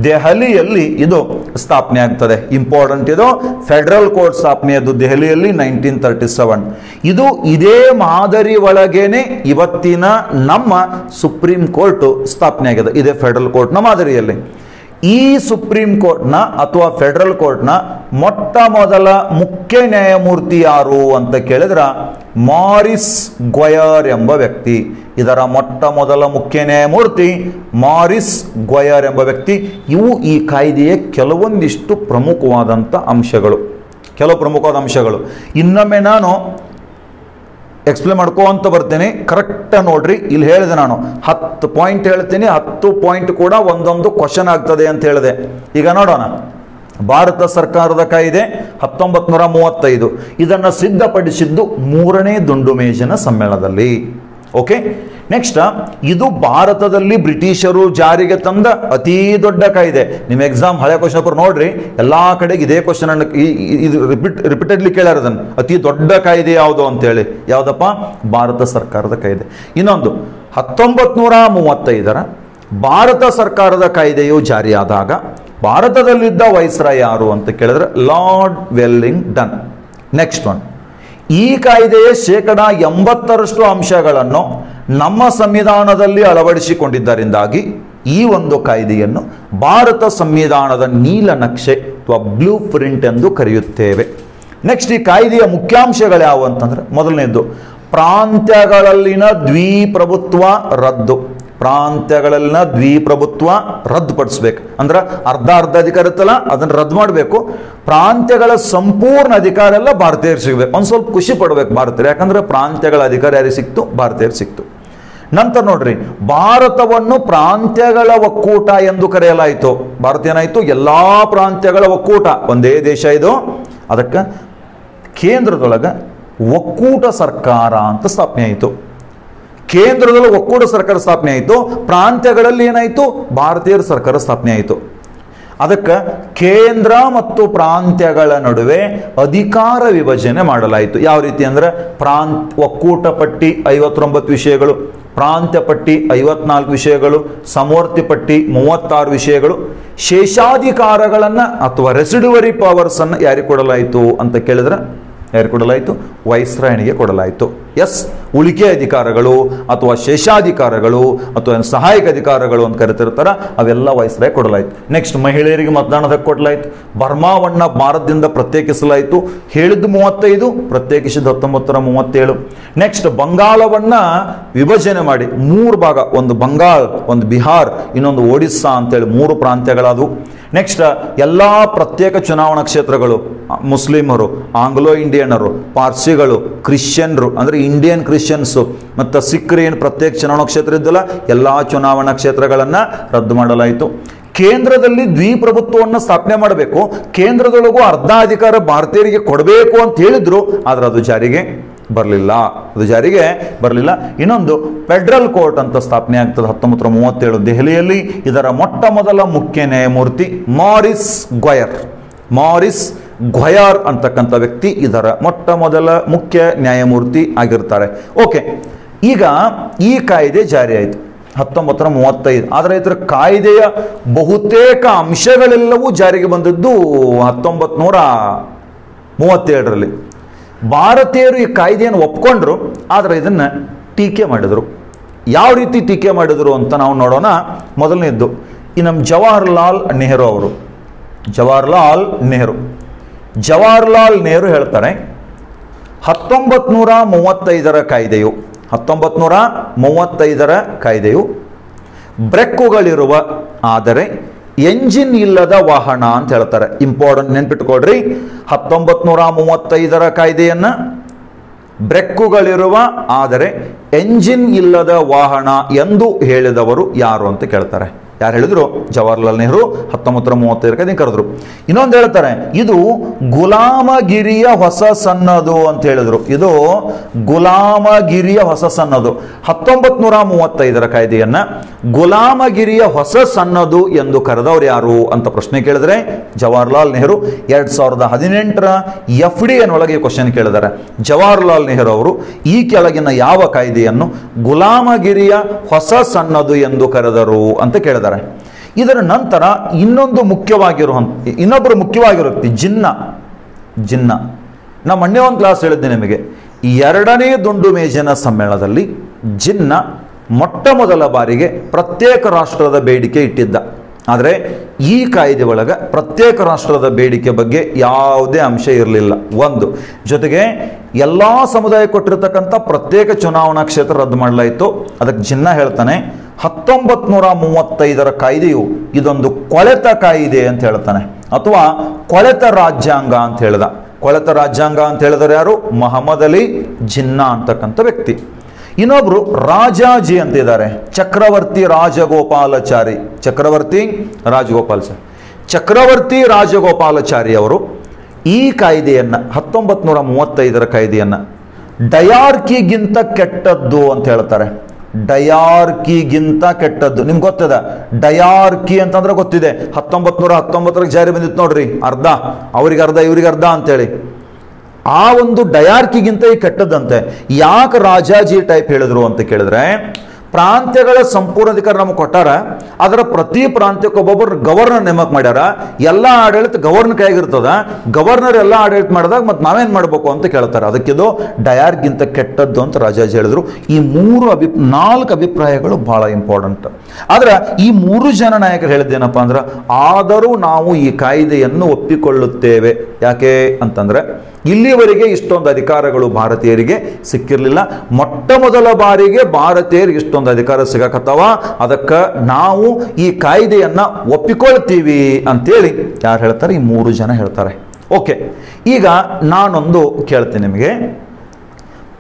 ದೆಹಲಿಯಲ್ಲಿ ಇದು ಸ್ಥಾಪನೆ ಆಗ್ತದೆ. ಇಂಪಾರ್ಟೆಂಟ್ ಇದು. ಫೆಡರಲ್ ಕೋರ್ಟ್ ಸ್ಥಾಪನೆಯದು ದೆಹಲಿಯಲ್ಲಿ ನೈನ್ಟೀನ್ ತರ್ಟಿ ಸೆವೆನ್ ಇದು ಇದೇ ಮಾದರಿ ಒಳಗೇನೆ ಇವತ್ತಿನ ನಮ್ಮ ಸುಪ್ರೀಂ ಕೋರ್ಟ್ ಸ್ಥಾಪನೆ ಆಗಿದೆ ಇದೇ ಫೆಡರಲ್ ಕೋರ್ಟ್ನ ಮಾದರಿಯಲ್ಲಿ. ಈ ಸುಪ್ರೀಂ ಕೋರ್ಟ್ನ ಅಥವಾ ಫೆಡರಲ್ ಕೋರ್ಟ್ನ ಮೊಟ್ಟ ಮೊದಲ ಮುಖ್ಯ ನ್ಯಾಯಮೂರ್ತಿ ಯಾರು ಅಂತ ಕೇಳಿದ್ರೆ ಮಾರಿಸ್ ಗ್ವಯರ್ ಎಂಬ ವ್ಯಕ್ತಿ. ಇದರ ಮೊಟ್ಟ ಮೊದಲ ಮುಖ್ಯ ನ್ಯಾಯಮೂರ್ತಿ ಮಾರಿಸ್ ಗ್ವಯರ್ ಎಂಬ ವ್ಯಕ್ತಿ. ಇವು ಈ ಕಾಯ್ದೆಯ ಕೆಲವೊಂದಿಷ್ಟು ಪ್ರಮುಖವಾದಂಥ ಅಂಶಗಳು. ಕೆಲವು ಪ್ರಮುಖವಾದ ಅಂಶಗಳು. ಇನ್ನೊಮ್ಮೆ ನಾನು ಎಕ್ಸ್ಪ್ಲೇನ್ ಮಾಡ್ಕೊಂತ ಬರ್ತೇನೆ. ಕರೆಕ್ಟ್ ನೋಡ್ರಿ. ಇಲ್ಲಿ ಹೇಳಿದೆ ನಾನು. ಹತ್ತು ಪಾಯಿಂಟ್ ಹೇಳ್ತೀನಿ. ಹತ್ತು ಪಾಯಿಂಟ್ ಕೂಡ ಒಂದೊಂದು ಕ್ವಶನ್ ಆಗ್ತದೆ ಅಂತ ಹೇಳಿದೆ. ಈಗ ನೋಡೋಣ. ಭಾರತ ಸರ್ಕಾರದ ಕಾಯ್ದೆ ಹತ್ತೊಂಬತ್ತು ನೂರ ಮೂವತ್ತೈದು ಇದನ್ನು ಸಿದ್ಧಪಡಿಸಿದ್ದು ಮೂರನೇ ದುಂಡು ಮೇಜಿನ ಸಮ್ಮೇಳನದಲ್ಲಿ. ಓಕೆ ನೆಕ್ಸ್ಟ್ ಇದು ಭಾರತದಲ್ಲಿ ಬ್ರಿಟಿಷರು ಜಾರಿಗೆ ತಂದ ಅತೀ ದೊಡ್ಡ ಕಾಯ್ದೆ. ನಿಮ್ಮ ಎಕ್ಸಾಮ್ ಹಳೆ ಕ್ವಶನ್ ಪೇಪರ್ ನೋಡ್ರಿ, ಎಲ್ಲಾ ಕಡೆಗೆ ಇದೇ ಕ್ವಶನ್ ಅನ್ನು ಇದು ರಿಪೀಟ್ ರಿಪೀಟೆಡ್ಲಿ ಕೇಳ್ಯಾರ ಅದನ್ನು ಅತಿ ದೊಡ್ಡ ಕಾಯ್ದೆ ಯಾವುದು ಅಂತೇಳಿ. ಯಾವುದಪ್ಪ? ಭಾರತ ಸರ್ಕಾರದ ಕಾಯ್ದೆ. ಇನ್ನೊಂದು ಹತ್ತೊಂಬತ್ತು ನೂರ ಮೂವತ್ತೈದರ ಭಾರತ ಸರ್ಕಾರದ ಕಾಯ್ದೆಯು ಜಾರಿಯಾದಾಗ ಭಾರತದಲ್ಲಿದ್ದ ವೈಸ್ರಾಯ್ ಯಾರು ಅಂತ ಕೇಳಿದ್ರೆ Lord Willingdon next one ಈ ಕಾಯ್ದೆಯ ಶೇಕಡ ಎಂಬತ್ತರಷ್ಟು ಅಂಶಗಳನ್ನು ನಮ್ಮ ಸಂವಿಧಾನದಲ್ಲಿ ಅಳವಡಿಸಿಕೊಂಡಿದ್ದರಿಂದಾಗಿ ಈ ಒಂದು ಕಾಯ್ದೆಯನ್ನು ಭಾರತ ಸಂವಿಧಾನದ ನೀಲನಕ್ಷೆ ಅಥವಾ ಬ್ಲೂ ಪ್ರಿಂಟ್ ಎಂದು ಕರೆಯುತ್ತೇವೆ. ನೆಕ್ಸ್ಟ್ ಈ ಕಾಯ್ದೆಯ ಮುಖ್ಯಾಂಶಗಳು ಯಾವುವು ಅಂತಂದ್ರೆ ಮೊದಲನೇದು, ಪ್ರಾಂತ್ಯಗಳಲ್ಲಿನ ದ್ವಿಪ್ರಭುತ್ವ ರದ್ದು. ಪ್ರಾಂತ್ಯಗಳಲ್ಲಿನ ದ್ವಿಪ್ರಭುತ್ವ ರದ್ದುಪಡಿಸ್ಬೇಕು. ಅಂದ್ರೆ ಅರ್ಧ ಅರ್ಧ ಅಧಿಕಾರ ಇರುತ್ತಲ್ಲ, ಅದನ್ನು ರದ್ದು ಮಾಡಬೇಕು. ಪ್ರಾಂತ್ಯಗಳ ಸಂಪೂರ್ಣ ಅಧಿಕಾರ ಎಲ್ಲ ಭಾರತೀಯರು ಸಿಗಬೇಕು. ಒಂದು ಸ್ವಲ್ಪ ಖುಷಿ ಪಡ್ಬೇಕು ಭಾರತೀಯರು. ಯಾಕಂದ್ರೆ ಪ್ರಾಂತ್ಯಗಳ ಅಧಿಕಾರ ಯಾರಿಗೆ ಸಿಕ್ತು? ಭಾರತೀಯರು ಸಿಕ್ತು. ನಂತರ ನೋಡ್ರಿ, ಭಾರತವನ್ನು ಪ್ರಾಂತ್ಯಗಳ ಒಕ್ಕೂಟ ಎಂದು ಕರೆಯಲಾಯಿತು. ಭಾರತ ಏನಾಯಿತು? ಎಲ್ಲಾ ಪ್ರಾಂತ್ಯಗಳ ಒಕ್ಕೂಟ. ಒಂದೇ ದೇಶ ಇದು. ಅದಕ್ಕೆ ಕೇಂದ್ರದೊಳಗೆ ಒಕ್ಕೂಟ ಸರ್ಕಾರ ಅಂತ ಸ್ಥಾಪನೆ ಆಯಿತು. ಕೇಂದ್ರದಲ್ಲಿ ಒಕ್ಕೂಟ ಸರ್ಕಾರ ಸ್ಥಾಪನೆ ಆಯಿತು, ಪ್ರಾಂತ್ಯಗಳಲ್ಲಿ ಏನಾಯಿತು? ಭಾರತೀಯರ ಸರ್ಕಾರ ಸ್ಥಾಪನೆ ಆಯಿತು. ಅದಕ್ಕೆ ಕೇಂದ್ರ ಮತ್ತು ಪ್ರಾಂತ್ಯಗಳ ನಡುವೆ ಅಧಿಕಾರ ವಿಭಜನೆ ಮಾಡಲಾಯಿತು. ಯಾವ ರೀತಿ ಅಂದ್ರೆ ಪ್ರಾಂತ್, ಒಕ್ಕೂಟ ಪಟ್ಟಿ ಐವತ್ತೊಂಬತ್ತು ವಿಷಯಗಳು, ಪ್ರಾಂತ್ಯ ಪಟ್ಟಿ ಐವತ್ನಾಲ್ಕು ವಿಷಯಗಳು, ಸಮವರ್ತಿ ಪಟ್ಟಿ ಮೂವತ್ತಾರು ವಿಷಯಗಳು, ಶೇಷಾಧಿಕಾರಗಳನ್ನು ಅಥವಾ ರೆಸಿಡುವರಿ ಪವರ್ಸನ್ನು ಯಾರಿಗೆ ಕೊಡಲಾಯಿತು ಅಂತ ಕೇಳಿದ್ರೆ, ಯಾರಿಗೆ ಕೊಡಲಾಯಿತು? ವೈಸ್ರಾಯಣಿಗೆ ಕೊಡಲಾಯಿತು. ಎಸ್ ಉಳಿಕೆ ಅಧಿಕಾರಗಳು ಅಥವಾ ಶೇಷಾಧಿಕಾರಗಳು ಅಥವಾ ಸಹಾಯಕ ಅಧಿಕಾರಗಳು ಅಂತ ಕರಿತಿರ್ತಾರೆ, ಅವೆಲ್ಲ ವೈಸ್ರಾಯ್ ಕೊಡಲಾಯಿತು. ನೆಕ್ಸ್ಟ್ ಮಹಿಳೆಯರಿಗೆ ಮತದಾನದ ಕೊಡಲಾಯಿತು. ಬರ್ಮಾವನ್ನ ಭಾರತದಿಂದ ಪ್ರತ್ಯೇಕಿಸಲಾಯಿತು. ಹೇಳಿದ್ದು ಮೂವತ್ತೈದು ಪ್ರತ್ಯೇಕಿಸಿದ ಹತ್ತೊಂಬತ್ತರ ಮೂವತ್ತೇಳು. ನೆಕ್ಸ್ಟ್ ಬಂಗಾಳವನ್ನ ವಿಭಜನೆ ಮಾಡಿ. ಮೂರು ಭಾಗ, ಒಂದು ಬಂಗಾಳ, ಒಂದು ಬಿಹಾರ್, ಇನ್ನೊಂದು ಒಡಿಸ್ಸಾ ಅಂತೇಳಿ ಮೂರು ಪ್ರಾಂತ್ಯಗಳಾದವು. ನೆಕ್ಸ್ಟ್ ಎಲ್ಲ ಪ್ರತ್ಯೇಕ ಚುನಾವಣಾ ಕ್ಷೇತ್ರಗಳು, ಮುಸ್ಲಿಮರು ಆಂಗ್ಲೋ ಇಂಡಿಯನರು ಪಾರ್ಸಿಗಳು, ಕ್ರಿಶ್ಚಿಯನ್ರು, ಅಂದರೆ ಇಂಡಿಯನ್ ಕ್ರಿಶ್ಚಿಯನ್ಸು ಮತ್ತು ಸಿಖ್ರು ಏನು ಪ್ರತ್ಯೇಕ ಚುನಾವಣಾ ಕ್ಷೇತ್ರ ಇದ್ದಲ್ಲ, ಎಲ್ಲ ಚುನಾವಣಾ ಕ್ಷೇತ್ರಗಳನ್ನು ರದ್ದು ಮಾಡಲಾಯಿತು. ಕೇಂದ್ರದಲ್ಲಿ ದ್ವಿಪ್ರಭುತ್ವವನ್ನು ಸ್ಥಾಪನೆ ಮಾಡಬೇಕು. ಕೇಂದ್ರದೊಳಗೂ ಅರ್ಧ ಅಧಿಕಾರ ಭಾರತೀಯರಿಗೆ ಕೊಡಬೇಕು ಅಂತ ಹೇಳಿದ್ರು, ಆದರೆ ಅದು ಜಾರಿಗೆ ಬರಲಿಲ್ಲ. ಅದು ಜಾರಿಗೆ ಬರಲಿಲ್ಲ. ಇನ್ನೊಂದು ಫೆಡರಲ್ ಕೋರ್ಟ್ ಅಂತ ಸ್ಥಾಪನೆ ಆಗ್ತದೆ ಹತ್ತೊಂಬತ್ತರ ಮೂವತ್ತೇಳು ದೆಹಲಿಯಲ್ಲಿ. ಇದರ ಮೊಟ್ಟ ಮೊದಲ ಮುಖ್ಯ ನ್ಯಾಯಮೂರ್ತಿ ಮಾರಿಸ್ ಗ್ವಯರ್ ಮಾರಿಸ್ ಗ್ವಯರ್ ಅಂತಕ್ಕಂಥ ವ್ಯಕ್ತಿ ಇದರ ಮೊಟ್ಟ ಮೊದಲ ಮುಖ್ಯ ನ್ಯಾಯಮೂರ್ತಿ ಆಗಿರ್ತಾರೆ. ಓಕೆ, ಈಗ ಈ ಕಾಯ್ದೆ ಜಾರಿ ಆಯಿತು. ಹತ್ತೊಂಬತ್ತರ ಮೂವತ್ತೈದು. ಆದರೆ ಇದರ ಕಾಯ್ದೆಯ ಬಹುತೇಕ ಅಂಶಗಳೆಲ್ಲವೂ ಜಾರಿಗೆ ಬಂದದ್ದು ಹತ್ತೊಂಬತ್ತು ನೂರ ಮೂವತ್ತೇಳರಲ್ಲಿ. ಭಾರತೀಯರು ಈ ಕಾಯ್ದೆಯನ್ನು ಒಪ್ಕೊಂಡ್ರು, ಆದರೆ ಇದನ್ನು ಟೀಕೆ ಮಾಡಿದರು. ಯಾವ ರೀತಿ ಟೀಕೆ ಮಾಡಿದರು ಅಂತ ನಾವು ನೋಡೋಣ. ಮೊದಲನೇದ್ದು, ಈ ನಮ್ಮ ಜವಾಹರ್ಲಾಲ್ ನೆಹರು ಅವರು. ಜವಾಹರ್ಲಾಲ್ ನೆಹರು. ಜವಾಹರ್ಲಾಲ್ ನೆಹರು ಹೇಳ್ತಾರೆ ಹತ್ತೊಂಬತ್ತು ನೂರ ಮೂವತ್ತೈದರ ಕಾಯ್ದೆಯು ಹತ್ತೊಂಬತ್ತು ನೂರ ಮೂವತ್ತೈದರ ಕಾಯ್ದೆಯು ಬ್ರೆಕ್ಕುಗಳಿರುವ, ಆದರೆ ಎಂಜಿನ್ ಇಲ್ಲದ ವಾಹನ ಅಂತ ಹೇಳ್ತಾರೆ. ಇಂಪಾರ್ಟೆಂಟ್ ನೆನ್ಪಿಟ್ಕೊಡ್ರಿ ಹತ್ತೊಂಬತ್ತು ನೂರ ಮೂವತ್ತೈದರ ಕಾಯ್ದೆಯನ್ನು ಬ್ರೆಕ್ಕುಗಳಿರುವ, ಆದರೆ ಎಂಜಿನ್ ಇಲ್ಲದ ವಾಹನ ಎಂದು ಹೇಳಿದವರು ಯಾರು ಅಂತ ಕೇಳ್ತಾರೆ. ಯಾರು ಹೇಳಿದ್ರು? ಜವಾಹರ್ಲಾಲ್ ನೆಹರು ಹತ್ತೊಂಬತ್ತು ಮೂವತ್ತೈದಕ್ಕೆ ಕರೆದ್ರು. ಇನ್ನೊಂದು ಹೇಳ್ತಾರೆ, ಇದು ಗುಲಾಮಗಿರಿಯ ಹೊಸ ಸನ್ನದು ಅಂತ ಹೇಳಿದ್ರು. ಇದು ಗುಲಾಮಗಿರಿಯ ಹೊಸ ಸನ್ನದು. ಹತ್ತೊಂಬತ್ತು ನೂರ ಮೂವತ್ತೈದರ ಕಾಯ್ದೆಯನ್ನ ಗುಲಾಮಗಿರಿಯ ಹೊಸ ಸನ್ನದು ಎಂದು ಕರೆದವ್ರು ಯಾರು ಅಂತ ಪ್ರಶ್ನೆ ಕೇಳಿದ್ರೆ ಜವಾಹರ್ಲಾಲ್ ನೆಹರು. ಎರಡ್ ಸಾವಿರದ ಹದಿನೆಂಟರ ಎಫ್ ಡಿ ಒಳಗೆ ಕ್ವಶನ್ ಕೇಳಿದ್ದಾರೆ ಜವಾಹರ್ಲಾಲ್ ನೆಹರು ಅವರು ಈ ಕೆಳಗಿನ ಯಾವ ಕಾಯ್ದೆಯನ್ನು ಗುಲಾಮಗಿರಿಯ ಹೊಸ ಸನ್ನದು ಎಂದು ಕರೆದರು ಅಂತ ಕೇಳಿದ್ದಾರೆ ಇದರ ನಂತರ ಇನ್ನೊಂದು ಮುಖ್ಯವಾಗಿರುವ ಇನ್ನೊಬ್ಬರು ಮುಖ್ಯವಾಗಿರುತ್ತೆ, ಜಿನ್ನ. ಜಿನ್ನ. ನಮ್ಮ ಮೊನ್ನೆ ಒಂದು ಕ್ಲಾಸ್ ಹೇಳಿದ್ದೆ ನಿಮಗೆ. ಎರಡನೇ ದುಂಡು ಮೇಜಿನ ಸಮ್ಮೇಳನದಲ್ಲಿ ಜಿನ್ನ ಮೊಟ್ಟ ಮೊದಲ ಬಾರಿಗೆ ಪ್ರತ್ಯೇಕ ರಾಷ್ಟ್ರದ ಬೇಡಿಕೆ ಇಟ್ಟಿದ್ದ. ಆದರೆ ಈ ಕಾಯ್ದೆ ಒಳಗೆ ಪ್ರತ್ಯೇಕ ರಾಷ್ಟ್ರದ ಬೇಡಿಕೆ ಬಗ್ಗೆ ಯಾವುದೇ ಅಂಶ ಇರಲಿಲ್ಲ. ಒಂದು, ಜೊತೆಗೆ ಎಲ್ಲ ಸಮುದಾಯ ಕೊಟ್ಟಿರ್ತಕ್ಕಂಥ ಪ್ರತ್ಯೇಕ ಚುನಾವಣಾ ಕ್ಷೇತ್ರ ರದ್ದು ಮಾಡಲಾಯಿತು. ಅದಕ್ಕೆ ಜಿನ್ನ ಹೇಳ್ತಾನೆ ಹತ್ತೊಂಬತ್ತು ನೂರ ಮೂವತ್ತೈದರ ಕಾಯ್ದೆಯು ಇದೊಂದು ಕೊಳೆತ ಕಾಯಿದೆ ಅಂತ ಹೇಳ್ತಾನೆ. ಅಥವಾ ಕೊಳೆತ ರಾಜ್ಯಾಂಗ ಅಂತ ಹೇಳ್ದ. ಕೊಳೆತ ರಾಜ್ಯಾಂಗ ಅಂತ ಹೇಳಿದ್ರೆ ಯಾರು? ಮೊಹಮ್ಮದ್ ಅಲಿ ಜಿನ್ನಾ ಅಂತಕ್ಕಂಥ ವ್ಯಕ್ತಿ. ಇನ್ನೊಬ್ರು ರಾಜಾಜಿ ಅಂತ ಇದ್ದಾರೆ ಚಕ್ರವರ್ತಿ ರಾಜಗೋಪಾಲಾಚಾರಿ. ಚಕ್ರವರ್ತಿ ರಾಜಗೋಪಾಲಚಾರಿ ಚಕ್ರವರ್ತಿ ರಾಜಗೋಪಾಲಾಚಾರಿ ಅವರು ಈ ಕಾಯ್ದೆಯನ್ನ ಹತ್ತೊಂಬತ್ತು ನೂರ ಮೂವತ್ತೈದರ ಕಾಯ್ದೆಯನ್ನ ಡಯಾರ್ಕಿಗಿಂತ ಕೆಟ್ಟದ್ದು ಅಂತ ಹೇಳ್ತಾರೆ. ಡಯಾರ್ಕಿಗಿಂತ ಕೆಟ್ಟದ್ದು. ನಿಮ್ಗೆ ಗೊತ್ತದ? ಡಯಾರ್ಕಿ ಅಂತಂದ್ರೆ ಗೊತ್ತಿದೆ. ಹತ್ತೊಂಬತ್ತು ನೂರ ಜಾರಿ ಬಂದಿತ್ತು ನೋಡ್ರಿ, ಅರ್ಧ. ಅವ್ರಿಗೆ ಅರ್ಧ, ಇವ್ರಿಗೆ ಅರ್ಧ ಅಂತೇಳಿ. ಆ ಒಂದು ಡಯಾರ್ಕಿಗಿಂತ ಈ ಕೆಟ್ಟದ್ದಂತೆ. ಯಾಕೆ ರಾಜಾಜಿ ಟೈಪ್ ಹೇಳಿದ್ರು ಅಂತ ಕೇಳಿದ್ರೆ ಪ್ರಾಂತ್ಯಗಳ ಸಂಪೂರ್ಣ ಅಧಿಕಾರ ನಮಗೆ ಕೊಟ್ಟಾರ. ಅದರ ಪ್ರತಿ ಪ್ರಾಂತ್ಯಕ್ಕೆ ಒಬ್ಬೊಬ್ಬರು ಗವರ್ನರ್ ನೇಮಕ ಮಾಡ್ಯಾರ. ಎಲ್ಲ ಆಡಳಿತ ಗವರ್ನರ್ ಕೈಗಿರ್ತದ ಗವರ್ನರ್ ಎಲ್ಲ ಆಡಳಿತ ಮಾಡಿದಾಗ ಮತ್ತೆ ನಾವೇನ್ ಮಾಡಬೇಕು ಅಂತ ಕೇಳ್ತಾರೆ. ಅದಕ್ಕಿದು ಡಯಾರ್ಗಿಂತ ಕೆಟ್ಟದ್ದು ಅಂತ ರಾಜಾಜಿ ಹೇಳಿದ್ರು. ಈ ಮೂರು ಅಭಿ, ನಾಲ್ಕು ಅಭಿಪ್ರಾಯಗಳು ಬಹಳ ಇಂಪಾರ್ಟೆಂಟ್ ಆದ್ರೆ ಈ ಮೂರು ಜನ ನಾಯಕರು ಹೇಳಿದ್ದೇನಪ್ಪ ಅಂದ್ರೆ, ಆದರೂ ನಾವು ಈ ಕಾಯ್ದೆಯನ್ನು ಒಪ್ಪಿಕೊಳ್ಳುತ್ತೇವೆ. ಯಾಕೆ ಅಂತಂದ್ರೆ, ಇಲ್ಲಿವರೆಗೆ ಇಷ್ಟೊಂದು ಅಧಿಕಾರಗಳು ಭಾರತೀಯರಿಗೆ ಸಿಕ್ಕಿರಲಿಲ್ಲ. ಮೊಟ್ಟ ಮೊದಲ ಬಾರಿಗೆ ಭಾರತೀಯರಿಗೆ ಇಷ್ಟೊಂದು ಅಧಿಕಾರ ಸಿಗಕತ್ತಾವ? ಅದಕ್ಕೆ ನಾವು ಈ ಕಾಯ್ದೆಯನ್ನು ಒಪ್ಪಿಕೊಳ್ತೀವಿ ಅಂತೇಳಿ ಯಾರು ಹೇಳ್ತಾರೆ? ಈ ಮೂರು ಜನ ಹೇಳ್ತಾರೆ. ಓಕೆ, ಈಗ ನಾನೊಂದು ಕೇಳ್ತೀನಿ ನಿಮಗೆ.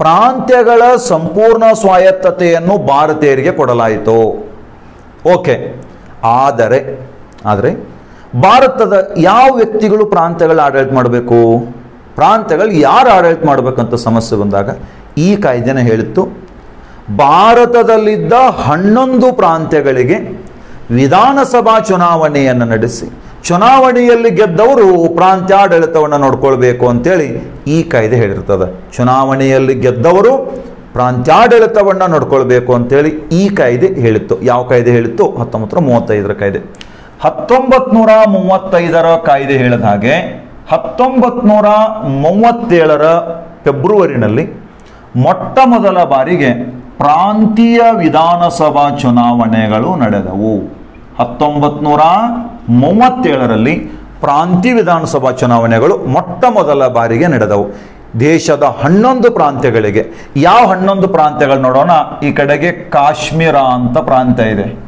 ಪ್ರಾಂತ್ಯಗಳ ಸಂಪೂರ್ಣ ಸ್ವಾಯತ್ತತೆಯನ್ನು ಭಾರತೀಯರಿಗೆ ಕೊಡಲಾಯಿತು. ಓಕೆ, ಆದರೆ ಆದರೆ ಭಾರತದ ಯಾವ ವ್ಯಕ್ತಿಗಳು ಪ್ರಾಂತ್ಯಗಳ ಆಡಳಿತ ಮಾಡಬೇಕು? ಪ್ರಾಂತ್ಯಗಳು ಯಾರು ಆಡಳಿತ ಮಾಡಬೇಕಂತ ಸಮಸ್ಯೆ ಬಂದಾಗ ಈ ಕಾಯ್ದೆನ ಹೇಳಿತ್ತು ಭಾರತದಲ್ಲಿದ್ದ ಹನ್ನೊಂದು ಪ್ರಾಂತ್ಯಗಳಿಗೆ ವಿಧಾನಸಭಾ ಚುನಾವಣೆಯನ್ನು ನಡೆಸಿ, ಚುನಾವಣೆಯಲ್ಲಿ ಗೆದ್ದವರು ಪ್ರಾಂತ್ಯಾಡಳಿತವನ್ನು ನೋಡ್ಕೊಳ್ಬೇಕು ಅಂತೇಳಿ ಈ ಕಾಯ್ದೆ ಹೇಳಿರ್ತದೆ. ಚುನಾವಣೆಯಲ್ಲಿ ಗೆದ್ದವರು ಪ್ರಾಂತ್ಯಾಡಳಿತವನ್ನು ನೋಡ್ಕೊಳ್ಬೇಕು ಅಂತೇಳಿ ಈ ಕಾಯ್ದೆ ಹೇಳಿತ್ತು. ಯಾವ ಕಾಯ್ದೆ ಹೇಳಿತ್ತು? ಹತ್ತೊಂಬತ್ತು ನೂರ ಮೂವತ್ತೈದರ ಕಾಯ್ದೆ. ಹತ್ತೊಂಬತ್ತು ನೂರ ಮೂವತ್ತೈದರ ಕಾಯ್ದೆ ಹೇಳಿದ ಹಾಗೆ ಹತ್ತೊಂಬತ್ತು ನೂರ ಮೂವತ್ತೇಳರ ಫೆಬ್ರವರಿನಲ್ಲಿ ಮೊಟ್ಟ ಮೊದಲ ಬಾರಿಗೆ ಪ್ರಾಂತೀಯ ವಿಧಾನಸಭಾ ಚುನಾವಣೆಗಳು ನಡೆದವು. ಹತ್ತೊಂಬತ್ತು ನೂರ ಮೂವತ್ತೇಳರಲ್ಲಿ ಪ್ರಾಂತೀಯ ವಿಧಾನಸಭಾ ಚುನಾವಣೆಗಳು ಮೊಟ್ಟ ಮೊದಲ ಬಾರಿಗೆ ನಡೆದವು. ದೇಶದ ಹನ್ನೊಂದು ಪ್ರಾಂತ್ಯಗಳಿಗೆ. ಯಾವ ಹನ್ನೊಂದು ಪ್ರಾಂತ್ಯಗಳು ನೋಡೋಣ? ಈ ಕಡೆಗೆ ಕಾಶ್ಮೀರ ಅಂತ ಪ್ರಾಂತ್ಯ ಇದೆ.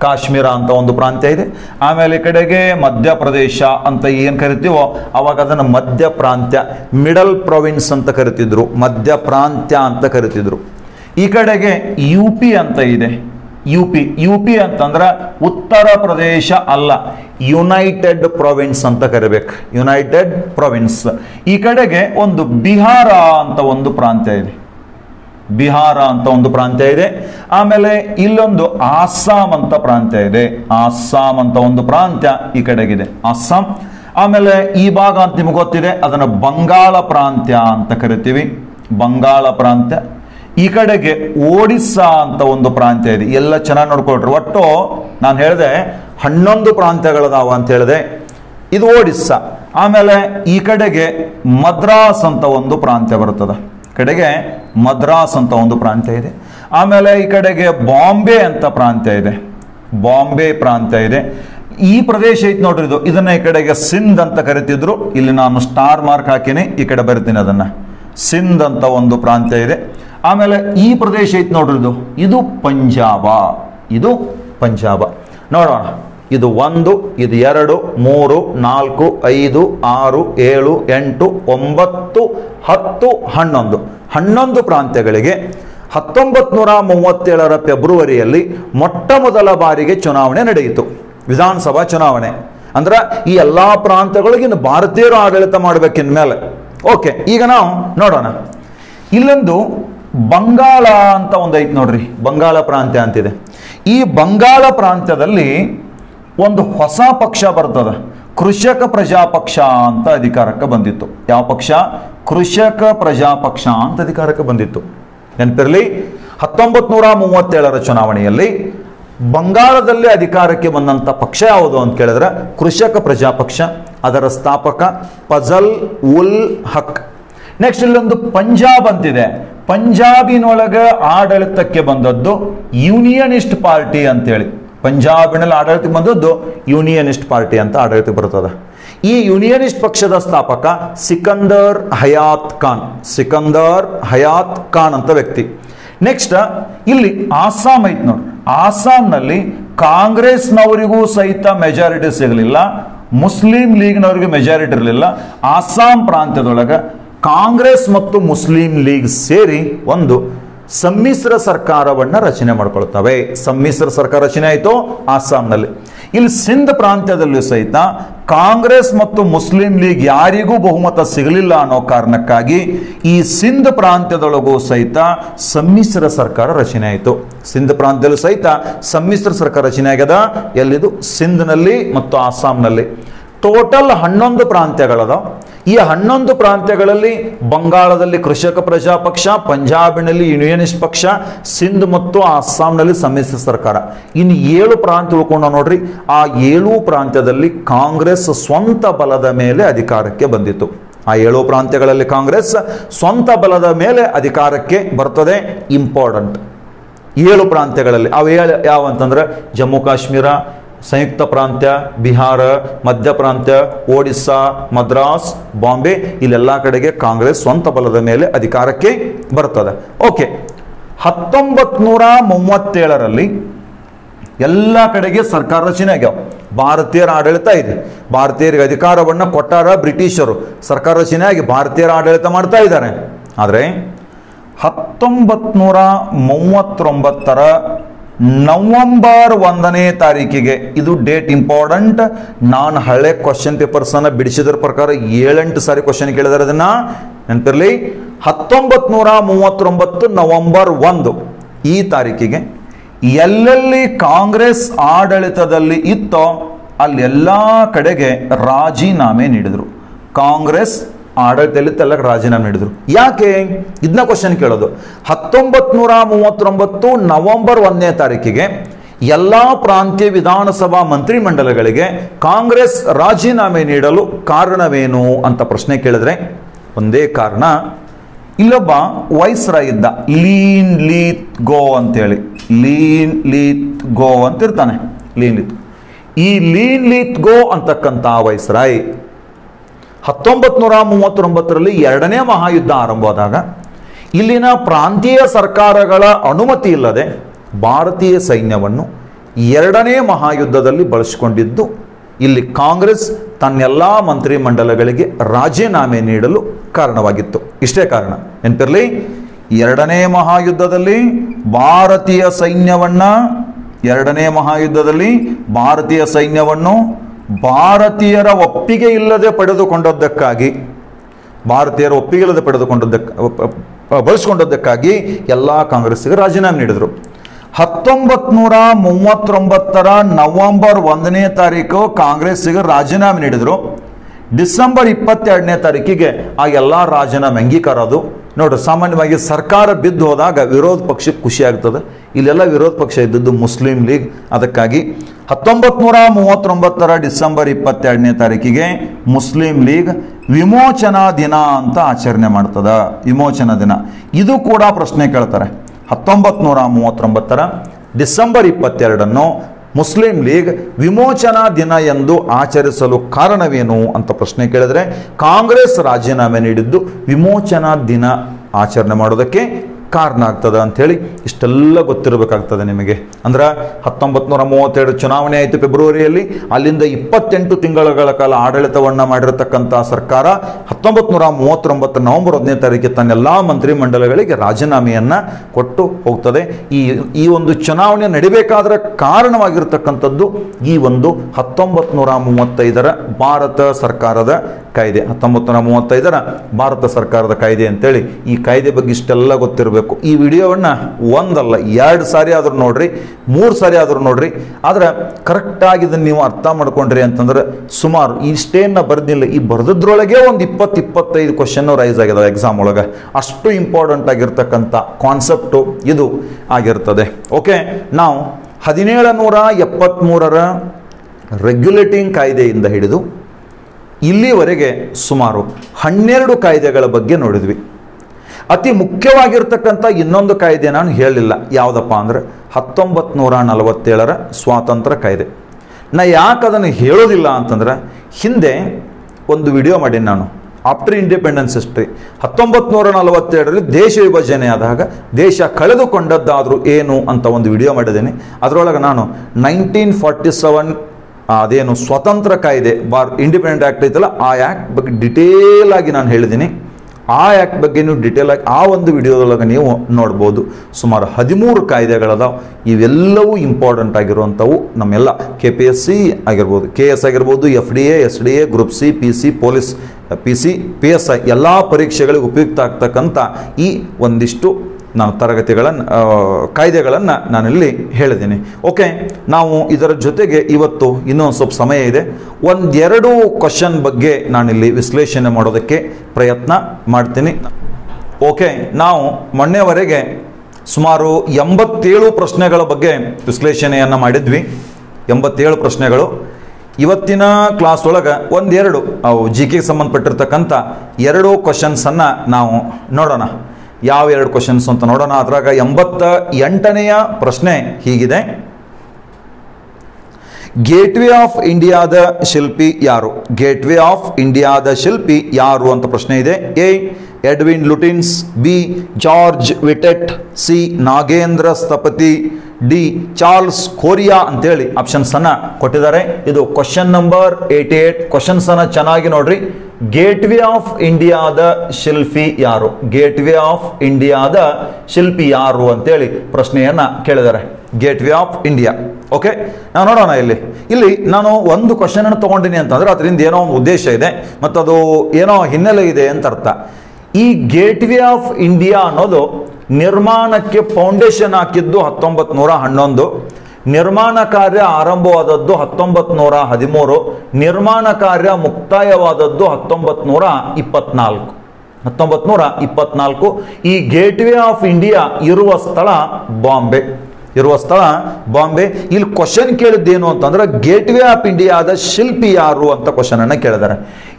ಕಾಶ್ಮೀರ ಅಂತ ಒಂದು ಪ್ರಾಂತ್ಯ ಇದೆ. ಆಮೇಲೆ ಈ ಕಡೆಗೆ ಮಧ್ಯಪ್ರದೇಶ ಅಂತ ಏನು ಕರಿತೀವೋ, ಅವಾಗ ಅದನ್ನು ಮಧ್ಯ ಪ್ರಾಂತ್ಯ ಮಿಡಲ್ ಪ್ರೊವಿನ್ಸ್ ಅಂತ ಕರಿತಿದ್ರು. ಮಧ್ಯ ಪ್ರಾಂತ್ಯ ಅಂತ ಕರಿತಿದ್ರು. ಈ ಕಡೆಗೆ ಯು ಪಿ ಅಂತ ಇದೆ. ಯು ಪಿ ಯು ಪಿ ಅಂತಂದ್ರೆ ಉತ್ತರ ಪ್ರದೇಶ ಅಲ್ಲ ಯುನೈಟೆಡ್ ಪ್ರೊವಿನ್ಸ್ ಅಂತ ಕರಿಬೇಕು. ಯುನೈಟೆಡ್ ಪ್ರೊವಿನ್ಸ್ ಈ ಕಡೆಗೆ ಒಂದು ಬಿಹಾರ ಅಂತ ಒಂದು ಪ್ರಾಂತ್ಯ ಇದೆ. ಬಿಹಾರ ಅಂತ ಒಂದು ಪ್ರಾಂತ್ಯ ಇದೆ. ಆಮೇಲೆ ಇಲ್ಲೊಂದು ಆಸ್ಸಾಂ ಅಂತ ಪ್ರಾಂತ್ಯ ಇದೆ. ಆಸ್ಸಾಂ ಅಂತ ಒಂದು ಪ್ರಾಂತ್ಯ ಈ ಕಡೆಗಿದೆ. ಅಸ್ಸಾಂ ಆಮೇಲೆ ಈ ಭಾಗ ಅಂತ ನಿಮ್ಗೆ ಗೊತ್ತಿದೆ, ಅದನ್ನು ಬಂಗಾಳ ಪ್ರಾಂತ್ಯ ಅಂತ ಕರಿತೀವಿ. ಬಂಗಾಳ ಪ್ರಾಂತ್ಯ. ಈ ಕಡೆಗೆ ಒಡಿಸ್ಸಾ ಅಂತ ಒಂದು ಪ್ರಾಂತ್ಯ ಇದೆ. ಎಲ್ಲ ಚೆನ್ನಾಗಿ ನೋಡ್ಕೊಳ್ರಿ. ಒಟ್ಟು ನಾನು ಹೇಳಿದೆ, ಹನ್ನೊಂದು ಪ್ರಾಂತ್ಯಗಳದಾವ ಅಂತ ಹೇಳಿದೆ. ಇದು ಒಡಿಸ್ಸಾ ಆಮೇಲೆ ಈ ಕಡೆಗೆ ಮದ್ರಾಸ್ ಅಂತ ಒಂದು ಪ್ರಾಂತ್ಯ ಬರ್ತದೆ ಕಡೆಗೆ ಮದ್ರಾಸ್ ಅಂತ ಒಂದು ಪ್ರಾಂತ್ಯ ಇದೆ. ಆಮೇಲೆ ಈ ಕಡೆಗೆ ಬಾಂಬೆ ಅಂತ ಪ್ರಾಂತ್ಯ ಇದೆ. ಬಾಂಬೆ ಪ್ರಾಂತ್ಯ ಇದೆ. ಈ ಪ್ರದೇಶ ಐತೆ ನೋಡ್ರಿ ಇದು. ಇದನ್ನ ಈ ಕಡೆಗೆ ಸಿಂಧ್ ಅಂತ ಕರಿತಿದ್ರು. ಇಲ್ಲಿ ನಾನು ಸ್ಟಾರ್ ಮಾರ್ಕ್ ಹಾಕಿನಿ. ಈ ಕಡೆ ಬರ್ತೀನಿ ಅದನ್ನ. ಸಿಂಧ್ ಅಂತ ಒಂದು ಪ್ರಾಂತ್ಯ ಇದೆ. ಆಮೇಲೆ ಈ ಪ್ರದೇಶ ಐತೆ ನೋಡ್ರಿ ಇದು. ಇದು ಪಂಜಾಬ. ಇದು ಪಂಜಾಬ. ನೋಡೋಣ. ಇದು ಒಂದು, ಇದು ಎರಡು, ಮೂರು, ನಾಲ್ಕು, ಐದು, ಆರು, ಏಳು, ಎಂಟು, ಒಂಬತ್ತು, ಹತ್ತು, ಹನ್ನೊಂದು. ಹನ್ನೊಂದು ಪ್ರಾಂತ್ಯಗಳಿಗೆ ಹತ್ತೊಂಬತ್ತು ನೂರ ಮೂವತ್ತೇಳರ ಫೆಬ್ರವರಿಯಲ್ಲಿ ಮೊಟ್ಟ ಮೊದಲ ಬಾರಿಗೆ ಚುನಾವಣೆ ನಡೆಯಿತು. ವಿಧಾನಸಭಾ ಚುನಾವಣೆ. ಅಂದ್ರೆ ಈ ಎಲ್ಲಾ ಪ್ರಾಂತ್ಯಗಳಿಗಿನ್ನು ಭಾರತೀಯರು ಆಡಳಿತ ಮಾಡಬೇಕಿನ್ಮೇಲೆ. ಓಕೆ, ಈಗ ನಾವು ನೋಡೋಣ. ಇಲ್ಲೊಂದು ಬಂಗಾಳ ಅಂತ ಒಂದು ಐತೆ ನೋಡ್ರಿ, ಬಂಗಾಳ ಪ್ರಾಂತ್ಯ ಅಂತಿದೆ. ಈ ಬಂಗಾಳ ಪ್ರಾಂತ್ಯದಲ್ಲಿ ಒಂದು ಹೊಸ ಪಕ್ಷ ಬರ್ತದ, ಕೃಷಕ ಪ್ರಜಾಪಕ್ಷ ಅಂತ ಅಧಿಕಾರಕ್ಕೆ ಬಂದಿತ್ತು. ಯಾವ ಪಕ್ಷ? ಕೃಷಕ ಪ್ರಜಾಪಕ್ಷ ಅಂತ ಅಧಿಕಾರಕ್ಕೆ ಬಂದಿತ್ತು. ನೆನಪಿರಲಿ ಹತ್ತೊಂಬತ್ತು ನೂರ ಮೂವತ್ತೇಳರ ಚುನಾವಣೆಯಲ್ಲಿ ಬಂಗಾಳದಲ್ಲಿ ಅಧಿಕಾರಕ್ಕೆ ಬಂದಂಥ ಪಕ್ಷ ಯಾವುದು ಅಂತ ಕೇಳಿದ್ರೆ ಕೃಷಕ ಪ್ರಜಾಪಕ್ಷ, ಅದರ ಸ್ಥಾಪಕ ಫಜಲ್ ಉಲ್ ಹಕ್. ನೆಕ್ಸ್ಟ್ ಇಲ್ಲೊಂದು ಪಂಜಾಬ್ ಅಂತಿದೆ. ಪಂಜಾಬಿನೊಳಗೆ ಆಡಳಿತಕ್ಕೆ ಬಂದದ್ದು ಯೂನಿಯನಿಸ್ಟ್ ಪಾರ್ಟಿ ಅಂತೇಳಿ. ಪಂಜಾಬಿನಲ್ಲಿ ಆಡಳಿತಕ್ಕೆ ಬಂದದ್ದು ಯೂನಿಯನಿಸ್ಟ್ ಪಾರ್ಟಿ ಅಂತ ಆಡಳಿತಕ್ಕೆ ಬರ್ತದೆ. ಈ ಯೂನಿಯನಿಸ್ಟ್ ಪಕ್ಷದ ಸ್ಥಾಪಕ ಸಿಕಂದರ್ ಹಯಾತ್ ಖಾನ್, ಸಿಕಂದರ್ ಹಯಾತ್ ಖಾನ್ ಅಂತ ವ್ಯಕ್ತಿ. ನೆಕ್ಸ್ಟ್ ಇಲ್ಲಿ ಆಸಾಂ ಐತ್ ನೋಡಿ. ಆಸಾಂನಲ್ಲಿ ಕಾಂಗ್ರೆಸ್ನವರಿಗೂ ಸಹಿತ ಮೆಜಾರಿಟಿ ಸಿಗಲಿಲ್ಲ. ಮುಸ್ಲಿಂ ಲೀಗ್ನವರಿಗೆ ಮೆಜಾರಿಟಿ ಇರಲಿಲ್ಲ. ಆಸಾಂ ಪ್ರಾಂತ್ಯದೊಳಗೆ ಕಾಂಗ್ರೆಸ್ ಮತ್ತು ಮುಸ್ಲಿಂ ಲೀಗ್ ಸೇರಿ ಒಂದು ಸಮ್ಮಿಶ್ರ ಸರ್ಕಾರವನ್ನ ರಚನೆ ಮಾಡ್ಕೊಳ್ತವೆ. ಸಮ್ಮಿಶ್ರ ಸರ್ಕಾರ ರಚನೆ ಆಯಿತು ಅಸ್ಸಾಂನಲ್ಲಿ. ಇಲ್ಲಿ ಸಿಂಧ್ ಪ್ರಾಂತ್ಯದಲ್ಲೂ ಸಹಿತ ಕಾಂಗ್ರೆಸ್ ಮತ್ತು ಮುಸ್ಲಿಂ ಲೀಗ್ ಯಾರಿಗೂ ಬಹುಮತ ಸಿಗಲಿಲ್ಲ ಅನ್ನೋ ಕಾರಣಕ್ಕಾಗಿ ಈ ಸಿಂಧ್ ಪ್ರಾಂತ್ಯದೊಳಗೂ ಸಹಿತ ಸಮ್ಮಿಶ್ರ ಸರ್ಕಾರ ರಚನೆ ಆಯಿತು. ಸಿಂಧ್ ಪ್ರಾಂತ್ಯದಲ್ಲೂ ಸಹಿತ ಸಮ್ಮಿಶ್ರ ಸರ್ಕಾರ ರಚನೆ ಆಗ್ಯದ. ಎಲ್ಲಿದು? ಸಿಂಧ್ನಲ್ಲಿ ಮತ್ತು ಅಸ್ಸಾಂನಲ್ಲಿ. ಟೋಟಲ್ ಹನ್ನೊಂದು ಪ್ರಾಂತ್ಯಗಳದ ಈ ಹನ್ನೊಂದು ಪ್ರಾಂತ್ಯಗಳಲ್ಲಿ ಬಂಗಾಳದಲ್ಲಿ ಕೃಷಕ ಪ್ರಜಾ ಪಕ್ಷ ಪಂಜಾಬಿನಲ್ಲಿ ಯೂನಿಯನಿಸ್ಟ್ ಪಕ್ಷ, ಸಿಂಧ್ ಮತ್ತು ಅಸ್ಸಾಂನಲ್ಲಿ ಸಮ್ಮಿಶ್ರ ಸರ್ಕಾರ. ಇನ್ನು ಏಳು ಪ್ರಾಂತ್ಯ ಉಳ್ಕೊಂಡ ನೋಡ್ರಿ, ಆ ಏಳು ಪ್ರಾಂತ್ಯದಲ್ಲಿ ಕಾಂಗ್ರೆಸ್ ಸ್ವಂತ ಬಲದ ಮೇಲೆ ಅಧಿಕಾರಕ್ಕೆ ಬಂದಿತ್ತು. ಆ ಏಳು ಪ್ರಾಂತ್ಯಗಳಲ್ಲಿ ಕಾಂಗ್ರೆಸ್ ಸ್ವಂತ ಬಲದ ಮೇಲೆ ಅಧಿಕಾರಕ್ಕೆ ಬರ್ತದೆ ಇಂಪಾರ್ಟೆಂಟ್ ಏಳು ಪ್ರಾಂತ್ಯಗಳಲ್ಲಿ ಅವು ಏಳು ಯಾವ ಅಂತಂದ್ರೆ ಜಮ್ಮು ಕಾಶ್ಮೀರ ಸಂಯುಕ್ತ ಪ್ರಾಂತ್ಯ, ಬಿಹಾರ, ಮಧ್ಯ ಪ್ರಾಂತ್ಯ, ಒಡಿಸ್ಸಾ, ಮದ್ರಾಸ್, ಬಾಂಬೆ, ಇಲ್ಲೆಲ್ಲ ಕಡೆಗೆ ಕಾಂಗ್ರೆಸ್ ಸ್ವಂತ ಬಲದ ಮೇಲೆ ಅಧಿಕಾರಕ್ಕೆ ಬರ್ತದೆ. ಓಕೆ ಹತ್ತೊಂಬತ್ ನೂರ ಮೂವತ್ತೇಳರಲ್ಲಿ ಎಲ್ಲ ಕಡೆಗೆ ಸರ್ಕಾರ ರಚನೆ ಆಗ್ಯಾವ. ಭಾರತೀಯರ ಆಡಳಿತ ಇದೆ. ಭಾರತೀಯರಿಗೆ ಅಧಿಕಾರವನ್ನು ಕೊಟ್ಟಾರ ಬ್ರಿಟಿಷರು. ಸರ್ಕಾರ ರಚನೆ ಆಗಿ ಭಾರತೀಯರ ಆಡಳಿತ ಮಾಡ್ತಾ ಇದ್ದಾರೆ. ಆದರೆ ಹತ್ತೊಂಬತ್ ನೂರ ಮೂವತ್ತೊಂಬತ್ತರ ನವೆಂಬರ್ ಒಂದನೇ ತಾರೀಕಿಗೆ ಇದು ಡೇಟ್ ಇಂಪಾರ್ಟೆಂಟ್. ನಾನು ಹಳೆ ಕ್ವಶನ್ ಪೇಪರ್ಸ್ ಅನ್ನ ಬಿಡಿಸಿದ್ರ ಪ್ರಕಾರ ಏಳೆಂಟು ಸಾರಿ ಕ್ವಶನ್ ಕೇಳಿದಾರೆ ಅದನ್ನ. ನೆನಪಿರಲಿ? ಹತ್ತೊಂಬತ್ ನೂರ ಮೂವತ್ತೊಂಬತ್ತು ನವಂಬರ್ ಒಂದು ಈ ತಾರೀಕಿಗೆ ಎಲ್ಲೆಲ್ಲಿ ಕಾಂಗ್ರೆಸ್ ಆಡಳಿತದಲ್ಲಿ ಇತ್ತೋ ಅಲ್ಲೆಲ್ಲ ಕಡೆಗೆ ರಾಜೀನಾಮೆ ನೀಡಿದರು. ಕಾಂಗ್ರೆಸ್ ಆಡಳಿತದಲ್ಲಿ ತಲ್ಲಕ್ಕೆ ರಾಜೀನಾಮೆ ನೀಡಿದ್ರು. ಯಾಕೆ? ಇದನ್ನ ಕ್ವಶನ್ ಕೇಳೋದು. ಹತ್ತೊಂಬತ್ತು ನೂರ ಮೂವತ್ತೊಂಬತ್ತು ನವೆಂಬರ್ ಒಂದನೇ ತಾರೀಕಿಗೆ ಎಲ್ಲ ಪ್ರಾಂತ್ಯ ವಿಧಾನಸಭಾ ಮಂತ್ರಿಮಂಡಲಗಳಿಗೆ ಕಾಂಗ್ರೆಸ್ ರಾಜೀನಾಮೆ ನೀಡಲು ಕಾರಣವೇನು ಅಂತ ಪ್ರಶ್ನೆ ಕೇಳಿದ್ರೆ ಒಂದೇ ಕಾರಣ, ಇಲ್ಲೊಬ್ಬ ವಯಸ್ಸರ ಇದ್ದ, ಲೀನ್ ಲೀತ್ ಗೋ ಅಂತೇಳಿ. ಲೀನ್ ಲೀತ್ ಗೋ ಅಂತ ಇರ್ತಾನೆ ಲೀನ್ ಲೀತ್. ಈ ಲೀನ್ ಲೀತ್ ಗೋ ಅಂತಕ್ಕಂಥ ವೈಸ್ರಾಯ್ ಹತ್ತೊಂಬತ್ ನೂರ ಮೂವತ್ತೊಂಬತ್ತರಲ್ಲಿ ಎರಡನೇ ಮಹಾಯುದ್ಧ ಆರಂಭವಾದಾಗ ಇಲ್ಲಿನ ಪ್ರಾಂತೀಯ ಸರ್ಕಾರಗಳ ಅನುಮತಿ ಇಲ್ಲದೆ ಭಾರತೀಯ ಸೈನ್ಯವನ್ನು ಎರಡನೇ ಮಹಾಯುದ್ಧದಲ್ಲಿ ಬಳಸಿಕೊಂಡಿದ್ದು, ಇಲ್ಲಿ ಕಾಂಗ್ರೆಸ್ ತನ್ನೆಲ್ಲ ಮಂತ್ರಿಮಂಡಲಗಳಿಗೆ ರಾಜೀನಾಮೆ ನೀಡಲು ಕಾರಣವಾಗಿತ್ತು. ಇಷ್ಟೇ ಕಾರಣ. ನೆನಪಿರಲಿ, ಎರಡನೇ ಮಹಾಯುದ್ಧದಲ್ಲಿ ಭಾರತೀಯ ಸೈನ್ಯವನ್ನು, ಎರಡನೇ ಮಹಾಯುದ್ಧದಲ್ಲಿ ಭಾರತೀಯ ಸೈನ್ಯವನ್ನು ಭಾರತೀಯರ ಒಪ್ಪಿಗೆ ಇಲ್ಲದೆ ಪಡೆದುಕೊಂಡದ್ದಕ್ಕಾಗಿ, ಭಾರತೀಯರ ಒಪ್ಪಿಗೆ ಇಲ್ಲದೆ ಪಡೆದುಕೊಂಡದ್ದಕ್ಕೆ ಬಳಸ್ಕೊಂಡದ್ದಕ್ಕಾಗಿ ಎಲ್ಲ ಕಾಂಗ್ರೆಸ್ಸಿಗೆ ರಾಜೀನಾಮೆ ನೀಡಿದರು. ಹತ್ತೊಂಬತ್ ನೂರ ಮೂವತ್ತೊಂಬತ್ತರ ನವಂಬರ್ ಒಂದನೇ ತಾರೀಕು ಕಾಂಗ್ರೆಸ್ಸಿಗೆ ರಾಜೀನಾಮೆ ನೀಡಿದರು. ಡಿಸೆಂಬರ್ ಇಪ್ಪತ್ತೆರಡನೇ ತಾರೀಕಿಗೆ ಆ ಎಲ್ಲ ರಾಜೀನಾಮೆ ಅಂಗೀಕಾರ ಅದು ನೋಡ್ರಿ, ಸಾಮಾನ್ಯವಾಗಿ ಸರ್ಕಾರ ಬಿದ್ದು ಹೋದಾಗ ವಿರೋಧ ಪಕ್ಷಕ್ಕೆ ಖುಷಿ ಆಗ್ತದೆ ಇಲ್ಲೆಲ್ಲ ವಿರೋಧ ಪಕ್ಷ ಇದ್ದದ್ದು ಮುಸ್ಲಿಂ ಲೀಗ್. ಅದಕ್ಕಾಗಿ ಹತ್ತೊಂಬತ್ ನೂರ ಮೂವತ್ತೊಂಬತ್ತರ ಡಿಸೆಂಬರ್ ಇಪ್ಪತ್ತೆರಡನೇ ತಾರೀಕಿಗೆ ಮುಸ್ಲಿಂ ಲೀಗ್ ವಿಮೋಚನಾ ದಿನ ಅಂತ ಆಚರಣೆ ಮಾಡ್ತದ. ವಿಮೋಚನಾ ದಿನ. ಇದು ಕೂಡ ಪ್ರಶ್ನೆ ಕೇಳ್ತಾರೆ. ಹತ್ತೊಂಬತ್ ನೂರ ಮೂವತ್ತೊಂಬತ್ತರ ಡಿಸೆಂಬರ್ ಇಪ್ಪತ್ತೆರಡನ್ನು ಮುಸ್ಲಿಂ ಲೀಗ್ ವಿಮೋಚನಾ ದಿನ ಎಂದು ಆಚರಿಸಲು ಕಾರಣವೇನು ಅಂತ ಪ್ರಶ್ನೆ ಕೇಳಿದ್ರೆ ಕಾಂಗ್ರೆಸ್ ರಾಜೀನಾಮೆ ನೀಡಿದ್ದು ವಿಮೋಚನಾ ದಿನ ಆಚರಣೆ ಮಾಡೋದಕ್ಕೆ ಕಾರಣ ಆಗ್ತದೆ ಅಂಥೇಳಿ ಇಷ್ಟೆಲ್ಲ ಗೊತ್ತಿರಬೇಕಾಗ್ತದೆ ನಿಮಗೆ. ಅಂದ್ರೆ ಹತ್ತೊಂಬತ್ತು ನೂರ ಮೂವತ್ತೆರಡು ಚುನಾವಣೆ ಆಯಿತು ಫೆಬ್ರವರಿಯಲ್ಲಿ, ಅಲ್ಲಿಂದ ಇಪ್ಪತ್ತೆಂಟು ತಿಂಗಳುಗಳ ಕಾಲ ಆಡಳಿತವನ್ನು ಮಾಡಿರತಕ್ಕಂಥ ಸರ್ಕಾರ ಹತ್ತೊಂಬತ್ತು ನೂರ ಮೂವತ್ತೊಂಬತ್ತು ನವೆಂಬರ್ ಹದಿನೈದು ತಾರೀಕಿಗೆ ತನ್ನೆಲ್ಲ ಮಂತ್ರಿಮಂಡಲಗಳಿಗೆ ರಾಜೀನಾಮೆಯನ್ನು ಕೊಟ್ಟು ಹೋಗ್ತದೆ. ಈ ಈ ಒಂದು ಚುನಾವಣೆ ನಡಿಬೇಕಾದ್ರೆ ಕಾರಣವಾಗಿರ್ತಕ್ಕಂಥದ್ದು ಈ ಒಂದು ಹತ್ತೊಂಬತ್ತು ನೂರ ಮೂವತ್ತೈದರ ಭಾರತ ಸರ್ಕಾರದ ಕಾಯ್ದೆ. ಹತ್ತೊಂಬತ್ತು ನೂರ ಮೂವತ್ತೈದರ ಭಾರತ ಸರ್ಕಾರದ ಕಾಯ್ದೆ ಅಂತೇಳಿ ಈ ಕಾಯ್ದೆ ಬಗ್ಗೆ ಇಷ್ಟೆಲ್ಲ ಗೊತ್ತಿರಬೇಕು. ಈ ವಿಡಿಯೋವನ್ನು ಒಂದಲ್ಲ, ಎರಡು ಸಾರಿ ಆದರೂ ನೋಡ್ರಿ, ಮೂರು ಸಾರಿ ಆದರೂ ನೋಡ್ರಿ. ಆದರೆ ಕರೆಕ್ಟಾಗಿ ಇದನ್ನು ನೀವು ಅರ್ಥ ಮಾಡ್ಕೊಂಡ್ರಿ ಅಂತಂದ್ರೆ ಸುಮಾರು ಇಷ್ಟೇನ ಬರ್ದಿಲ್ಲ, ಈ ಬರ್ದದ್ರೊಳಗೆ ಒಂದು ಇಪ್ಪತ್ತು, ಇಪ್ಪತ್ತೈದು ಕ್ವಶನ್ ರೈಸ್ ಆಗಿದೆ ಎಕ್ಸಾಮ್ ಒಳಗೆ. ಅಷ್ಟು ಇಂಪಾರ್ಟೆಂಟ್ ಆಗಿರ್ತಕ್ಕಂಥ ಕಾನ್ಸೆಪ್ಟು ಇದು ಆಗಿರ್ತದೆ. ಓಕೆ ನಾವು ಹದಿನೇಳು ನೂರ ಎಪ್ಪತ್ತ್ಮೂರರ ರೆಗ್ಯುಲೇಟಿಂಗ್ ಕಾಯ್ದೆಯಿಂದ ಹಿಡಿದು ಇಲ್ಲಿವರೆಗೆ ಸುಮಾರು ಹನ್ನೆರಡು ಕಾಯ್ದೆಗಳ ಬಗ್ಗೆ ನೋಡಿದ್ವಿ. ಅತಿ ಮುಖ್ಯವಾಗಿರ್ತಕ್ಕಂಥ ಇನ್ನೊಂದು ಕಾಯ್ದೆ ನಾನು ಹೇಳಲಿಲ್ಲ ಯಾವುದಪ್ಪ ಅಂದರೆ ಹತ್ತೊಂಬತ್ತು ನೂರ ನಲವತ್ತೇಳರ ಸ್ವಾತಂತ್ರ್ಯ ಕಾಯ್ದೆ. ನಾ ಯಾಕೆ ಅದನ್ನು ಹೇಳೋದಿಲ್ಲ ಅಂತಂದ್ರೆ ಹಿಂದೆ ಒಂದು ವಿಡಿಯೋ ಮಾಡೀನಿ ನಾನು. ಆಫ್ಟರ್ ಇಂಡಿಪೆಂಡೆನ್ಸ್ ಹಿಸ್ಟ್ರಿ ಹತ್ತೊಂಬತ್ತು ನೂರ ನಲವತ್ತೆರಡರಲ್ಲಿ ದೇಶ ವಿಭಜನೆ ಆದಾಗ ದೇಶ ಕಳೆದುಕೊಂಡದ್ದಾದರೂ ಏನು ಅಂತ ಒಂದು ವಿಡಿಯೋ ಮಾಡಿದ್ದೀನಿ. ಅದರೊಳಗೆ ನಾನು ನೈನ್ಟೀನ್ ಫಾರ್ಟಿ ಸೆವೆನ್ ಅದೇನು ಸ್ವತಂತ್ರ ಕಾಯ್ದೆ ಬಾರ್ ಇಂಡಿಪೆಂಡೆಂಟ್ ಆ್ಯಕ್ಟ್ ಐತಲ್ಲ, ಆ ಆ್ಯಕ್ಟ್ ಬಗ್ಗೆ ಡಿಟೇಲ್ ಆಗಿ ನಾನು ಹೇಳಿದ್ದೀನಿ. ಆ ಆ್ಯಕ್ಟ್ ಬಗ್ಗೆ ನೀವು ಡಿಟೇಲ್ ಆಗಿ ಆ ಒಂದು ವಿಡಿಯೋದೊಳಗೆ ನೀವು ನೋಡ್ಬೋದು. ಸುಮಾರು ಹದಿಮೂರು ಕಾಯ್ದೆಗಳದಾವ. ಇವೆಲ್ಲವೂ ಇಂಪಾರ್ಟೆಂಟ್ ಆಗಿರುವಂಥವು ನಮ್ಮೆಲ್ಲ ಕೆ ಪಿ ಎಸ್ ಸಿ ಆಗಿರ್ಬೋದು ಕೆ ಎಸ್ ಆಗಿರ್ಬೋದು F D A S D A group C P C police P C P S I ಎಲ್ಲ ಪರೀಕ್ಷೆಗಳಿಗೆ ಉಪಯುಕ್ತ ಆಗ್ತಕ್ಕಂಥ ಈ ಒಂದಿಷ್ಟು ನಾನು ತರಗತಿಗಳನ್ನು ಕಾಯ್ದೆಗಳನ್ನು ನಾನಿಲ್ಲಿ ಹೇಳಿದ್ದೀನಿ. ಓಕೆ ನಾವು ಇದರ ಜೊತೆಗೆ ಇವತ್ತು ಇನ್ನೊಂದು ಸ್ವಲ್ಪ ಸಮಯ ಇದೆ. ಒಂದೆರಡು ಕ್ವಶನ್ ಬಗ್ಗೆ ನಾನಿಲ್ಲಿ ವಿಶ್ಲೇಷಣೆ ಮಾಡೋದಕ್ಕೆ ಪ್ರಯತ್ನ ಮಾಡ್ತೀನಿ. ಓಕೆ ನಾವು ಮೊನ್ನೆವರೆಗೆ ಸುಮಾರು ಎಂಬತ್ತೇಳು ಪ್ರಶ್ನೆಗಳ ಬಗ್ಗೆ ವಿಶ್ಲೇಷಣೆಯನ್ನು ಮಾಡಿದ್ವಿ. ಎಂಬತ್ತೇಳು ಪ್ರಶ್ನೆಗಳು. ಇವತ್ತಿನ ಕ್ಲಾಸ್ ಒಳಗೆ ಒಂದೆರಡು, ಅವು ಜಿ ಕೆಗೆ ಸಂಬಂಧಪಟ್ಟಿರ್ತಕ್ಕಂಥ ಎರಡು ಕ್ವಶನ್ಸನ್ನು ನಾವು ನೋಡೋಣ. ಯಾವ ಎರಡು ಕ್ವಶನ್ಸ್ ಅಂತ ನೋಡೋಣ. ಅದ್ರಾಗ ಎಂಬತ್ತ ಎಂಟನೆಯ ಪ್ರಶ್ನೆ ಹೀಗಿದೆ. ಗೇಟ್ವೇ ಆಫ್ ಇಂಡಿಯಾದ ಶಿಲ್ಪಿ ಯಾರು? ಗೇಟ್ವೇ ಆಫ್ ಇಂಡಿಯಾದ ಶಿಲ್ಪಿ ಯಾರು ಅಂತ ಪ್ರಶ್ನೆ ಇದೆ. A, Edwin Lutyens, B, George Wittet, C, Nagendra Sthapati, D, Charles Correa ಅಂತೇಳಿ ಆಪ್ಷನ್ಸ್ ಅನ್ನ ಕೊಟ್ಟಿದ್ದಾರೆ. ಇದು ಕ್ವಶನ್ ನಂಬರ್ ಏಯ್ಟಿ ಕ್ವಶನ್ಸ್ ಅನ್ನ ಚೆನ್ನಾಗಿ ನೋಡ್ರಿ. ಗೇಟ್ವೇ ಆಫ್ ಇಂಡಿಯಾದ ಶಿಲ್ಪಿ ಯಾರು? ಗೇಟ್ವೇ ಆಫ್ ಇಂಡಿಯಾದ ಶಿಲ್ಪಿ ಯಾರು ಅಂತೇಳಿ ಪ್ರಶ್ನೆಯನ್ನ ಕೇಳಿದ್ದಾರೆ. ಗೇಟ್ವೇ ಆಫ್ ಇಂಡಿಯಾ ಓಕೆ ನಾವು ನೋಡೋಣ ಇಲ್ಲಿ. ಇಲ್ಲಿ ನಾನು ಒಂದು ಕ್ವಶನ್ ಅನ್ನು ತಗೊಂಡಿನಿ ಅಂತಂದ್ರೆ ಅದರಿಂದ ಏನೋ ಒಂದು ಉದ್ದೇಶ ಇದೆ ಮತ್ತು ಅದು ಏನೋ ಹಿನ್ನೆಲೆ ಇದೆ ಅಂತ ಅರ್ಥ. ಈ ಗೇಟ್ವೇ ಆಫ್ ಇಂಡಿಯಾ ಅನ್ನೋದು ನಿರ್ಮಾಣಕ್ಕೆ ಫೌಂಡೇಶನ್ ಹಾಕಿದ್ದು ಹತ್ತೊಂಬತ್ತು ನೂರ ಹನ್ನೊಂದು, ನಿರ್ಮಾಣ ಕಾರ್ಯ ಆರಂಭವಾದದ್ದು ಹತ್ತೊಂಬತ್ತು ನೂರ ಹದಿಮೂರು, ನಿರ್ಮಾಣ ಕಾರ್ಯ ಮುಕ್ತಾಯವಾದದ್ದು ಹತ್ತೊಂಬತ್ತು ನೂರ ಇಪ್ಪತ್ನಾಲ್ಕು. ಹತ್ತೊಂಬತ್ತು ನೂರ ಇಪ್ಪತ್ನಾಲ್ಕು, ಈ ಗೇಟ್ವೇ ಆಫ್ ಇಂಡಿಯಾ ಇರುವ ಸ್ಥಳ ಬಾಂಬೆ. ಇರುವ ಸ್ಥಳ ಬಾಂಬೆ. ಇಲ್ಲಿ ಕ್ವಶನ್ ಕೇಳಿದ್ದೇನು ಅಂತಂದ್ರೆ ಗೇಟ್ ವೇ ಆಫ್ ಇಂಡಿಯಾದ ಶಿಲ್ಪಿ ಯಾರು ಅಂತ ಕ್ವಶನ್ ಅನ್ನ ಕೇಳಿದಾರೆ.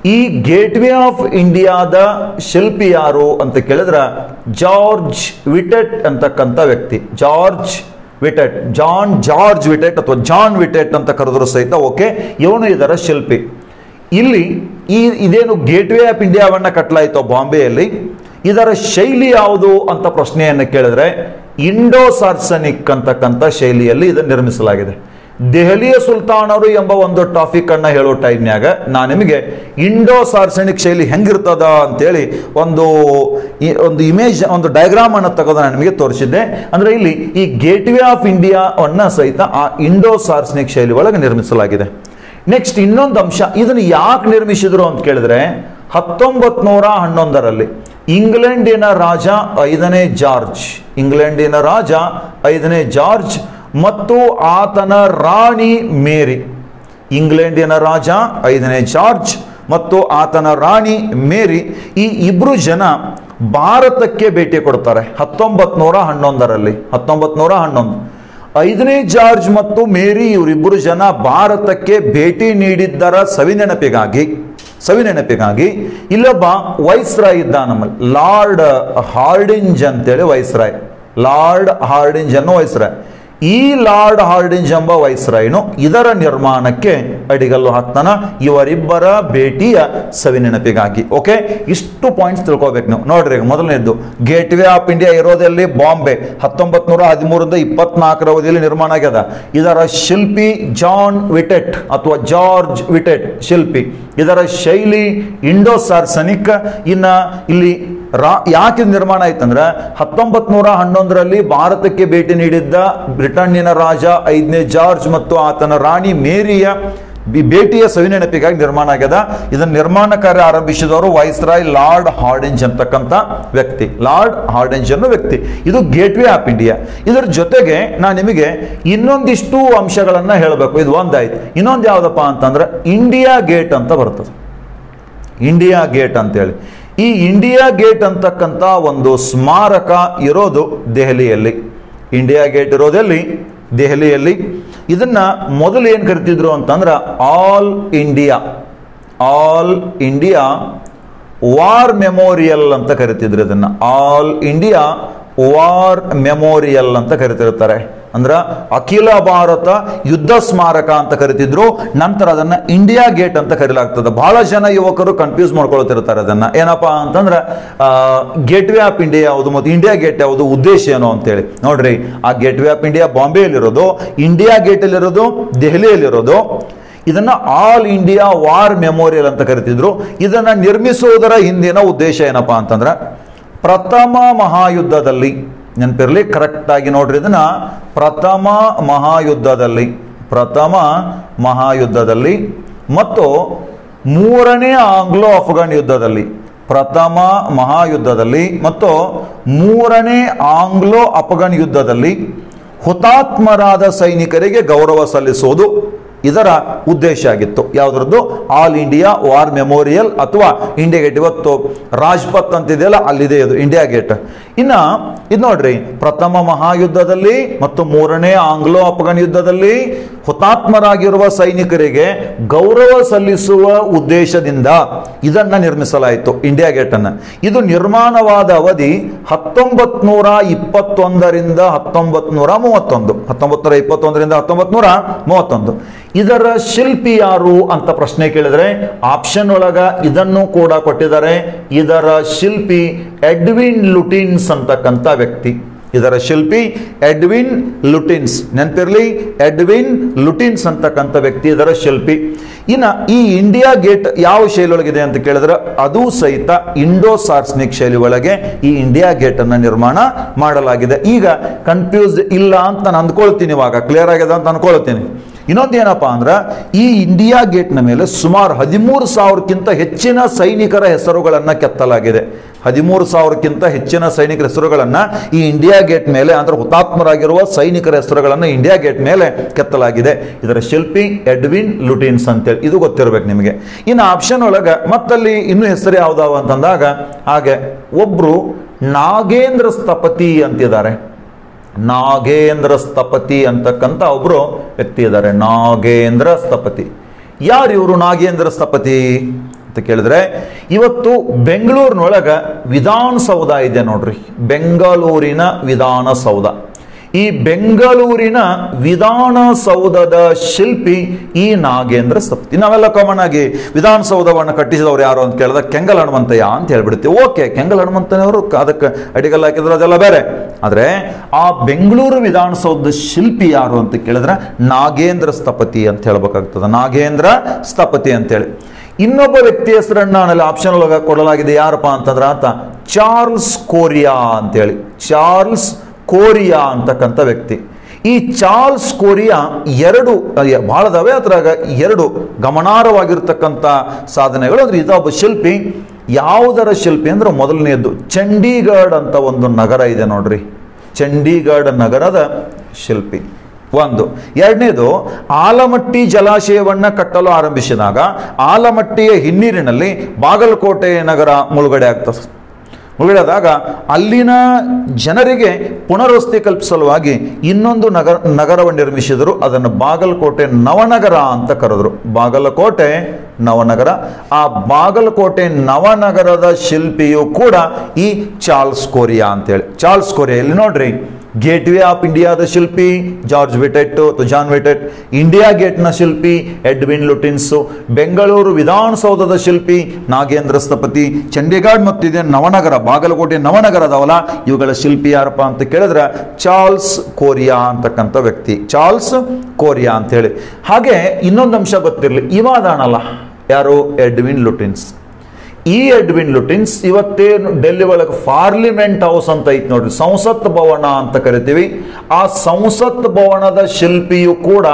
ಈ ಗೇಟ್ವೇ ಆಫ್ ಇಂಡಿಯಾದ ಶಿಲ್ಪಿ ಯಾರು ಅಂತ ಕೇಳಿದ್ರೆ ಜಾರ್ಜ್ ವಿಟೆಟ್ ಅಂತಕ್ಕಂಥ ವ್ಯಕ್ತಿ. George Wittet John George Wittet ಅಥವಾ ಜಾನ್ ವಿಟೆಟ್ ಅಂತ ಕರೆದ್ರು ಸಹಿತ, ಓಕೆ, ಇವನು ಇದರ ಶಿಲ್ಪಿ. ಇಲ್ಲಿ ಈ ಇದೇನು ಗೇಟ್ ವೇ ಆಫ್ ಇಂಡಿಯಾವನ್ನ ಕಟ್ಟಲಾಯಿತು ಬಾಂಬೆಯಲ್ಲಿ? ಇದರ ಶೈಲಿ ಯಾವುದು ಅಂತ ಪ್ರಶ್ನೆಯನ್ನು ಕೇಳಿದ್ರೆ ಇಂಡೋ ಸಾರ್ಸನಿಕ್ ಅಂತಕ್ಕಂಥ ಶೈಲಿಯಲ್ಲಿ ಇದನ್ನು ನಿರ್ಮಿಸಲಾಗಿದೆ. ದೆಹಲಿಯ ಸುಲ್ತಾನರು ಎಂಬ ಒಂದು ಟಾಪಿಕ್ ಅನ್ನ ಹೇಳೋ ಟೈಮ್ನಾಗ ನಾನು ನಿಮಗೆ ಇಂಡೋ ಸಾರ್ಸನಿಕ್ ಶೈಲಿ ಹೆಂಗಿರ್ತದ ಅಂತೇಳಿ ಒಂದು ಒಂದು ಇಮೇಜ್, ಒಂದು ಡಯಾಗ್ರಾಮ್ ಅನ್ನು ತೆಗೆದು ನಾನು ನಿಮಗೆ ತೋರಿಸಿದ್ದೆ. ಅಂದ್ರೆ ಇಲ್ಲಿ ಈ ಗೇಟ್ ವೇ ಆಫ್ ಇಂಡಿಯಾ ಇಂಡಿಯಾವನ್ನ ಸಹಿತ ಆ ಇಂಡೋ ಸಾರ್ಸನಿಕ್ ಶೈಲಿ ಒಳಗೆ ನಿರ್ಮಿಸಲಾಗಿದೆ. ನೆಕ್ಸ್ಟ್ ಇನ್ನೊಂದು ಅಂಶ, ಇದನ್ನು ಯಾಕೆ ನಿರ್ಮಿಸಿದ್ರು ಅಂತ ಕೇಳಿದ್ರೆ ಹತ್ತೊಂಬತ್ ನೂರ ಹನ್ನೊಂದರಲ್ಲಿ ಇಂಗ್ಲೆಂಡಿನ ರಾಜ ಐದನೇ ಜಾರ್ಜ್. ಇಂಗ್ಲೆಂಡಿನ ರಾಜ ಐದನೇ ಜಾರ್ಜ್ ಮತ್ತು ಆತನ ರಾಣಿ ಮೇರಿ. ಇಂಗ್ಲೆಂಡಿನ ರಾಜ ಐದನೇ ಜಾರ್ಜ್ ಮತ್ತು ಆತನ ರಾಣಿ ಮೇರಿ ಈ ಇಬ್ರು ಜನ ಭಾರತಕ್ಕೆ ಭೇಟಿ ಕೊಡ್ತಾರೆ. ಹತ್ತೊಂಬತ್ ನೂರ ಹನ್ನೊಂದರಲ್ಲಿ. ಹತ್ತೊಂಬತ್ ನೂರ ಹನ್ನೊಂದು. ಐದನೇ ಜಾರ್ಜ್ ಮತ್ತು ಮೇರಿ ಇವರಿಬ್ಬರು ಜನ ಭಾರತಕ್ಕೆ ಭೇಟಿ ನೀಡಿದ್ದರ ಸವಿನೆನಪಿಗಾಗಿ ಸವಿನೆನಪಿಗಾಗಿ ಇಲ್ಲೊಬ್ಬ ವೈಸ್ರಾಯ್ ಇದ್ದ ನಮ್ಮಲ್ಲಿ ಲಾರ್ಡ್ ಹಾರ್ಡಿಂಜ್ ಅಂತೇಳಿ ವೈಸ್ರಾಯ್ ಲಾರ್ಡ್ ಹಾರ್ಡಿಂಜ್ ಅನ್ನೋ ವೈಸ್ರಾಯ್. ಈ ಲಾರ್ಡ್ ಹಾರ್ಡಿಂಜ್ ಎಂಬ ವೈಸ್ರಾಯ್ನು ಇದರ ನಿರ್ಮಾಣಕ್ಕೆ ಅಡಿಗಲ್ಲು ಹತ್ತನ ಇವರಿಬ್ಬರ ಭೇಟಿಯ ಸವಿನೆನಪಿಗಾಗಿ ಓಕೆ ಇಷ್ಟು ಪಾಯಿಂಟ್ಸ್ ತಿಳ್ಕೊಬೇಕು ನೀವು. ನೋಡ್ರಿ ಮೊದಲನೇದ್ದು ಗೇಟ್ ವೇ ಆಫ್ ಇಂಡಿಯಾ ಇರೋದಲ್ಲಿ ಬಾಂಬೆ ಹತ್ತೊಂಬತ್ ನೂರ ಹದಿಮೂರರಿಂದ ಇಪ್ಪತ್ನಾಲ್ಕರ ಅವಧಿಯಲ್ಲಿ ನಿರ್ಮಾಣ ಆಗ್ಯದ. ಇದರ ಶಿಲ್ಪಿ ಜಾನ್ ವಿಟೆಟ್ ಅಥವಾ ಜಾರ್ಜ್ ವಿಟೆಟ್ ಶಿಲ್ಪಿ, ಇದರ ಶೈಲಿ ಇಂಡೋ ಸಾರ್ಸನಿಕ್ ಇನ್ನ ಇಲ್ಲಿ ರಾ, ಯಾಕೆ ನಿರ್ಮಾಣ ಆಯ್ತಂದ್ರೆ ಹತ್ತೊಂಬತ್ ನೂರ ಹನ್ನೊಂದರಲ್ಲಿ ಭಾರತಕ್ಕೆ ಭೇಟಿ ನೀಡಿದ್ದ ಬ್ರಿಟನ್ನಿನ ರಾಜ, ಐದನೇ ಜಾರ್ಜ್ ಮತ್ತು ಆತನ ರಾಣಿ ಮೇರಿಯ ಭೇಟಿಯ ಸವಿನೆನಪಿಗಾಗಿ ನಿರ್ಮಾಣ ಆಗ್ಯದ. ಇದನ್ನ ನಿರ್ಮಾಣ ಕಾರ್ಯ ಆರಂಭಿಸಿದವರು ವೈಸ್ರಾಯ್ ಲಾರ್ಡ್ ಹಾರ್ಡೆಂಜ್ ಅಂತಕ್ಕಂಥ ವ್ಯಕ್ತಿ. ಲಾರ್ಡ್ ಹಾರ್ಡೆಂಜ್ ಅನ್ನೋ ವ್ಯಕ್ತಿ. ಇದು ಗೇಟ್ವೇ ಆಫ್ ಇಂಡಿಯಾ. ಇದರ ಜೊತೆಗೆ ನಾನು ನಿಮಗೆ ಇನ್ನೊಂದಿಷ್ಟು ಅಂಶಗಳನ್ನ ಹೇಳಬೇಕು. ಇದು ಒಂದಾಯ್ತು. ಇನ್ನೊಂದು ಯಾವುದಪ್ಪ ಅಂತಂದ್ರೆ ಇಂಡಿಯಾ ಗೇಟ್ ಅಂತ ಬರ್ತದೆ. ಇಂಡಿಯಾ ಗೇಟ್ ಅಂತೇಳಿ. ಈ ಇಂಡಿಯಾ ಗೇಟ್ ಅಂತಕ್ಕಂಥ ಒಂದು ಸ್ಮಾರಕ ಇರೋದು ದೆಹಲಿಯಲ್ಲಿ. ಇಂಡಿಯಾ ಗೇಟ್ ಇರೋದೆಲ್ಲಿ? ದೆಹಲಿಯಲ್ಲಿ. ಇದನ್ನ ಮೊದಲು ಏನು ಕರಿತಿದ್ರು ಅಂತಂದ್ರೆ all India all India war memorial ಅಂತ ಕರಿತಿದ್ರು ಇದನ್ನ. ಆಲ್ ಇಂಡಿಯಾ ವಾರ್ ಮೆಮೋರಿಯಲ್ ಅಂತ ಕರಿತಿರ್ತಾರೆ ಅಂದ್ರೆ ಅಖಿಲ ಭಾರತ ಯುದ್ಧ ಸ್ಮಾರಕ ಅಂತ ಕರಿತಿದ್ರು. ನಂತರ ಅದನ್ನ ಇಂಡಿಯಾ ಗೇಟ್ ಅಂತ ಕರೀಲಾಗ್ತದೆ. ಬಹಳ ಜನ ಯುವಕರು ಕನ್ಫ್ಯೂಸ್ ಮಾಡ್ಕೊಳ್ತಿರ್ತಾರೆ ಅದನ್ನ. ಏನಪ್ಪಾ ಅಂತಂದ್ರೆ ಗೇಟ್ ವೇ ಆಫ್ ಇಂಡಿಯಾ ಯಾವುದು ಮತ್ತು ಇಂಡಿಯಾ ಗೇಟ್ ಯಾವುದು ಉದ್ದೇಶ ಏನು ಅಂತೇಳಿ. ನೋಡ್ರಿ, ಆ ಗೇಟ್ ವೇ ಆಫ್ ಇಂಡಿಯಾ ಬಾಂಬೆಯಲ್ಲಿರೋದು ಇಂಡಿಯಾ ಗೇಟಲ್ಲಿರೋದು ದೆಹಲಿಯಲ್ಲಿರೋದು. ಇದನ್ನ ಆಲ್ ಇಂಡಿಯಾ ವಾರ್ ಮೆಮೋರಿಯಲ್ ಅಂತ ಕರಿತಿದ್ರು. ಇದನ್ನ ನಿರ್ಮಿಸುವುದರ ಹಿಂದಿನ ಉದ್ದೇಶ ಏನಪ್ಪಾ ಅಂತಂದ್ರೆ ಪ್ರಥಮ ಮಹಾಯುದ್ಧದಲ್ಲಿ, ನೆನಪಿರಲಿ? ಕರೆಕ್ಟಾಗಿ ನೋಡ್ರಿ ಇದನ್ನ. ಪ್ರಥಮ ಮಹಾಯುದ್ಧದಲ್ಲಿ ಪ್ರಥಮ ಮಹಾಯುದ್ಧದಲ್ಲಿ ಮತ್ತು ಮೂರನೇ ಆಂಗ್ಲೋ ಅಫ್ಘಾನ್ ಯುದ್ಧದಲ್ಲಿ, ಪ್ರಥಮ ಮಹಾಯುದ್ಧದಲ್ಲಿ ಮತ್ತು ಮೂರನೇ ಆಂಗ್ಲೋ ಅಫ್ಘಾನ್ ಯುದ್ಧದಲ್ಲಿ ಹುತಾತ್ಮರಾದ ಸೈನಿಕರಿಗೆ ಗೌರವ ಸಲ್ಲಿಸುವುದು. ಇದರ ಉದ್ದೇಶ ಆಗಿತ್ತು. ಯಾವುದ್ರದ್ದು? ಆಲ್ ಇಂಡಿಯಾ ವಾರ್ ಮೆಮೋರಿಯಲ್ ಅಥವಾ ಇಂಡಿಯಾ ಗೇಟ್ ಇವತ್ತು ರಾಜ್ಪಥ್ ಅಂತಿದೆಯಲ್ಲ, ಅಲ್ಲಿದೆ ಇದು ಇಂಡಿಯಾ ಗೇಟ್ ಇನ್ನ ಇದು ನೋಡ್ರಿ, ಪ್ರಥಮ ಮಹಾಯುದ್ಧದಲ್ಲಿ ಮತ್ತು ಮೂರನೇ ಆಂಗ್ಲೋ ಅಫ್ಘಾನ್ ಯುದ್ಧದಲ್ಲಿ ಹುತಾತ್ಮರಾಗಿರುವ ಸೈನಿಕರಿಗೆ ಗೌರವ ಸಲ್ಲಿಸುವ ಉದ್ದೇಶದಿಂದ ಇದನ್ನು ನಿರ್ಮಿಸಲಾಯಿತು ಇಂಡಿಯಾ ಗೇಟ್ ಅನ್ನ. ಇದು ನಿರ್ಮಾಣವಾದ ಅವಧಿ ಹತ್ತೊಂಬತ್ ನೂರ ಇಪ್ಪತ್ತೊಂದರಿಂದ ಹತ್ತೊಂಬತ್ ನೂರ ಮೂವತ್ತೊಂದು. ಹತ್ತೊಂಬತ್ ನೂರ ಇಪ್ಪತ್ತೊಂದರಿಂದ ಹತ್ತೊಂಬತ್ ನೂರ ಮೂವತ್ತೊಂದು. ಇದರ ಶಿಲ್ಪಿ ಯಾರು ಅಂತ ಪ್ರಶ್ನೆ ಕೇಳಿದರೆ ಆಪ್ಷನ್ ಒಳಗ ಇದನ್ನು ಕೂಡ ಕೊಟ್ಟಿದ್ದಾರೆ. ಇದರ ಶಿಲ್ಪಿ ಎಡ್ವಿನ್ ಲುಟಿನ್ಸ್ ಅಂತಕ್ಕಂಥ ವ್ಯಕ್ತಿ. ಇದರ ಶಿಲ್ಪಿ ಎಡ್ವಿನ್ ಲುಟಿನ್ಸ್. ನೆನಪಿರಲಿ? ಎಡ್ವಿನ್ ಲುಟಿನ್ಸ್ ಅಂತಕ್ಕಂಥ ವ್ಯಕ್ತಿ, ಇದರ ಶಿಲ್ಪಿ. ಇನ್ನ ಈ ಇಂಡಿಯಾ ಗೇಟ್ ಯಾವ ಶೈಲಿಯೊಳಗಿದೆ ಅಂತ ಕೇಳಿದ್ರೆ, ಅದು ಸಹಿತ ಇಂಡೋ ಸಾರ್ಸ್ನಿಕ್ ಶೈಲಿ ಒಳಗೆ ಈ ಇಂಡಿಯಾ ಗೇಟನ್ನು ನಿರ್ಮಾಣ ಮಾಡಲಾಗಿದೆ. ಈಗ ಕನ್ಫ್ಯೂಸ್ಡ್ ಇಲ್ಲ ಅಂತ ನಾನು ಅಂದ್ಕೊಳ್ತೀನಿ ಇವಾಗ. ಕ್ಲಿಯರ್ ಆಗಿದೆ ಅಂತ ಅನ್ಕೊಳ್ತೀನಿ ಇನ್ನೊಂದು ಏನಪ್ಪಾ ಅಂದ್ರೆ ಈ ಇಂಡಿಯಾ ಗೇಟ್ನ ಮೇಲೆ ಸುಮಾರು ಹದಿಮೂರು ಸಾವಿರಕ್ಕಿಂತ ಹೆಚ್ಚಿನ ಸೈನಿಕರ ಹೆಸರುಗಳನ್ನು ಕೆತ್ತಲಾಗಿದೆ. ಹದಿಮೂರು ಸಾವಿರಕ್ಕಿಂತ ಹೆಚ್ಚಿನ ಸೈನಿಕರ ಹೆಸರುಗಳನ್ನು ಈ ಇಂಡಿಯಾ ಗೇಟ್ ಮೇಲೆ ಅಂದ್ರೆ ಹುತಾತ್ಮರಾಗಿರುವ ಸೈನಿಕರ ಹೆಸರುಗಳನ್ನು ಇಂಡಿಯಾ ಗೇಟ್ ಮೇಲೆ ಕೆತ್ತಲಾಗಿದೆ. ಇದರ ಶಿಲ್ಪಿ ಎಡ್ವಿನ್ ಲುಟಿನ್ಸ್ ಅಂತೇಳಿ. ಇದು ಗೊತ್ತಿರಬೇಕು ನಿಮಗೆ. ಇನ್ನು ಆಪ್ಷನ್ ಒಳಗ ಮತ್ತಲ್ಲಿ ಇನ್ನೂ ಹೆಸರು ಯಾವ್ದಾವ ಅಂತಂದಾಗ, ಹಾಗೆ ಒಬ್ರು ನಾಗೇಂದ್ರ ಸ್ಥಪತಿ ಅಂತಿದ್ದಾರೆ. ನಾಗೇಂದ್ರ ಸ್ಥಪತಿ ಅಂತಕ್ಕಂಥ ಒಬ್ಬರು ವ್ಯಕ್ತಿ ಇದ್ದಾರೆ. ನಾಗೇಂದ್ರ ಸ್ಥಪತಿ. ಯಾರು ಇವರು ನಾಗೇಂದ್ರ ಸ್ಥಪತಿ ಅಂತ ಕೇಳಿದ್ರೆ, ಇವತ್ತು ಬೆಂಗಳೂರಿನೊಳಗೆ ವಿಧಾನಸೌಧ ಇದೆ ನೋಡ್ರಿ. ಬೆಂಗಳೂರಿನ ವಿಧಾನಸೌಧ. ಈ ಬೆಂಗಳೂರಿನ ವಿಧಾನಸೌಧದ ಶಿಲ್ಪಿ ಈ ನಾಗೇಂದ್ರ ಸ್ಥಪತಿ. ನಾವೆಲ್ಲ ಕಾಮನ್ ಆಗಿ ವಿಧಾನಸೌಧವನ್ನು ಕಟ್ಟಿಸಿದವರು ಯಾರು ಅಂತ ಕೇಳಿದ್ರೆ ಕೆಂಗಲ್ ಹನುಮಂತಯ್ಯ ಅಂತ ಹೇಳ್ಬಿಡ್ತೀವಿ. ಓಕೆ, ಕೆಂಗಲ್ ಹನುಮಂತನವರು ಅದಕ್ಕೆ ಅಡಿಗಲ್ಲ ಹಾಕಿದ್ರು, ಅದೆಲ್ಲ ಬೇರೆ. ಆದರೆ ಆ ಬೆಂಗಳೂರು ವಿಧಾನಸೌಧದ ಶಿಲ್ಪಿ ಯಾರು ಅಂತ ಕೇಳಿದ್ರೆ ನಾಗೇಂದ್ರ ಸ್ಥಪತಿ ಅಂತ ಹೇಳ್ಬೇಕಾಗ್ತದೆ. ನಾಗೇಂದ್ರ ಸ್ಥಪತಿ ಅಂತೇಳಿ. ಇನ್ನೊಬ್ಬ ವ್ಯಕ್ತಿ ಹೆಸರನ್ನ ಅಲ್ಲಿ ಆಪ್ಷನ್ ಒಳಗೆ ಕೊಡಲಾಗಿದೆ ಯಾರಪ್ಪ ಅಂತಂದ್ರೆ ಅಂತ ಚಾರ್ಲ್ಸ್ ಕೋರಿಯಾ ಅಂತೇಳಿ. ಚಾರ್ಲ್ಸ್ ಕೋರಿಯಾ ಅಂತಕ್ಕಂಥ ವ್ಯಕ್ತಿ. ಈ ಚಾರ್ಲ್ಸ್ ಕೋರಿಯಾ ಎರಡು ಅದಾವೆ ಅದ್ರಾಗ ಎರಡು ಗಮನಾರ್ಹವಾಗಿರ್ತಕ್ಕಂಥ ಸಾಧನೆಗಳು. ಅಂದ್ರೆ ಇದೊಬ್ಬ ಶಿಲ್ಪಿ ಯಾವುದರ ಶಿಲ್ಪಿ ಅಂದ್ರೆ ಮೊದಲನೆಯದ್ದು ಚಂಡೀಗಢ ಅಂತ ಒಂದು ನಗರ ಇದೆ ನೋಡ್ರಿ. ಚಂಡೀಗಢ ನಗರದ ಶಿಲ್ಪಿ ಒಂದು. ಎರಡನೇದು, ಆಲಮಟ್ಟಿ ಜಲಾಶಯವನ್ನ ಕಟ್ಟಲು ಆರಂಭಿಸಿದಾಗ ಆಲಮಟ್ಟಿಯ ಹಿನ್ನೀರಿನಲ್ಲಿ ಬಾಗಲಕೋಟೆ ನಗರ ಮುಳುಗಡೆ ಆಗ್ತದೆ. ಮುಳುಗಡೆದಾಗ ಅಲ್ಲಿನ ಜನರಿಗೆ ಪುನರ್ವಸತಿ ಕಲ್ಪಿಸಲುವಾಗಿ ಇನ್ನೊಂದು ನಗರ ನಗರವನ್ನು ನಿರ್ಮಿಸಿದರು. ಅದನ್ನು ಬಾಗಲಕೋಟೆ ನವನಗರ ಅಂತ ಕರೆದ್ರು. ಬಾಗಲಕೋಟೆ ನವನಗರ. ಆ ಬಾಗಲಕೋಟೆ ನವನಗರದ ಶಿಲ್ಪಿಯು ಕೂಡ ಈ ಚಾರ್ಲ್ಸ್ ಕೋರಿಯಾ ಅಂತೇಳಿ. ಚಾರ್ಲ್ಸ್ ಕೋರಿಯಾ ಇಲ್ಲಿ ನೋಡ್ರಿ? ಗೇಟ್ ವೇ ಆಫ್ ಇಂಡಿಯಾದ ಶಿಲ್ಪಿ George Wittet John Wittet India ಗೇಟ್ನ ಶಿಲ್ಪಿ ಎಡ್ವಿನ್ ಲುಟಿನ್ಸು ಬೆಂಗಳೂರು ವಿಧಾನಸೌಧದ ಶಿಲ್ಪಿ, ನಾಗೇಂದ್ರ ಸ್ಥಪತಿ, ಚಂಡೀಗಢ ಮತ್ತು ಇದೆ ನವನಗರ, ಬಾಗಲಕೋಟೆ ನವನಗರ ಅದಾವಲ್ಲ ಇವುಗಳ ಶಿಲ್ಪಿ ಯಾರಪ್ಪ ಅಂತ ಕೇಳಿದ್ರೆ ಚಾರ್ಲ್ಸ್ ಕೋರಿಯಾ ಅಂತಕ್ಕಂಥ ವ್ಯಕ್ತಿ. ಚಾರ್ಲ್ಸ್ ಕೋರಿಯಾ ಅಂತ ಹೇಳಿ ಹಾಗೆ ಇನ್ನೊಂದು ಅಂಶ ಗೊತ್ತಿರಲಿ. ಇವಾದಾನಲ್ಲ ಯಾರು? Edwin Lutyens. ಈ ಎಡ್ವಿನ್ ಲುಟಿನ್ಸ್ ಇವತ್ತೇನು ಡೆಲ್ಲಿ ಒಳಗೆ ಪಾರ್ಲಿಮೆಂಟ್ ಹೌಸ್ ಅಂತ ಐತಿ ನೋಡ್ರಿ. ಸಂಸತ್ ಭವನ ಅಂತ ಕರಿತೀವಿ. ಆ ಸಂಸತ್ ಭವನದ ಶಿಲ್ಪಿಯು ಕೂಡ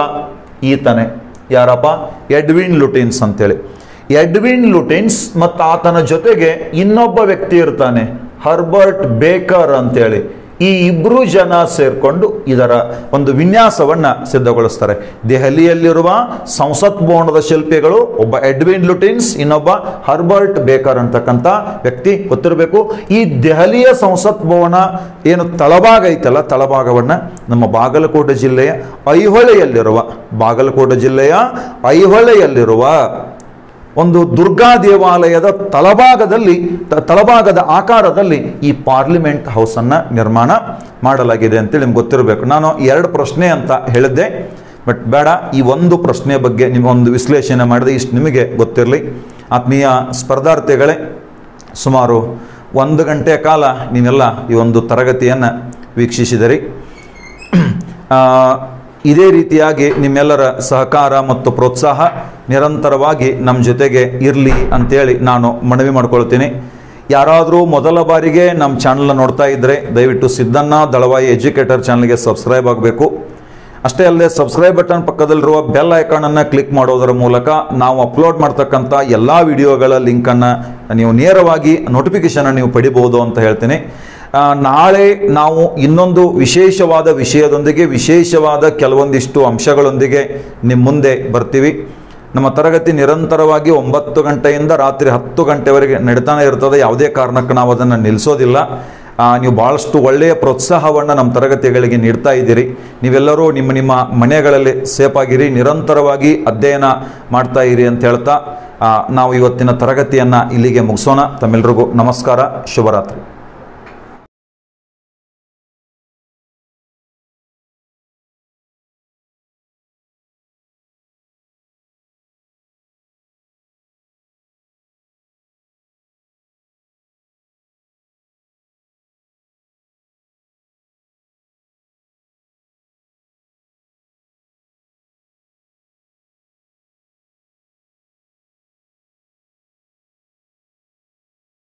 ಈತನೇ. ಯಾರಪ್ಪ? ಎಡ್ವಿನ್ ಲುಟಿನ್ಸ್ ಅಂತೇಳಿ. ಎಡ್ವಿನ್ ಲುಟಿನ್ಸ್ ಮತ್ತು ಆತನ ಜೊತೆಗೆ ಇನ್ನೊಬ್ಬ ವ್ಯಕ್ತಿ ಇರ್ತಾನೆ. ಹರ್ಬರ್ಟ್ ಬೇಕರ್ ಅಂತೇಳಿ. ಈ ಇಬ್ಬರು ಜನ ಸೇರ್ಕೊಂಡು ಇದರ ಒಂದು ವಿನ್ಯಾಸವನ್ನ ಸಿದ್ಧಗೊಳಿಸ್ತಾರೆ. ದೆಹಲಿಯಲ್ಲಿರುವ ಸಂಸತ್ ಭವನದ ಶಿಲ್ಪಿಗಳು, ಒಬ್ಬ ಎಡ್ವಿನ್ ಲುಟಿನ್ಸ್, ಇನ್ನೊಬ್ಬ ಹರ್ಬರ್ಟ್ ಬೇಕರ್ ಅಂತಕ್ಕಂಥ ವ್ಯಕ್ತಿ ಗೊತ್ತಿರಬೇಕು. ಈ ದೆಹಲಿಯ ಸಂಸತ್ ಭವನ ಏನು ತಳಭಾಗ ಐತಲ್ಲ, ತಳಭಾಗವನ್ನ ನಮ್ಮ ಬಾಗಲಕೋಟೆ ಜಿಲ್ಲೆಯ ಐಹೊಳೆಯಲ್ಲಿರುವ, ಬಾಗಲಕೋಟೆ ಜಿಲ್ಲೆಯ ಐಹೊಳೆಯಲ್ಲಿರುವ ಒಂದು ದುರ್ಗಾ ದೇವಾಲಯದ ತಳಭಾಗದಲ್ಲಿ ತಳಭಾಗದ ಆಕಾರದಲ್ಲಿ ಈ ಪಾರ್ಲಿಮೆಂಟ್ ಹೌಸನ್ನು ನಿರ್ಮಾಣ ಮಾಡಲಾಗಿದೆ ಅಂತೇಳಿ ನಿಮ್ಗೆ ಗೊತ್ತಿರಬೇಕು. ನಾನು ಎರಡು ಪ್ರಶ್ನೆ ಅಂತ ಹೇಳಿದ್ದೆ. ಬಟ್ ಬೇಡ, ಈ ಒಂದು ಪ್ರಶ್ನೆ ಬಗ್ಗೆ ನಿಮಗೊಂದು ವಿಶ್ಲೇಷಣೆ ಮಾಡಿದೆ ಇಷ್ಟು ನಿಮಗೆ ಗೊತ್ತಿರಲಿ. ಆತ್ಮೀಯ ಸ್ಪರ್ಧಾರ್ಥಿಗಳೇ, ಸುಮಾರು ಒಂದು ಗಂಟೆ ಕಾಲ ನೀವೆಲ್ಲ ಈ ಒಂದು ತರಗತಿಯನ್ನು ವೀಕ್ಷಿಸಿದಿರಿ. ಇದೇ ರೀತಿಯಾಗಿ ನಿಮ್ಮೆಲ್ಲರ ಸಹಕಾರ ಮತ್ತು ಪ್ರೋತ್ಸಾಹ ನಿರಂತರವಾಗಿ ನಮ್ಮ ಜೊತೆಗೆ ಇರಲಿ ಅಂತೇಳಿ ನಾನು ಮನವಿ ಮಾಡ್ಕೊಳ್ತೀನಿ. ಯಾರಾದರೂ ಮೊದಲ ಬಾರಿಗೆ ನಮ್ಮ ಚಾನಲ್ನ ನೋಡ್ತಾ ಇದ್ದರೆ ದಯವಿಟ್ಟು ಸಿದ್ದಣ್ಣ ದಳವಾಯಿ ಎಜುಕೇಟರ್ ಚಾನಲ್ಗೆ ಸಬ್ಸ್ಕ್ರೈಬ್ ಆಗಬೇಕು. ಅಷ್ಟೇ ಅಲ್ಲದೆ ಸಬ್ಸ್ಕ್ರೈಬ್ ಬಟನ್ ಪಕ್ಕದಲ್ಲಿರುವ ಬೆಲ್ ಐಕಾನನ್ನು ಕ್ಲಿಕ್ ಮಾಡೋದರ ಮೂಲಕ ನಾವು ಅಪ್ಲೋಡ್ ಮಾಡ್ತಕ್ಕಂಥ ಎಲ್ಲ ವಿಡಿಯೋಗಳ ಲಿಂಕನ್ನು ನೀವು ನೇರವಾಗಿ ನೋಟಿಫಿಕೇಶನ್ ನೀವು ಪಡಿಬೋದು ಅಂತ ಹೇಳ್ತೀನಿ. ನಾಳೆ ನಾವು ಇನ್ನೊಂದು ವಿಶೇಷವಾದ ವಿಷಯದೊಂದಿಗೆ ವಿಶೇಷವಾದ ಕೆಲವೊಂದಿಷ್ಟು ಅಂಶಗಳೊಂದಿಗೆ ನಿಮ್ಮ ಮುಂದೆ ಬರ್ತೀವಿ. ನಮ್ಮ ತರಗತಿ ನಿರಂತರವಾಗಿ ಒಂಬತ್ತು ಗಂಟೆಯಿಂದ ರಾತ್ರಿ ಹತ್ತು ಗಂಟೆವರೆಗೆ ನಡೀತಾನೆ ಇರ್ತದೆ. ಯಾವುದೇ ಕಾರಣಕ್ಕೆ ನಾವು ಅದನ್ನು ನಿಲ್ಲಿಸೋದಿಲ್ಲ ನೀವು ಭಾಳಷ್ಟು ಒಳ್ಳೆಯ ಪ್ರೋತ್ಸಾಹವನ್ನು ನಮ್ಮ ತರಗತಿಗಳಿಗೆ ನೀಡ್ತಾ ಇದ್ದೀರಿ. ನೀವೆಲ್ಲರೂ ನಿಮ್ಮ ನಿಮ್ಮ ಮನೆಗಳಲ್ಲಿ ಸೇಫ್ ಆಗಿರಿ ನಿರಂತರವಾಗಿ ಅಧ್ಯಯನ ಮಾಡ್ತಾ ಇರಿ ಅಂತ ಹೇಳ್ತಾ ನಾವು ಇವತ್ತಿನ ತರಗತಿಯನ್ನು ಇಲ್ಲಿಗೆ ಮುಗಿಸೋಣ. ತಮ್ಮೆಲ್ಲರಿಗೂ ನಮಸ್ಕಾರ. ಶುಭರಾತ್ರಿ.